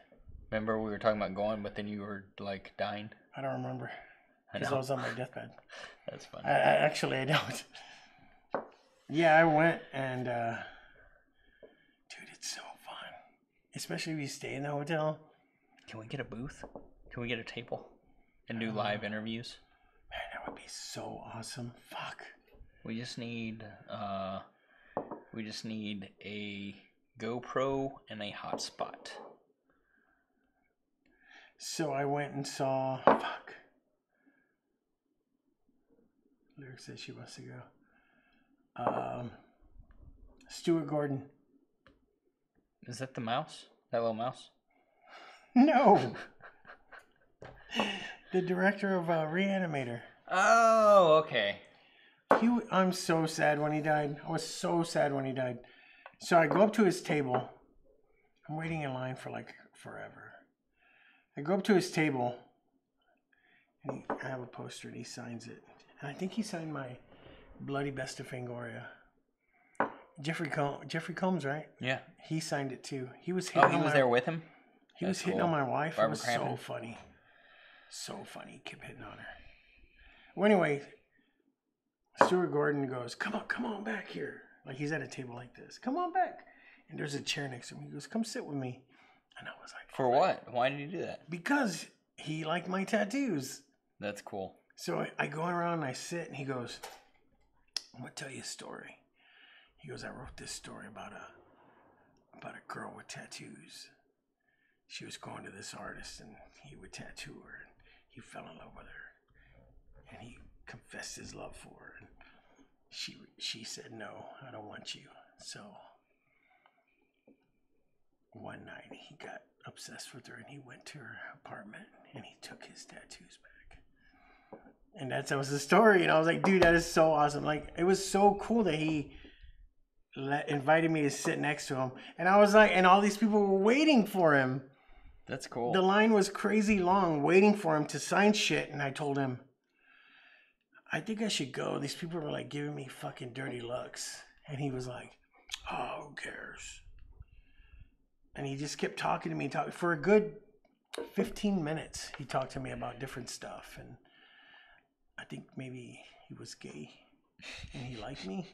Remember we were talking about going, but then you were like dying. I don't remember I because I, know. was on my deathbed. That's funny. I, I actually I don't. Yeah, I went and uh dude, it's so fun. Especially if you stay in the hotel. Can we get a booth? Can we get a table and do live interviews? Man, that would be so awesome. Fuck. We just need uh, we just need a GoPro and a hotspot. So I went and saw fuck. Lyric says she wants to go. Um Stuart Gordon. Is that the mouse? That little mouse? No. the director of uh, Reanimator. Oh, okay. He, w- I'm so sad when he died. I was so sad when he died. So I go up to his table. I'm waiting in line for like forever. I go up to his table, and he, I have a poster, and he signs it. And I think he signed my Bloody Best of Fangoria. Jeffrey Col- Jeffrey Combs, right? Yeah. He signed it too. He was Oh, he on was my, there with him. He was That's hitting cool. on my wife. it Barbara was so funny. So funny. He kept hitting on her. Well, anyway, Stuart Gordon goes, Come on, come on back here. Like he's at a table like this. Come on back. And there's a chair next to him. He goes, Come sit with me. And I was like, For what? Why did he do that? Because he liked my tattoos. That's cool. So I, I go around and I sit, and he goes, I'm gonna tell you a story. He goes, I wrote this story about a about a girl with tattoos. She was going to this artist, and he would tattoo her, he fell in love with her, and he confessed his love for her. And she she said, No, I don't want you. So one night he got obsessed with her, and he went to her apartment, and he took his tattoos back and that's that was the story and i was like dude that is so awesome like it was so cool that he let, invited me to sit next to him and i was like and all these people were waiting for him That's cool. the line was crazy long waiting for him to sign shit and i told him i think i should go. These people were like giving me fucking dirty looks and he was like oh who cares? And he just kept talking to me talk, for a good 15 minutes he talked to me about different stuff and i think maybe he was gay and he liked me.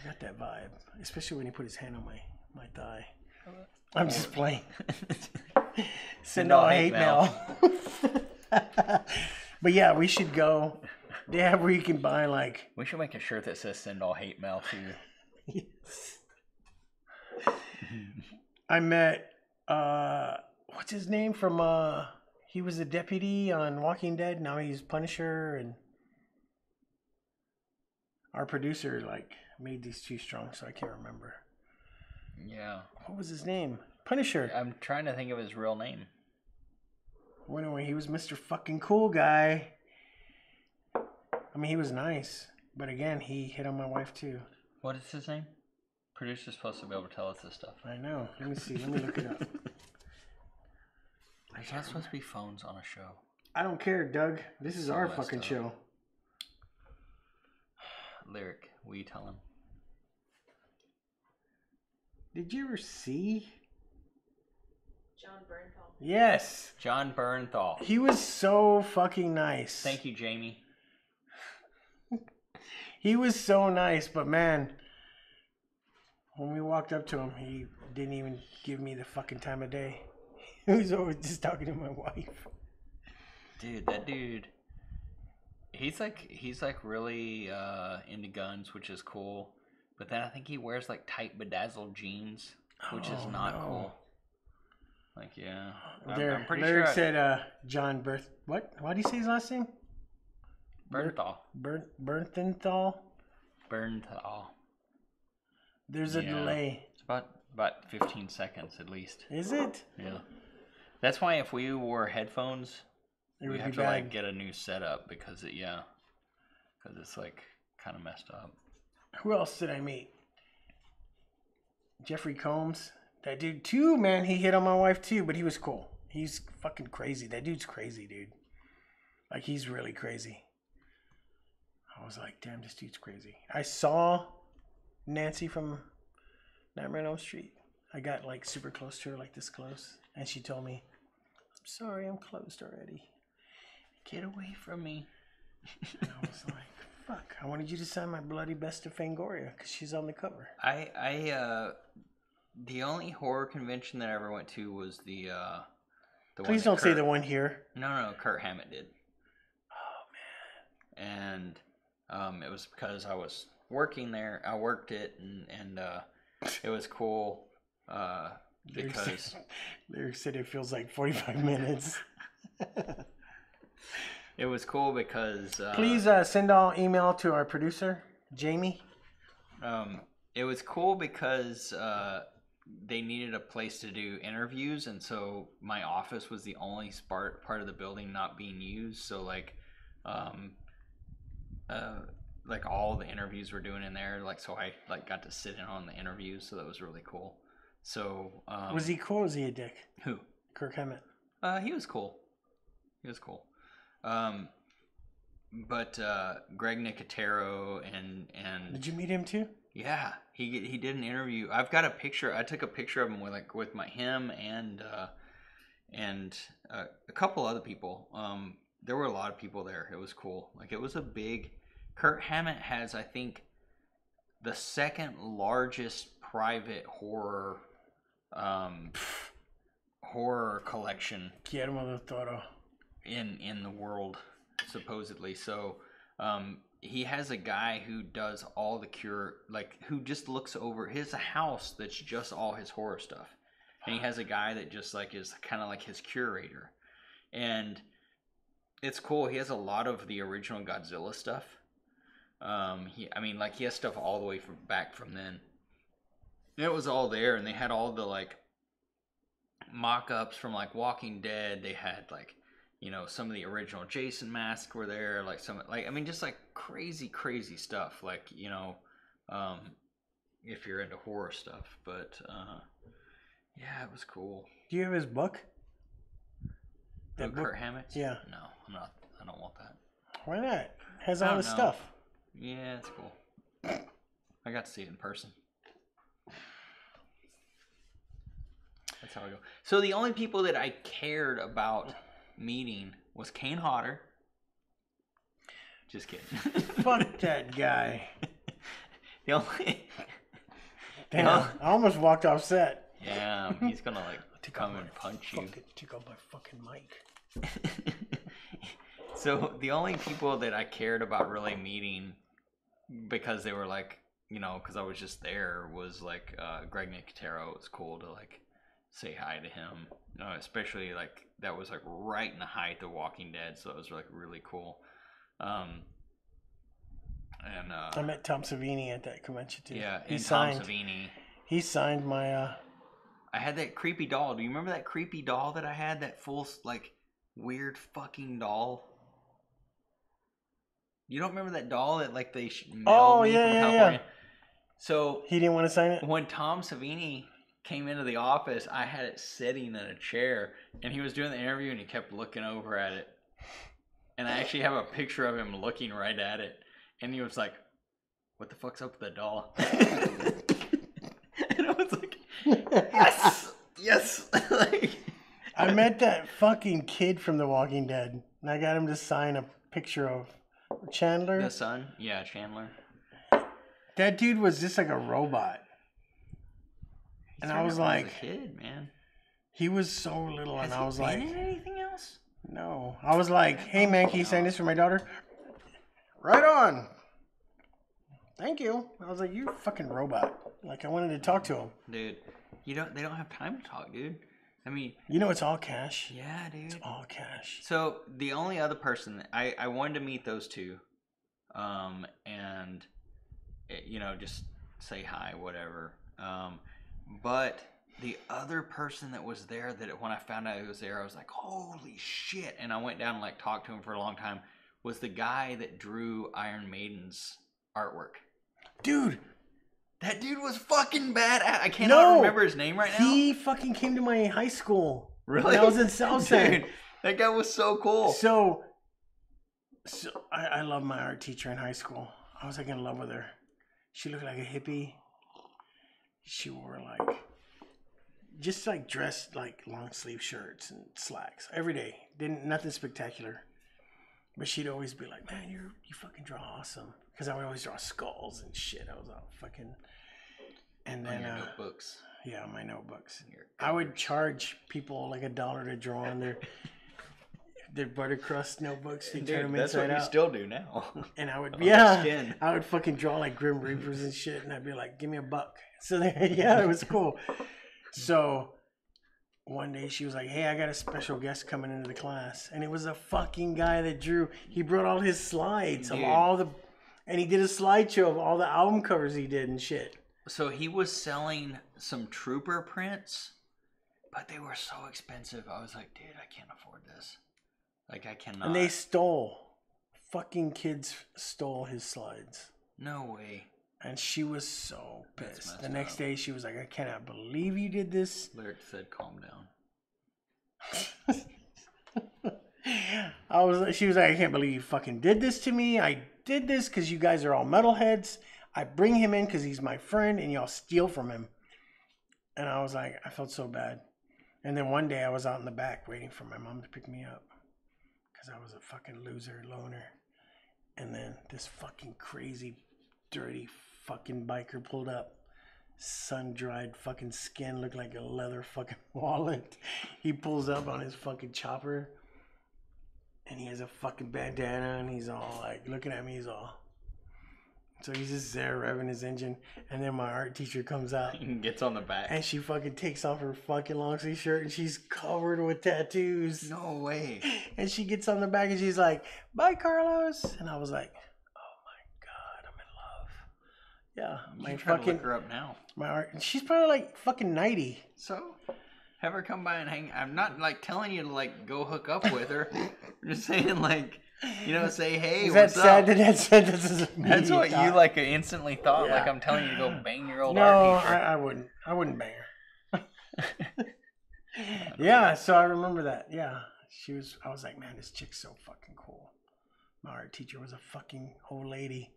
I got that vibe especially when he put his hand on my my thigh. Oh, I'm just playing send all hate mail but yeah we should go they have where you can buy like we should make a shirt that says "Send all hate mail" to. You. I met uh what's his name from uh he was a deputy on Walking Dead, now he's Punisher and our producer like made these too strong so I can't remember. Yeah. What was his name? Punisher. I'm trying to think of his real name. Anyway, he was Mr. fucking cool guy. I mean he was nice. But again, he hit on my wife too. What is his name? Producer's supposed to be able to tell us this stuff. I know. Let me see. Let me look it up. There's not supposed to be phones on a show. I don't care, Doug. This is So our messed fucking up. show. Lyric, will you tell him? Did you ever see? Jon Bernthal. Yes. Jon Bernthal. He was so fucking nice. Thank you, Jamie. He was so nice, but man, when we walked up to him, he didn't even give me the fucking time of day. Who's always just talking to my wife? Dude, that dude. He's like he's like really uh, into guns, which is cool. But then I think he wears like tight bedazzled jeans, which is Oh, not no. cool. Like yeah, I'm, There, I'm pretty sure. I- said uh, John Berth. What? Why do you say his last name? Bernthal. Bern Bernthal. Bernthal. There's a Yeah. delay. It's about about 15 seconds at least. Is it? Yeah. That's why if we wore headphones, It we would have to like get a new setup because it yeah, because it's like kind of messed up. Who else did I meet? Jeffrey Combs. That dude too, man. He hit on my wife too, but he was cool. He's fucking crazy. That dude's crazy, dude. Like he's really crazy. I was like, damn, this dude's crazy. I saw Nancy from Nightmare on Elm Street. I got like super close to her, like this close, and she told me, "I'm sorry, I'm closed already." Get away from me. And I was like, "Fuck! I wanted you to sign my bloody best of Fangoria because she's on the cover." I I uh the only horror convention that I ever went to was the uh the Please don't say the one here. No, no, Kirk Hammett did. Oh man. And um it was because I was working there. I worked it and and uh it was cool uh because Lyric said it feels like 45 minutes. it was cool because uh Please uh, send all email to our producer, Jamie. Um, it was cool because uh, they needed a place to do interviews, and so my office was the only part part of the building not being used. So like, um, uh, like all the interviews were doing in there. Like so, I like got to sit in on the interviews, so that was really cool. So um, Was he cool? or Was he a dick? who? Kirk Hammett. Uh, he was cool. He was cool. Um, but uh, Greg Nicotero and and Did you meet him too? Yeah, he he did an interview. I've got a picture. I took a picture of him with like with my him and uh, and uh, a couple other people. Um, there were a lot of people there. It was cool. Like it was a big. Kirk Hammett has, I think, the second largest private horror um, horror collection Guillermo del Toro. in in the world supposedly so um he has a guy who does all the cure like who just looks over his house that's just all his horror stuff. And he has a guy that just like is kind of like his curator. And it's cool he has a lot of the original godzilla stuff. Um he i mean like he has stuff all the way from back from then. It was all there and they had all the like mock-ups from like walking dead. They had like you know some of the original jason masks were there like some like i mean just like crazy crazy stuff like you know um if you're into horror stuff but uh yeah it was cool Do you have his book? That That book? Kirk Hammett's? Yeah. no i'm not i don't want that Why not? Has I all don't his know. stuff. yeah it's cool i got to see it in person that's how i go so the only people that i cared about meeting was kane hodder just kidding Fuck that guy. the only Damn. I almost walked off set. yeah he's gonna like come and punch you fucking, Took out my fucking mic. so the only people that I cared about really meeting because they were like, you know, because I was just there was like uh, Greg Nicotero. It was cool to like say hi to him, uh, especially like that was like right in the height of Walking Dead, so it was like really cool. Um, and uh, I met Tom Savini at that convention too. yeah, he and Tom signed. Savini. He signed my. uh I had that creepy doll. Do you remember that creepy doll that I had? That full like weird fucking doll. You don't remember that doll that like they mailed Oh, me yeah, from yeah, yeah. California? So He didn't want to sign it. when Tom Savini came into the office, I had it sitting in a chair, and he was doing the interview, and he kept looking over at it. And I actually have a picture of him looking right at it, and he was like, "What the fuck's up with that doll?" and I was like, "Yes, yes!" like, I met that fucking kid from The Walking Dead, and I got him to sign a picture of Chandler. the son, yeah, Chandler. That dude was just like a robot. And I was like- a kid, man. He was so little, and Has I he was like, in anything else? no. I was like, hey man, can you sign this for my daughter? Right on. Thank you. I was like, you fucking robot. Like I wanted to talk to him. Dude, you don't. They don't have time to talk, dude. I mean, You know, it's all cash. yeah, dude. It's All cash. So the only other person that I I wanted to meet those two, um, and eh, you know just say hi, whatever. Um, but the other person that was there that when I found out he was there, I was like, holy shit! And I went down and like talked to him for a long time. Was the guy that drew Iron Maiden's artwork? Dude, That dude was fucking bad. I cannot No, remember his name right now. he fucking came to my high school. really? I was in Southside. Dude, that guy was so cool. So, so I, I love my art teacher in high school. I was like in love with her. She looked like a hippie. She wore like just like dressed like long sleeve shirts and slacks every day. Didn't nothing spectacular. But she'd always be like, "Man, you're you fucking draw awesome." Because I would always draw skulls and shit. I was all fucking. And then, uh, notebooks. yeah, my notebooks. I would charge people like a dollar to draw on their their butter crust notebooks. Turn Dude, them that's inside what you still do now. and I would, yeah. I would fucking draw like Grim Reapers and shit, and I'd be like, "Give me a buck." So they, yeah, it was cool. So one day she was like, "Hey, I got a special guest coming into the class," and it was a fucking guy that drew. He brought all his slides of Dude. all the, and he did a slideshow of all the album covers he did and shit. so he was selling some trooper prints, but they were so expensive. I was like, dude, I can't afford this. Like, I cannot. And they stole, fucking kids stole his slides. no way. And she was so pissed. The next up. day, she was like, "I cannot believe you did this." Lyric said, calm down. I was. She was like, "I can't believe you fucking did this to me. I did this because you guys are all metalheads. I bring him in because he's my friend, and y'all steal from him." And I was like, I felt so bad. And then one day, I was out in the back waiting for my mom to pick me up because I was a fucking loser, loner. And then this fucking crazy, dirty fucking biker pulled up. Sun dried fucking skin looked like a leather fucking wallet. He pulls up on his fucking chopper and he has a fucking bandana and he's all like looking at me, he's all so he's just there revving his engine and then my art teacher comes out and Gets on the back. and she fucking takes off her fucking long sleeve shirt and she's covered with tattoos. no way. And she gets on the back and she's like, Bye Carlos and I was like, Oh my god, I'm in love. Yeah. My You trying to fucking her up now. my art she's probably like fucking ninety. So, have her come by and hang. I'm not like telling you to like go hook up with her. I'm just saying like, you know, say hey. Is that what's sad up? that that sentence is That's what you like instantly thought. Like I'm telling you to go bang your old No, art I. I wouldn't. I wouldn't bang her. yeah, so I remember that. Yeah, she was. I was like, man, this chick's so fucking cool. My art teacher was a fucking old lady.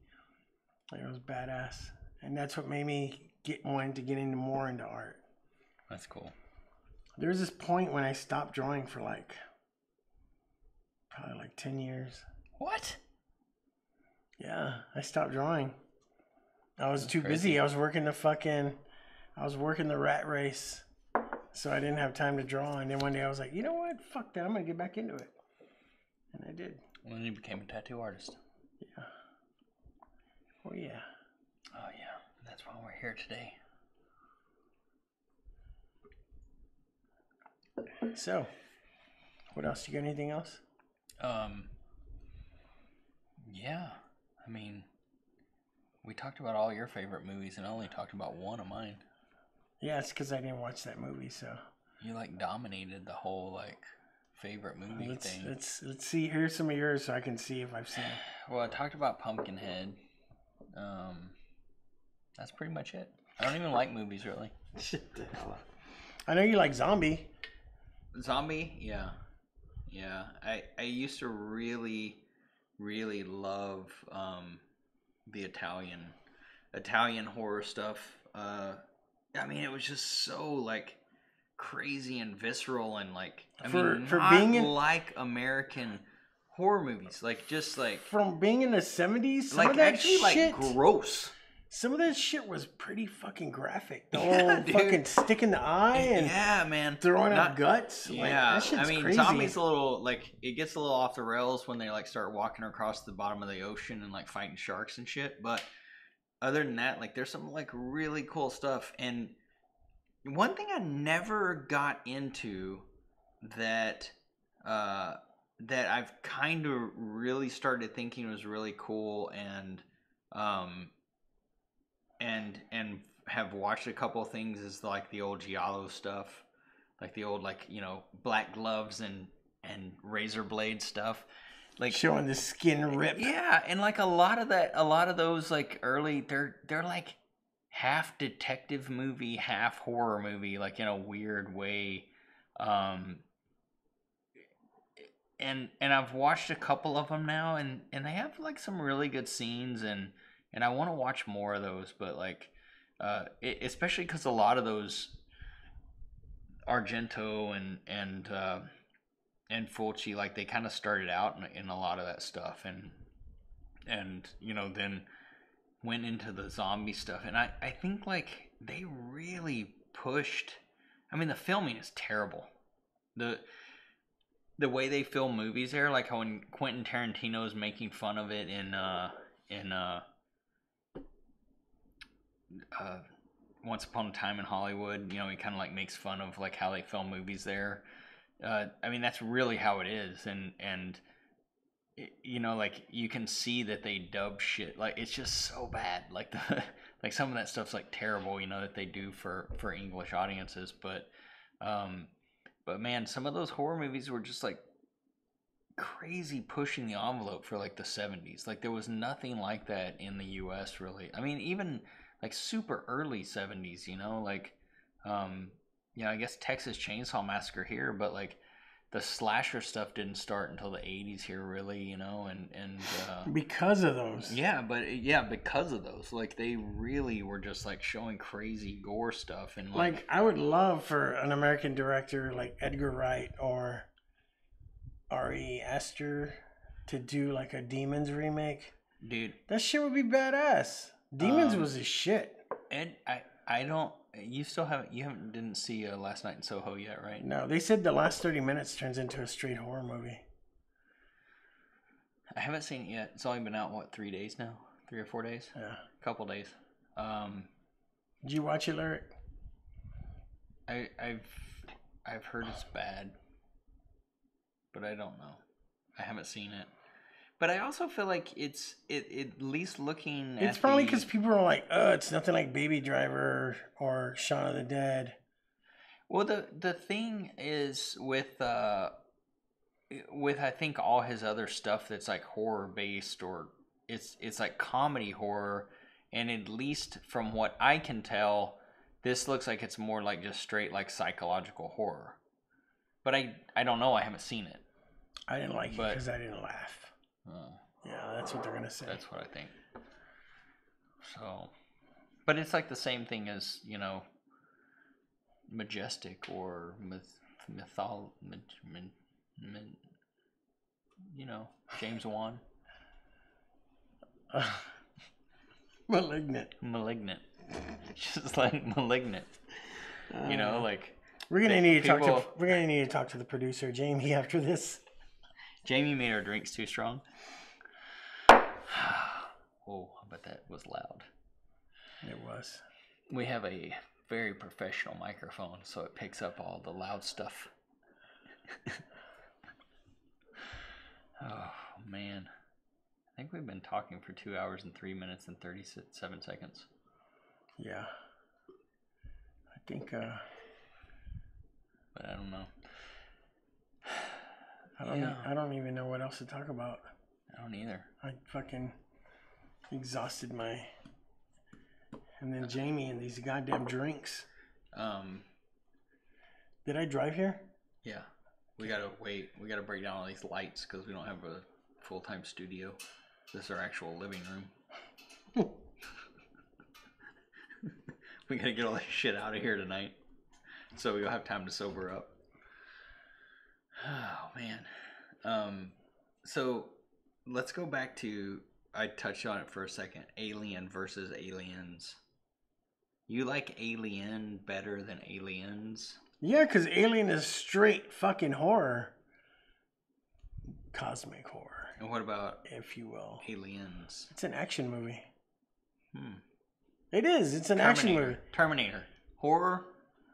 Like, it was badass, and that's what made me get wanting to get into more into art. That's cool. There was this point when I stopped drawing for like probably like ten years. What? Yeah, I stopped drawing. I was That's too crazy. busy. I was working the fucking, I was working the rat race, so I didn't have time to draw. And then one day I was like, you know what? Fuck that. I'm gonna get back into it, and I did. And then you became a tattoo artist. Oh yeah. Oh yeah, that's why we're here today. So, what else? You got anything else? Um. Yeah, I mean, we talked about all your favorite movies, and I only talked about one of mine. Yeah, it's because I didn't watch that movie. So You like dominated the whole like favorite movie let's thing. let's let's see. Here's some of yours, so I can see if I've seen it. Well, I talked about Pumpkinhead. Um, that's pretty much it. I don't even like movies really. Shit the hell up. I know you like zombie. Zombie, yeah, yeah. I I used to really, really love um, the Italian, Italian horror stuff. Uh, I mean, it was just so like crazy and visceral and like I For- mean, for not being in- like American horror movies, like just like From being in the 70s, some like of that actually like shit. gross. Some of that shit was pretty fucking graphic. The Yeah, whole dude. fucking stick in the eye and yeah, man. throwing Not- up guts. Like, yeah, shit's I mean, crazy. zombies a little like it gets a little off the rails when they like start walking across the bottom of the ocean and like fighting sharks and shit. But other than that, like there's some like really cool stuff. And one thing I never got into that uh, that I've kind of really started thinking was really cool and um and and have watched a couple of things is like the old Giallo stuff, like the old like you know black gloves and and razor blade stuff, like showing the skin rip. yeah, and like a lot of that, a lot of those like early, they're they're like half detective movie, half horror movie, like in a weird way. Um, and and I've watched a couple of them now, and and they have like some really good scenes, and and I want to watch more of those, but like, uh, it, especially because a lot of those Argento and and uh, and Fulci, like they kind of started out in, in a lot of that stuff, and and you know then went into the zombie stuff, and I I think like they really pushed. I mean, the filming is terrible. the The way they film movies there, like how when Quentin Tarantino is making fun of it in uh in uh, uh Once Upon a Time in Hollywood, you know, he kind of like makes fun of like how they film movies there. Uh, I mean that's really how it is, and and you know like you can see that they dub shit like it's just so bad like the like some of that stuff's like terrible you know that they do for for English audiences, but um but man some of those horror movies were just like crazy pushing the envelope for like the 70s like there was nothing like that in the US really. I mean even like super early 70s you know? Like um yeah, I guess Texas Chainsaw Massacre here, but like the slasher stuff didn't start until the 80s here, really, you know, and and uh, Because of those. yeah, but yeah, because of those, like they really were just like showing crazy gore stuff and like, Like I would love for an American director like Edgar Wright or Ari Aster to do like a Demons remake. dude, That shit would be badass. Demons Um, was a shit. and I I don't. You still haven't you haven't didn't see uh, Last Night in Soho yet, right? No, they said the last thirty minutes turns into a straight horror movie. I haven't seen it yet. It's only been out what three days now, three or four days, Yeah. a couple days. Um, Did you watch it, Lyric? I I've I've heard it's bad, but I don't know. I haven't seen it. But I also feel like it's it, at least looking. It's at probably the- because people are like, "Oh, it's nothing like Baby Driver or Shaun of the Dead." Well, the the thing is with uh with I think all his other stuff that's like horror based or it's it's like comedy horror, and at least from what I can tell, this looks like it's more like just straight like psychological horror. But I I don't know. I haven't seen it. I didn't like it because I didn't laugh. Oh. Yeah, that's what they're gonna say. That's what I think. So, but it's like the same thing as you know, majestic or myth, mythol, myth, myth, myth, you know, James Wan, Malignant. malignant, just like malignant. You know, uh, like We're gonna need to talk to. We're gonna need to talk to the producer Jamie after this. Jamie made our drinks too strong. oh, but that was loud. It was. We have a very professional microphone, so it picks up all the loud stuff. oh man, I think we've been talking for two hours and three minutes and thirty-seven seconds. Yeah. I think. uh But I don't know. I don't. Yeah. I don't even know what else to talk about. I don't either. I fucking exhausted my. And then Jamie and these goddamn drinks. Um, Did I drive here? yeah, we gotta wait. We gotta break down all these lights because we don't have a full-time studio. This is our actual living room. we gotta get all this shit out of here tonight, so we'll have time to sober up. Oh man. Um, so let's go back to I touched on it for a second. Alien versus Aliens. You like Alien better than Aliens? Yeah, because Alien is straight fucking horror. Cosmic horror, And what about if you will. Aliens? It's an action movie. Hmm. It is. It's an action movie. Terminator. Horror,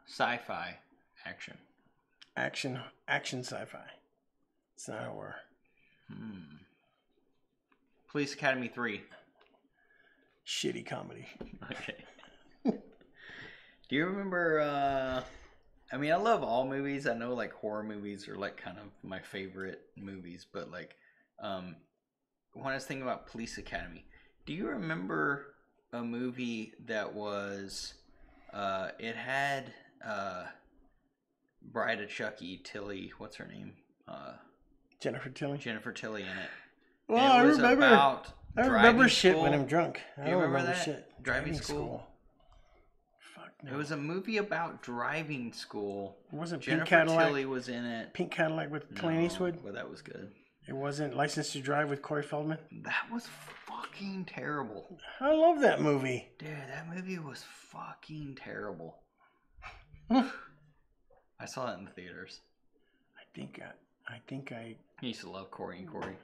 sci-fi, action. Action, action sci-fi. It's not horror. Hmm. Police Academy 3. Shitty comedy. Okay. Do you remember? Uh, I mean, I love all movies. I know like horror movies are like kind of my favorite movies, but like, um, when I was thinking about Police Academy, do you remember a movie that was? Uh, it had uh, Bride of Chucky, Tilly. What's her name? Uh, Jennifer Tilly. Jennifer Tilly in it. Well, And it I was remember. about I remember driving shit when. I'm drunk. I You don't remember remember, that? shit. Driving school? Fuck no. It was a movie about driving school. It wasn't Pink Jennifer Cadillac. Tilly was in it. Pink Cadillac with Clint No, Eastwood. Well, that was good. It wasn't License to Drive with Corey Feldman. That was fucking terrible. I love that movie. Dude, that movie was fucking terrible. I saw it in the theaters. I think I, I think I I used to love Corey and Corey.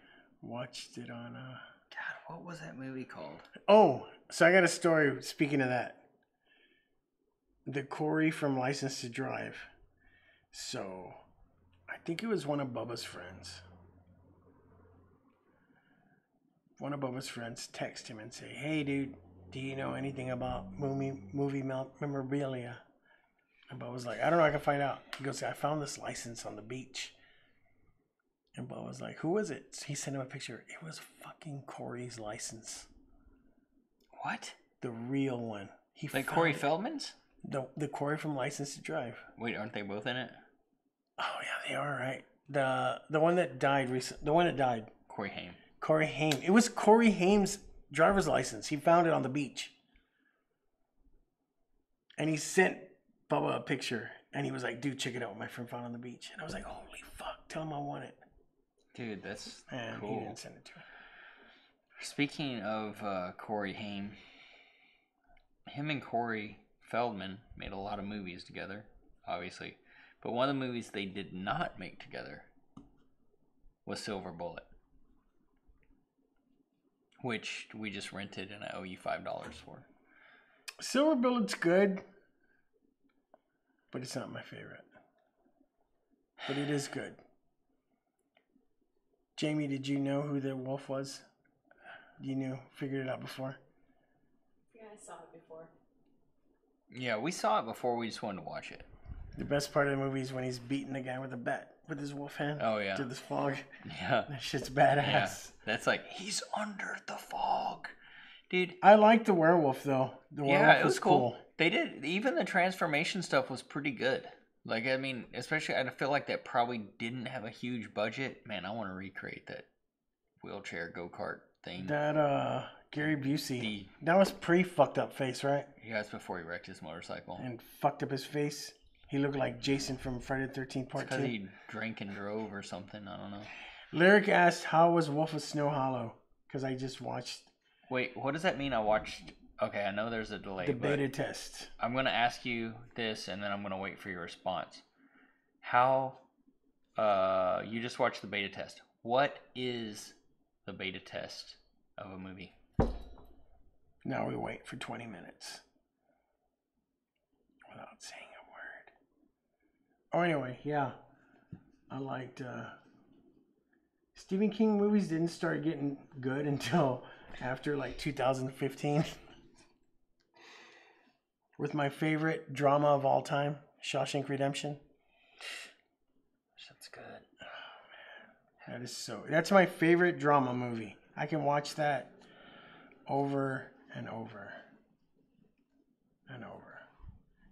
watched it on. Uh... God, what was that movie called? Oh, so I got a story. Speaking of that, the Corey from License to Drive. So, I think it was one of Bubba's friends. One of Bubba's friends text him and say, "Hey, dude, do you know anything about movie movie memorabilia?" And Bubba's like, "I don't know. I can find out." He goes, "I found this license on the beach." And Bubba's like, "Who was it?" He sent him a picture. It was fucking Corey's license What? the real one. He Like Corey it. Feldman's? the the Corey from License to Drive. Wait, aren't they both in it? Oh yeah, they are right. The the one that died recent, the one that died, Corey Haim. Corey Haim. It was Corey Haim's driver's license. He found it on the beach, and he sent Bubba a picture, and he was like, "Dude, check it out. What my friend found on the beach." And I was like, "Holy fuck! Tell him I want it." Dude, that's And he didn't send it to me. Speaking of uh, Corey Haim, him and Corey Feldman made a lot of movies together, obviously. But one of the movies they did not make together was Silver Bullet, which we just rented and I owe you five dollars for. Silver Bullet's good, but it's not my favorite. But it is good. Jamie, did you know who the wolf was? You knew, figured it out before. Yeah, I saw it before. Yeah, we saw it before. We just wanted to watch it. The best part of the movie is when he's beating the guy with a bat with his wolf hand. Oh, yeah. To this fog. Yeah, That shit's yeah. badass. That's like he's under the fog, dude. I like the werewolf though. The werewolf Yeah, it was, was cool. They did even the transformation stuff was pretty good. Like I mean, especially I feel like that probably didn't have a huge budget. Man, I want to recreate that wheelchair go kart thing. That uh Gary Busey. The- That was pre fucked up face, right? yeah, that's before he wrecked his motorcycle. And fucked up his face. He looked like Jason from Friday the Thirteenth Part Because Two. he drank and drove or something. I don't know. Lyric asked, "How was Wolf of Snow Hollow?" Because I just watched Wait, what does that mean? I watched. Okay, I know there's a delay, the beta test. I'm gonna ask you this, and then I'm gonna wait for your response. How? Uh, you just watched the beta test. What is the beta test of a movie? Now we wait for twenty minutes without saying a word. Oh, anyway, yeah, I liked. uh Stephen King movies didn't start getting good until after like 2015. With my favorite drama of all time, Shawshank Redemption. That's good. That is so. That's my favorite drama movie. I can watch that over and over and over.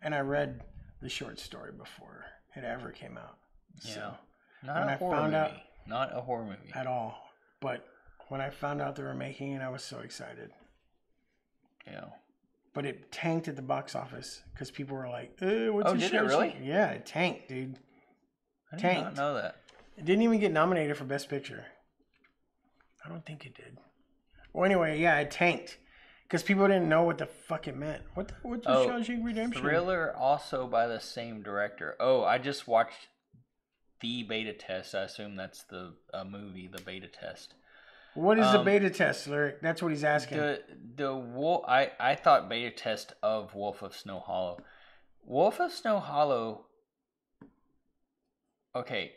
And I read the short story before it ever came out. So, Yeah. Not when a horror movie. out- Not a horror movie. at all. But when I found out they were making it, I was so excited. Yeah. But it tanked at the box office because people were like, eh, what's Oh, a did it really? Yeah, it tanked, dude. I did Tanked. not know that. It didn't even get nominated for Best Picture. I don't think it did. Well, anyway, yeah, it tanked because people didn't know what the fuck it meant. What the, what's the Oh, Shawshank Redemption? Thriller, also by the same director. Oh, I just watched the beta test. I assume that's the uh, movie, the beta test. What is the Um, beta test, lyric? That's what he's asking. The the wolf. I I thought beta test of Wolf of Snow Hollow. Wolf of Snow Hollow. Okay,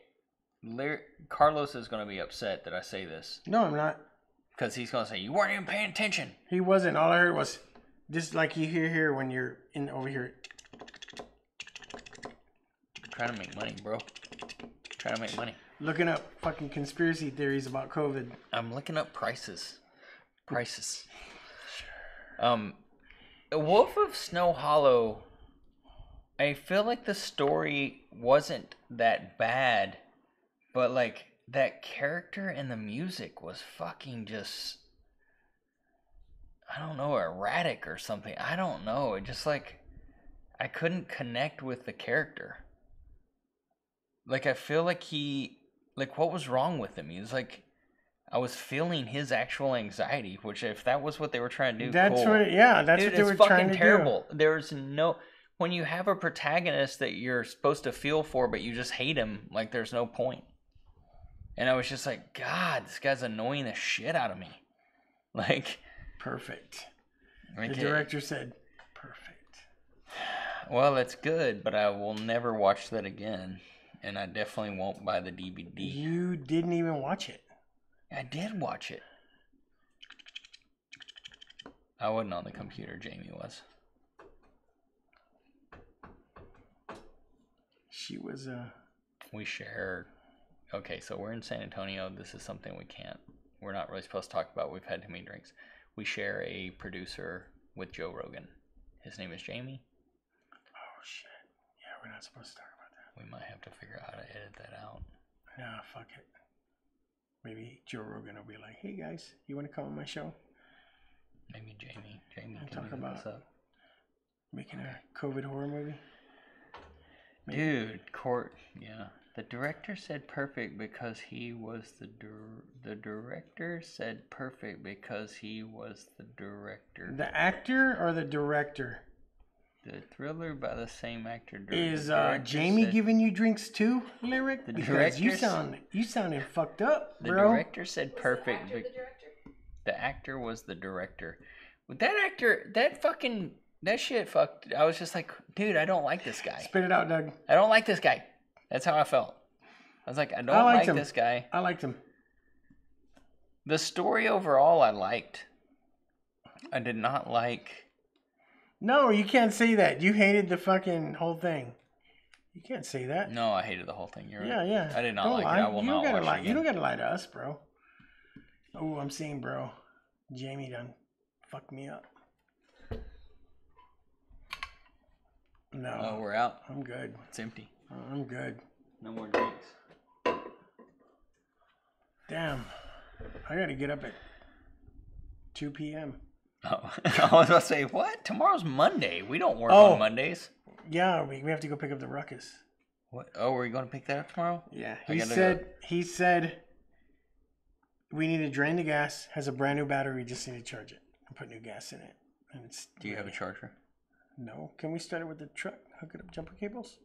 Lyr- Carlos is going to be upset that I say this no, I'm not. because he's going to say you weren't even paying attention. He wasn't. All I heard was just like you hear here when you're in over here. Trying to make money, bro. Trying to make money. Looking up fucking conspiracy theories about COVID. I'm looking up prices. Prices. Um, Wolf of Snow Hollow. I feel like the story wasn't that bad, but like that character and the music was fucking just. I don't know, erratic or something. I don't know. It just like. I couldn't connect with the character. Like, I feel like he. Like, what was wrong with him? He was like. I was feeling his actual anxiety, which if that was what they were trying to do, That's cool. what. Yeah, that's Dude, what they were fucking trying to terrible. There's no when you have a protagonist that you're supposed to feel for, but you just hate him. Like there's no point. And I was just like, God, this guy's annoying the shit out of me. Like. Perfect. like The it- director said, "Perfect." well, that's good, but I will never watch that again, and I definitely won't buy the DVD. You didn't even watch it. I did watch it. I wasn't on the computer. Jamie was. She was. uh we share okay so we're in san antonio this is something we can't we're not really supposed to talk about we've had too many drinks we share a producer with joe rogan his name is jamie Oh shit. Yeah, we're not supposed to talk. We might have to figure out how to edit that out Nah, fuck it. Maybe Joe Rogan will be like, "Hey guys, you want to come on my show? maybe jamie jamie We'll can talk about- up. Making a COVID horror movie." dude court yeah the director said perfect because he was the dir- the director said perfect because he was the director The actor or the director? The thriller by the same actor dir- Is uh, director Jamie said- giving you drinks too, lyric? The because you director's- sound you sounded fucked up, The bro. director said perfect. Actor, the director. the actor was the director. With that actor, that fucking that shit fucked. I was just like, dude, I don't like this guy. Spit it out, Doug. I don't like this guy. That's how I felt. I was like, I don't I like him. this guy. I liked him. The story overall, I liked. I did not like. No, you can't say that. You hated the fucking whole thing. You can't say that. No, I hated the whole thing. You're right. Yeah, yeah. I did not Don't like lie. it. I will you not don't gotta watch lie. it You don't gotta lie to us, bro. Oh, I'm seeing, bro. Jamie done fucked me up. No, Oh, we're out. I'm good. It's empty. I'm good. No more drinks. Damn, I gotta get up at 2 p.m. Oh, I was about to say what? Tomorrow's Monday. We don't work Oh. on Mondays. Yeah, we, we have to go pick up the ruckus. What? Oh, are you going to pick that up tomorrow? Yeah, I he gotta said he said we need to drain the gas. Has a brand new battery. We Just need to charge it and put new gas in it. And it's Do you have a charger? No. Can we start it with the truck? Hook it up jumper cables?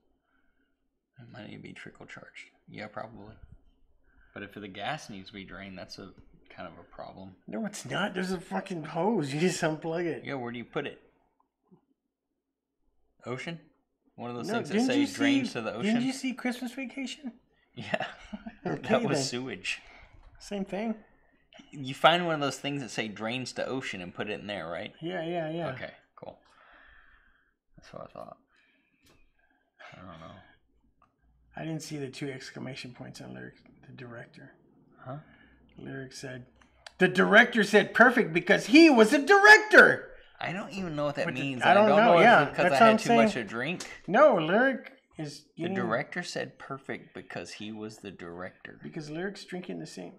It might need to be trickle charged. Yeah, probably. But if the gas needs to be drained, that's a kind of a problem. No, it's not. There's a fucking hose. You just unplug it. Yeah, where do you put it? Ocean? One of those No, things that say drains see, to the ocean. Didn't you see Christmas Vacation? Yeah. Okay, that was then. sewage. Same thing. You find one of those things that say drains to ocean and put it in there, right? Yeah, yeah, yeah. Okay, cool. That's what I thought. I don't know. I didn't see the two exclamation points on lyric. The director. Huh? Lyric said, "The director said perfect because he was a director." I don't even know what that What the- means. I don't know, if yeah, because I had I'm too much saying. to drink. No, lyric is The getting- director said perfect because he was the director. because lyric's drinking the same.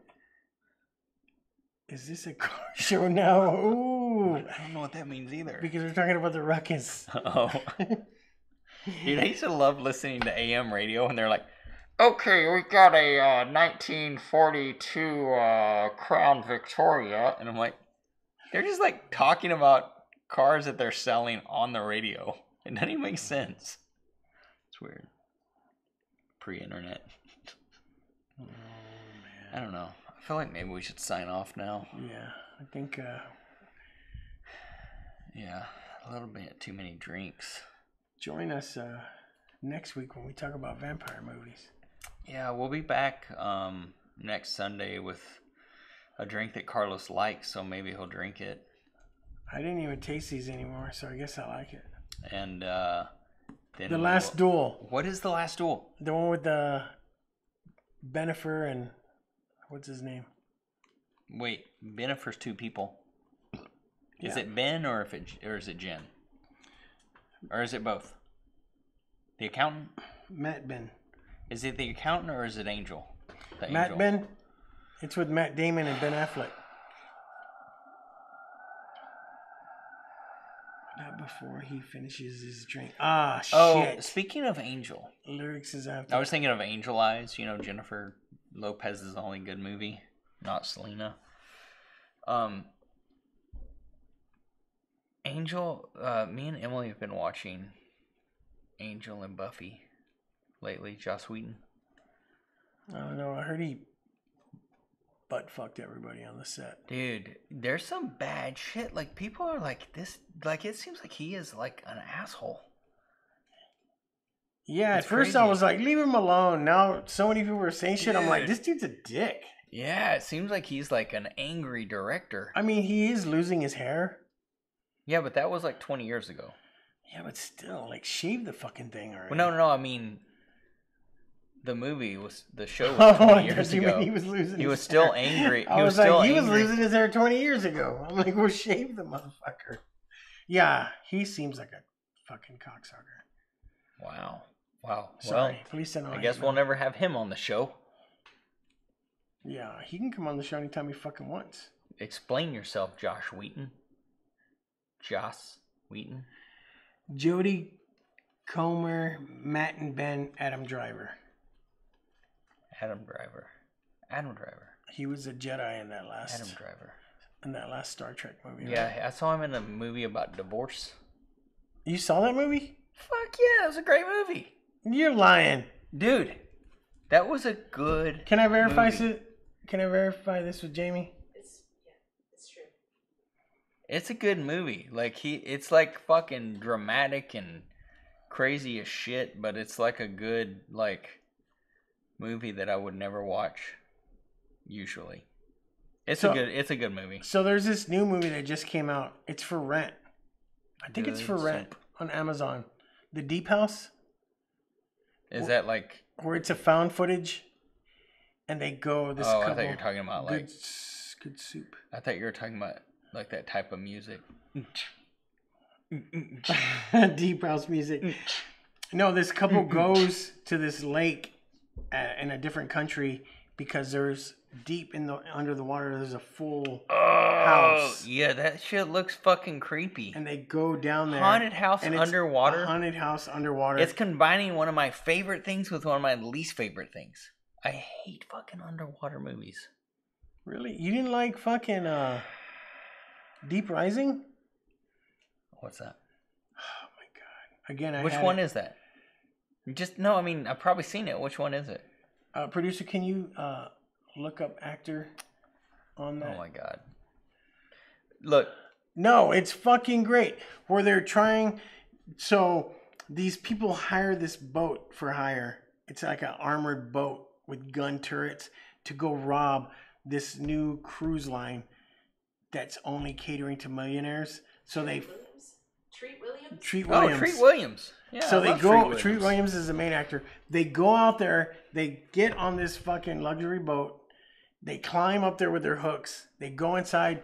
Is this a car show now? Ooh, I don't know what that means either. because we're talking about the ruckus. Oh. Dude, I used to love listening to AM radio and they're like, okay, we got a uh, 1942 uh, Crown Victoria. And I'm like, They're just like talking about cars that they're selling on the radio. It doesn't even make sense. It's weird. Pre-internet. Oh, I don't know. I feel like maybe we should sign off now. Yeah, I think uh, Yeah, a little bit too many drinks. join us uh, next week when we talk about vampire movies. Yeah, we'll be back um, next Sunday with a drink that Carlos likes, so maybe he'll drink it. I didn't even taste these anymore, so I guess I like it. And uh, then The Last will- Duel, What is the last duel? the one with the Bennifer and what's his name? Wait, Bennifer's two people. Is it Ben or if it or is it Jen? Or is it both? The accountant? Matt Ben. Is it the accountant or is it Angel? The Matt Angel. Ben. It's with Matt Damon and Ben Affleck. Not before he finishes his drink. Ah, Oh, shit. speaking of Angel, Lyrics is after. I was thinking of Angel Eyes. You know, Jennifer Lopez's only good movie, not Selena. Um, Angel. Uh, me and Emily have been watching Angel and Buffy lately. Joss Whedon. I don't know. I heard he butt fucked everybody on the set. Dude, there's some bad shit. Like people are like this. Like it seems like he is like an asshole. Yeah, It's at first I was like, leave him alone. Now so many people are saying shit. I'm like, this dude's a dick. Yeah, it seems like he's like an angry director. I mean, he is losing his hair. Yeah, but that was like 20 years ago. Yeah, but still, like, shave the fucking thing already. Well, no, no, no. I mean, the movie was the show was Oh, 20 does years he mean ago. he was losing. He his was still hair? angry. I He was, was still like, he was losing his hair 20 years ago. I'm like, well, shave the motherfucker. Yeah, he seems like a fucking cocksucker. Wow, wow. Sorry, please send I guess we'll never have him on the show. Yeah, he can come on the show anytime he fucking wants. Explain yourself, Josh Wheaton. Joss Whedon. Jodie Comer, Matt and Ben, Adam Driver. Adam Driver. Adam Driver. He was a Jedi in that last Adam Driver. in that last Star Trek movie. right? Yeah, I saw him in a movie about divorce. You saw that movie? Fuck yeah, it was a great movie. You're lying. Dude, that was a good. Can I verify movie. this? Can I verify this with Jamie? It's yeah, it's true. It's a good movie. Like he, it's like fucking dramatic and crazy as shit, but it's like a good like movie that I would never watch. Usually, it's So- a good. It's a good movie. So there's this new movie that just came out. It's for rent. I think it's for rent on Amazon. The Deep House, Is that like? where it's a found footage, and they go this oh, I thought you were talking about good, like. good soup. I thought you were talking about like that type of music. Deep House music. No, this couple goes to this lake in a different country because there's deep in the under the water. There's a full Oh, House. yeah, that shit looks fucking creepy. and they go down there. Haunted house underwater. Haunted house underwater. It's combining one of my favorite things with one of my least favorite things. I hate fucking underwater movies. really you didn't like fucking uh, Deep Rising? What's that? Oh my god! Again, I Which one it. is that? Just no, I mean I've probably seen it. Which one is it? Uh, producer, can you uh, look up actor on that? Oh my god. Look, No, it's fucking great. Where they're trying, so these people hire this boat for hire. It's like an armored boat with gun turrets to go rob this new cruise line that's only catering to millionaires. So they Williams, Treat Williams. treat Williams. oh Treat Williams. Yeah, so I they go. Treat Treat Williams is the main actor. They go out there. They get on this fucking luxury boat. They climb up there with their hooks. They go inside.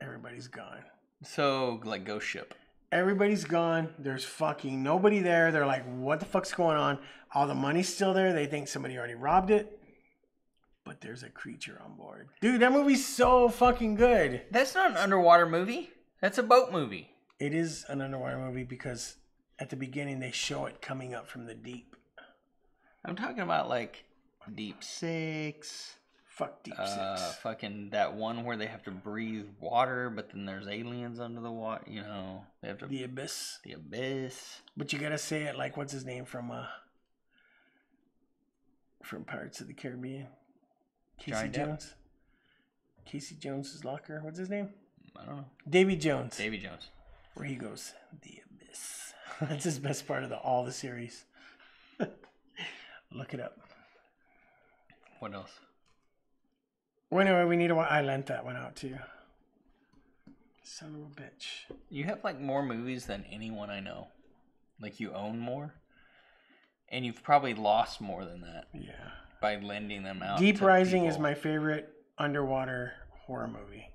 Everybody's gone. So like Ghost Ship. Everybody's gone. There's fucking nobody there. They're like, what the fuck's going on? All the money's still there. They think somebody already robbed it. But there's a creature on board. Dude, that movie's so fucking good. That's not an underwater movie. That's a boat movie. It is an underwater movie because at the beginning they show it coming up from the deep. I'm talking about like Deep Six, Fuck deep Uh, six. fucking that one where they have to breathe water, but then there's aliens under the water. You know, they have to The abyss. the abyss. But you gotta say it like what's his name from uh from Pirates of the Caribbean. Casey Johnny Depp? Jones. Casey Jones's locker. What's his name? I don't know. Davy Jones. Davy Jones. Where he goes, the abyss. That's his best part of the all the series. Look it up. What else? Well, anyway, we need to. I lent that one out to too. Son of a bitch. You have like more movies than anyone I know. Like you own more, and you've probably lost more than that Yeah. by lending them out. Deep Rising is my favorite underwater horror movie.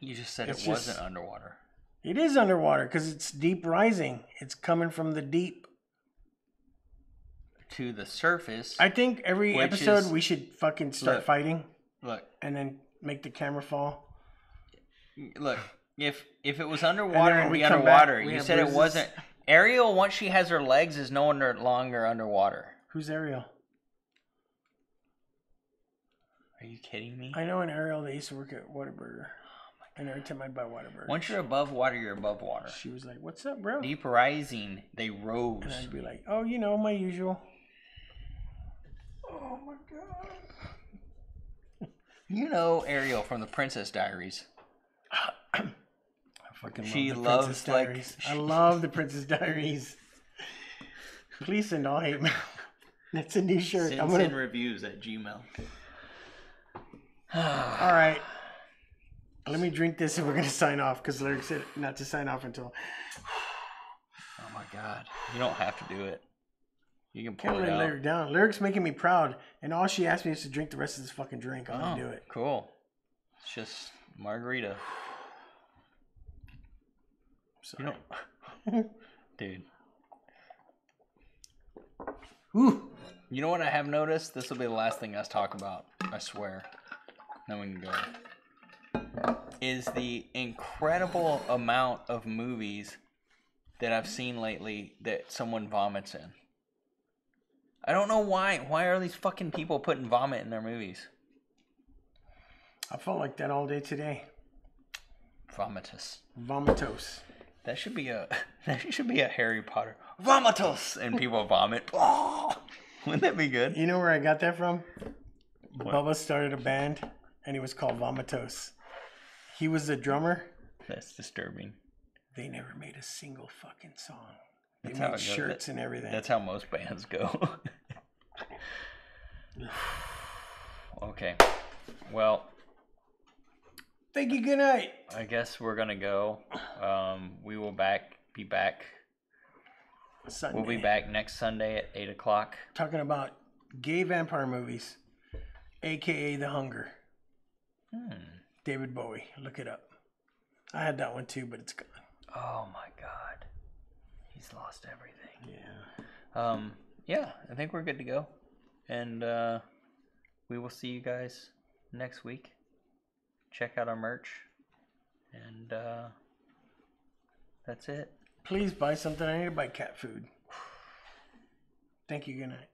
You just said It's it just- wasn't underwater. It is underwater because it's deep rising. It's coming from the deep. To the surface. I think every Which episode is- we should fucking start Look. fighting look, and then make the camera fall. look. If if it was underwater, when it'd we be come underwater. back, we you have said it bruises. wasn't. Ariel, once she has her legs, is no under, longer underwater. Who's Ariel? Are you kidding me? I know an Ariel that used to work at Whataburger. And every time I buy Whataburger, Once you're above water, you're above water. she was like, "What's up, bro?" Deep rising, they And rose. I'd be like, "Oh, you know, my usual." Oh my god. You know Ariel from the Princess Diaries. I fucking She love the loves, Princess like- Diaries. I love the Princess Diaries. Please send all hate mail. That's a new shirt. I'm Sins gonna. and reviews at Gmail. All right. Let me drink this and we're gonna sign off because Lyric said not to sign off until. Oh my god. You don't have to do it. You can Can't it let out. Lyric down. Lyric's making me proud, and all she asked me is to drink the rest of this fucking drink. I'm Oh, gonna do it. Cool. It's just margarita. Sorry. You don't, dude. Ooh. You know what I have noticed? This will be the last thing us talk about. I swear. Then we can go. Is the incredible amount of movies that I've seen lately that someone vomits in. I don't know why. Why are these fucking people putting vomit in their movies? I felt like that all day today. Vomitus. Vomitos. That should be a that should be a Harry Potter. Vomitus and people vomit. Oh, wouldn't that be good? You know where I got that from? Bubba started a band, and it was called Vomitos. He was the drummer. That's disturbing. They never made a single fucking song. They That's made shirts That- and everything. That's how most bands go. okay. Well, Thank you. Good night. I guess we're gonna go. Um, we will back be back. Sunday. We'll be back next Sunday at eight o'clock. talking about gay vampire movies, aka The Hunger. Hmm. David Bowie. Look it up. I had that one too, but it's gone. Oh my God, he's lost everything. Yeah. Um, yeah, I think we're good to go, and uh, we will see you guys next week. Check out our merch, and uh, that's it. Please buy something. I need to buy cat food. Thank you. Good night.